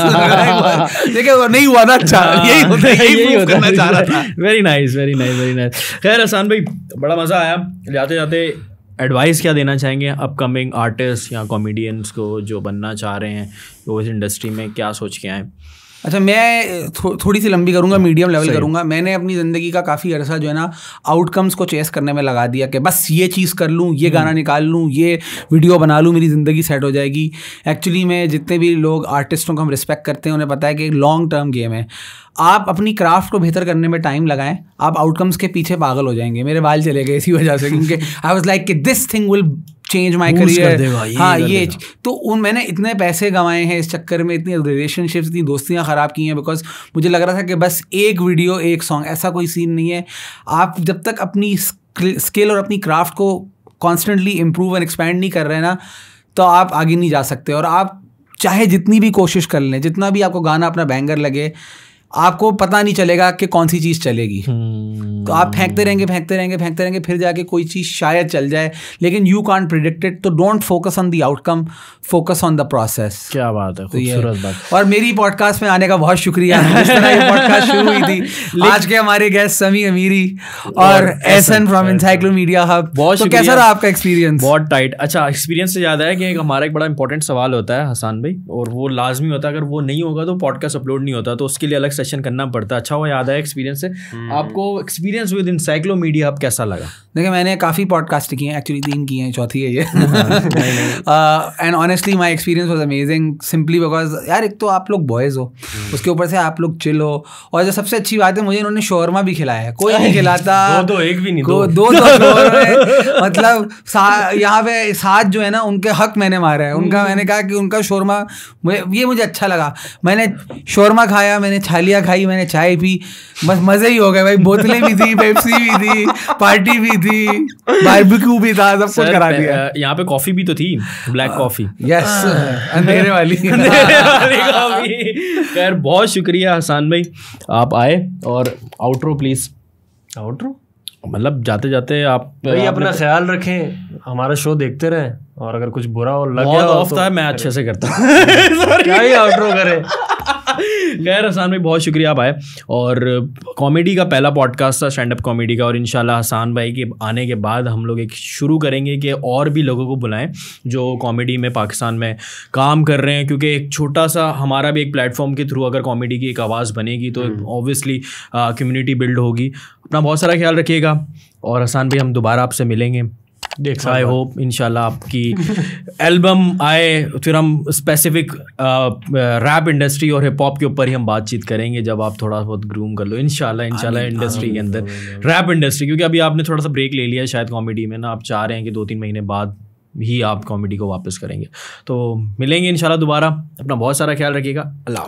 देखिए नहीं हुआ ना अच्छा यही होता है यही प्रूव करना चाह रहा था। Very nice very nice very nice खैर हसान भाई बड़ा मज़ा आया। जाते जाते एडवाइस क्या देना चाहेंगे अपकमिंग आर्टिस्ट या कॉमेडियंस को जो बनना चाह रहे हैं वो इस इंडस्ट्री में क्या सोच के आए? अच्छा मैं थो, थोड़ी सी लंबी करूँगा मीडियम लेवल करूँगा। मैंने अपनी ज़िंदगी का काफ़ी अरसा जो है ना आउटकम्स को चेस करने में लगा दिया कि बस ये चीज़ कर लूँ ये गाना निकाल लूँ ये वीडियो बना लूँ मेरी ज़िंदगी सेट हो जाएगी। एक्चुअली में जितने भी लोग आर्टिस्टों को हम रिस्पेक्ट करते हैं उन्हें पता है कि लॉन्ग टर्म गेम है। आप अपनी क्राफ्ट को बेहतर करने में टाइम लगाएँ आप आउटकम्स के पीछे पागल हो जाएँगे। मेरे बाल चले गए इसी वजह से क्योंकि आई वॉज़ लाइक कि this thing will change my career हाँ ये तो उन मैंने इतने पैसे कमाए हैं इस चक्कर में इतनी रिलेशनशिप्स इतनी दोस्तियाँ ख़राब की हैं बिकॉज़ मुझे लग रहा था कि बस एक वीडियो एक सॉन्ग ऐसा कोई सीन नहीं है। आप जब तक अपनी स्किल और अपनी क्राफ्ट को कॉन्स्टेंटली इम्प्रूव एंड एक्सपैंड नहीं कर रहे ना तो आप आगे नहीं जा सकते। और आप चाहे जितनी भी कोशिश कर लें जितना भी आपको गाना अपना बैंगर लगे आपको पता नहीं चलेगा कि कौन सी चीज़ चलेगी। तो आप फेंकते रहेंगे फेंकते रहेंगे फेंकते रहेंगे फिर जाके कोई चीज़ शायद चल जाए लेकिन यू कांट प्रिडिक्ट इट तो don't focus on the outcome focus on the process क्या बात है तो खूबसूरत बात। और मेरी पॉडकास्ट में आने का बहुत शुक्रिया जिस तरह ये पॉडकास्ट शुरू हुई थी। [laughs] आज के हमारे गेस्ट समी अमीरी और एसन फ्रॉम इंसाइक्लोमीडिया हब बहुत तो कैसा रहा आपका एक्सपीरियंस बहुत टाइट अच्छा एक्सपीरियंस से ज़्यादा है कि हमारा एक बड़ा इंपॉर्टेंट सवाल होता है हसान भाई और वो लाजमी होता है अगर वो नहीं होगा तो पॉडकास्ट अपलोड नहीं होता तो उसके लिए अलग सेशन करना पड़ता है। अच्छा वो याद है एक्सपीरियंस से। आपको एक्सपीरियंस विद इंसाइक्लोमीडिया हब कैसा लगा? देखिए मैंने काफ़ी पॉडकास्ट की हैं एक्चुअली तीन की हैं चौथी है ये। And honestly my experience was amazing simply because यार एक तो आप लोग बॉयज़ हो उसके ऊपर से आप लोग चिल हो और जो सबसे अच्छी बात है मुझे इन्होंने शोरमा भी खिलाया है। कोई नहीं [laughs] खिलाता। दो दो एक भी नहीं दो। दो दो [laughs] दो मतलब यहाँ पे सात जो है ना उनके हक मैंने मारा है। उनका मैंने कहा कि उनका शोरमा मुझे ये मुझे अच्छा लगा। मैंने शोरमा खाया मैंने छालिया खाई मैंने चाय पी। बस मज़े ही हो गए भाई बोतलें भी थी पेप्सी भी थी पार्टी भी थी बारबेक्यू भी था सब कुछ करा दिया। यहाँ पे कॉफ़ी भी तो थी ब्लैक कॉफ़ी यस अंधेरे वाली। खैर बहुत शुक्रिया हसान भाई आप आए और आउटरो प्लीज़ आउटरो मतलब जाते जाते आप भाई अपना ख्याल रखें हमारा शो देखते रहे और अगर कुछ बुरा और लग गया ऑफ़ तो था मैं अच्छे से करता [laughs] हूँ। क्या ही आउटरो करे? खैर हसान भाई बहुत शुक्रिया आप आए। और कॉमेडी का पहला पॉडकास्ट था स्टैंड अप कॉमेडी का और इंशाल्लाह हसान भाई के आने के बाद हम लोग एक शुरू करेंगे कि और भी लोगों को बुलाएँ जो कॉमेडी में पाकिस्तान में काम कर रहे हैं। क्योंकि एक छोटा सा हमारा भी एक प्लेटफॉर्म के थ्रू अगर कॉमेडी की एक आवाज़ बनेगी तो ऑब्वियसली कम्युनिटी बिल्ड होगी। अपना बहुत सारा ख्याल रखिएगा और हसान भाई हम दोबारा आपसे मिलेंगे। आई होप इंशाल्लाह आपकी एल्बम आए फिर हम स्पेसिफिक रैप इंडस्ट्री और हिप हॉप के ऊपर ही हम बातचीत करेंगे जब आप थोड़ा बहुत ग्रूम कर लो। इंशाल्लाह इंशाल्लाह इंडस्ट्री के अंदर। रैप इंडस्ट्री क्योंकि अभी आपने थोड़ा सा ब्रेक ले लिया शायद कॉमेडी में ना आप चाह रहे हैं कि दो तीन महीने बाद ही आप कॉमेडी को वापस करेंगे। तो मिलेंगे इंशाल्लाह दोबारा। अपना बहुत सारा ख्याल रखिएगा। अल्लाह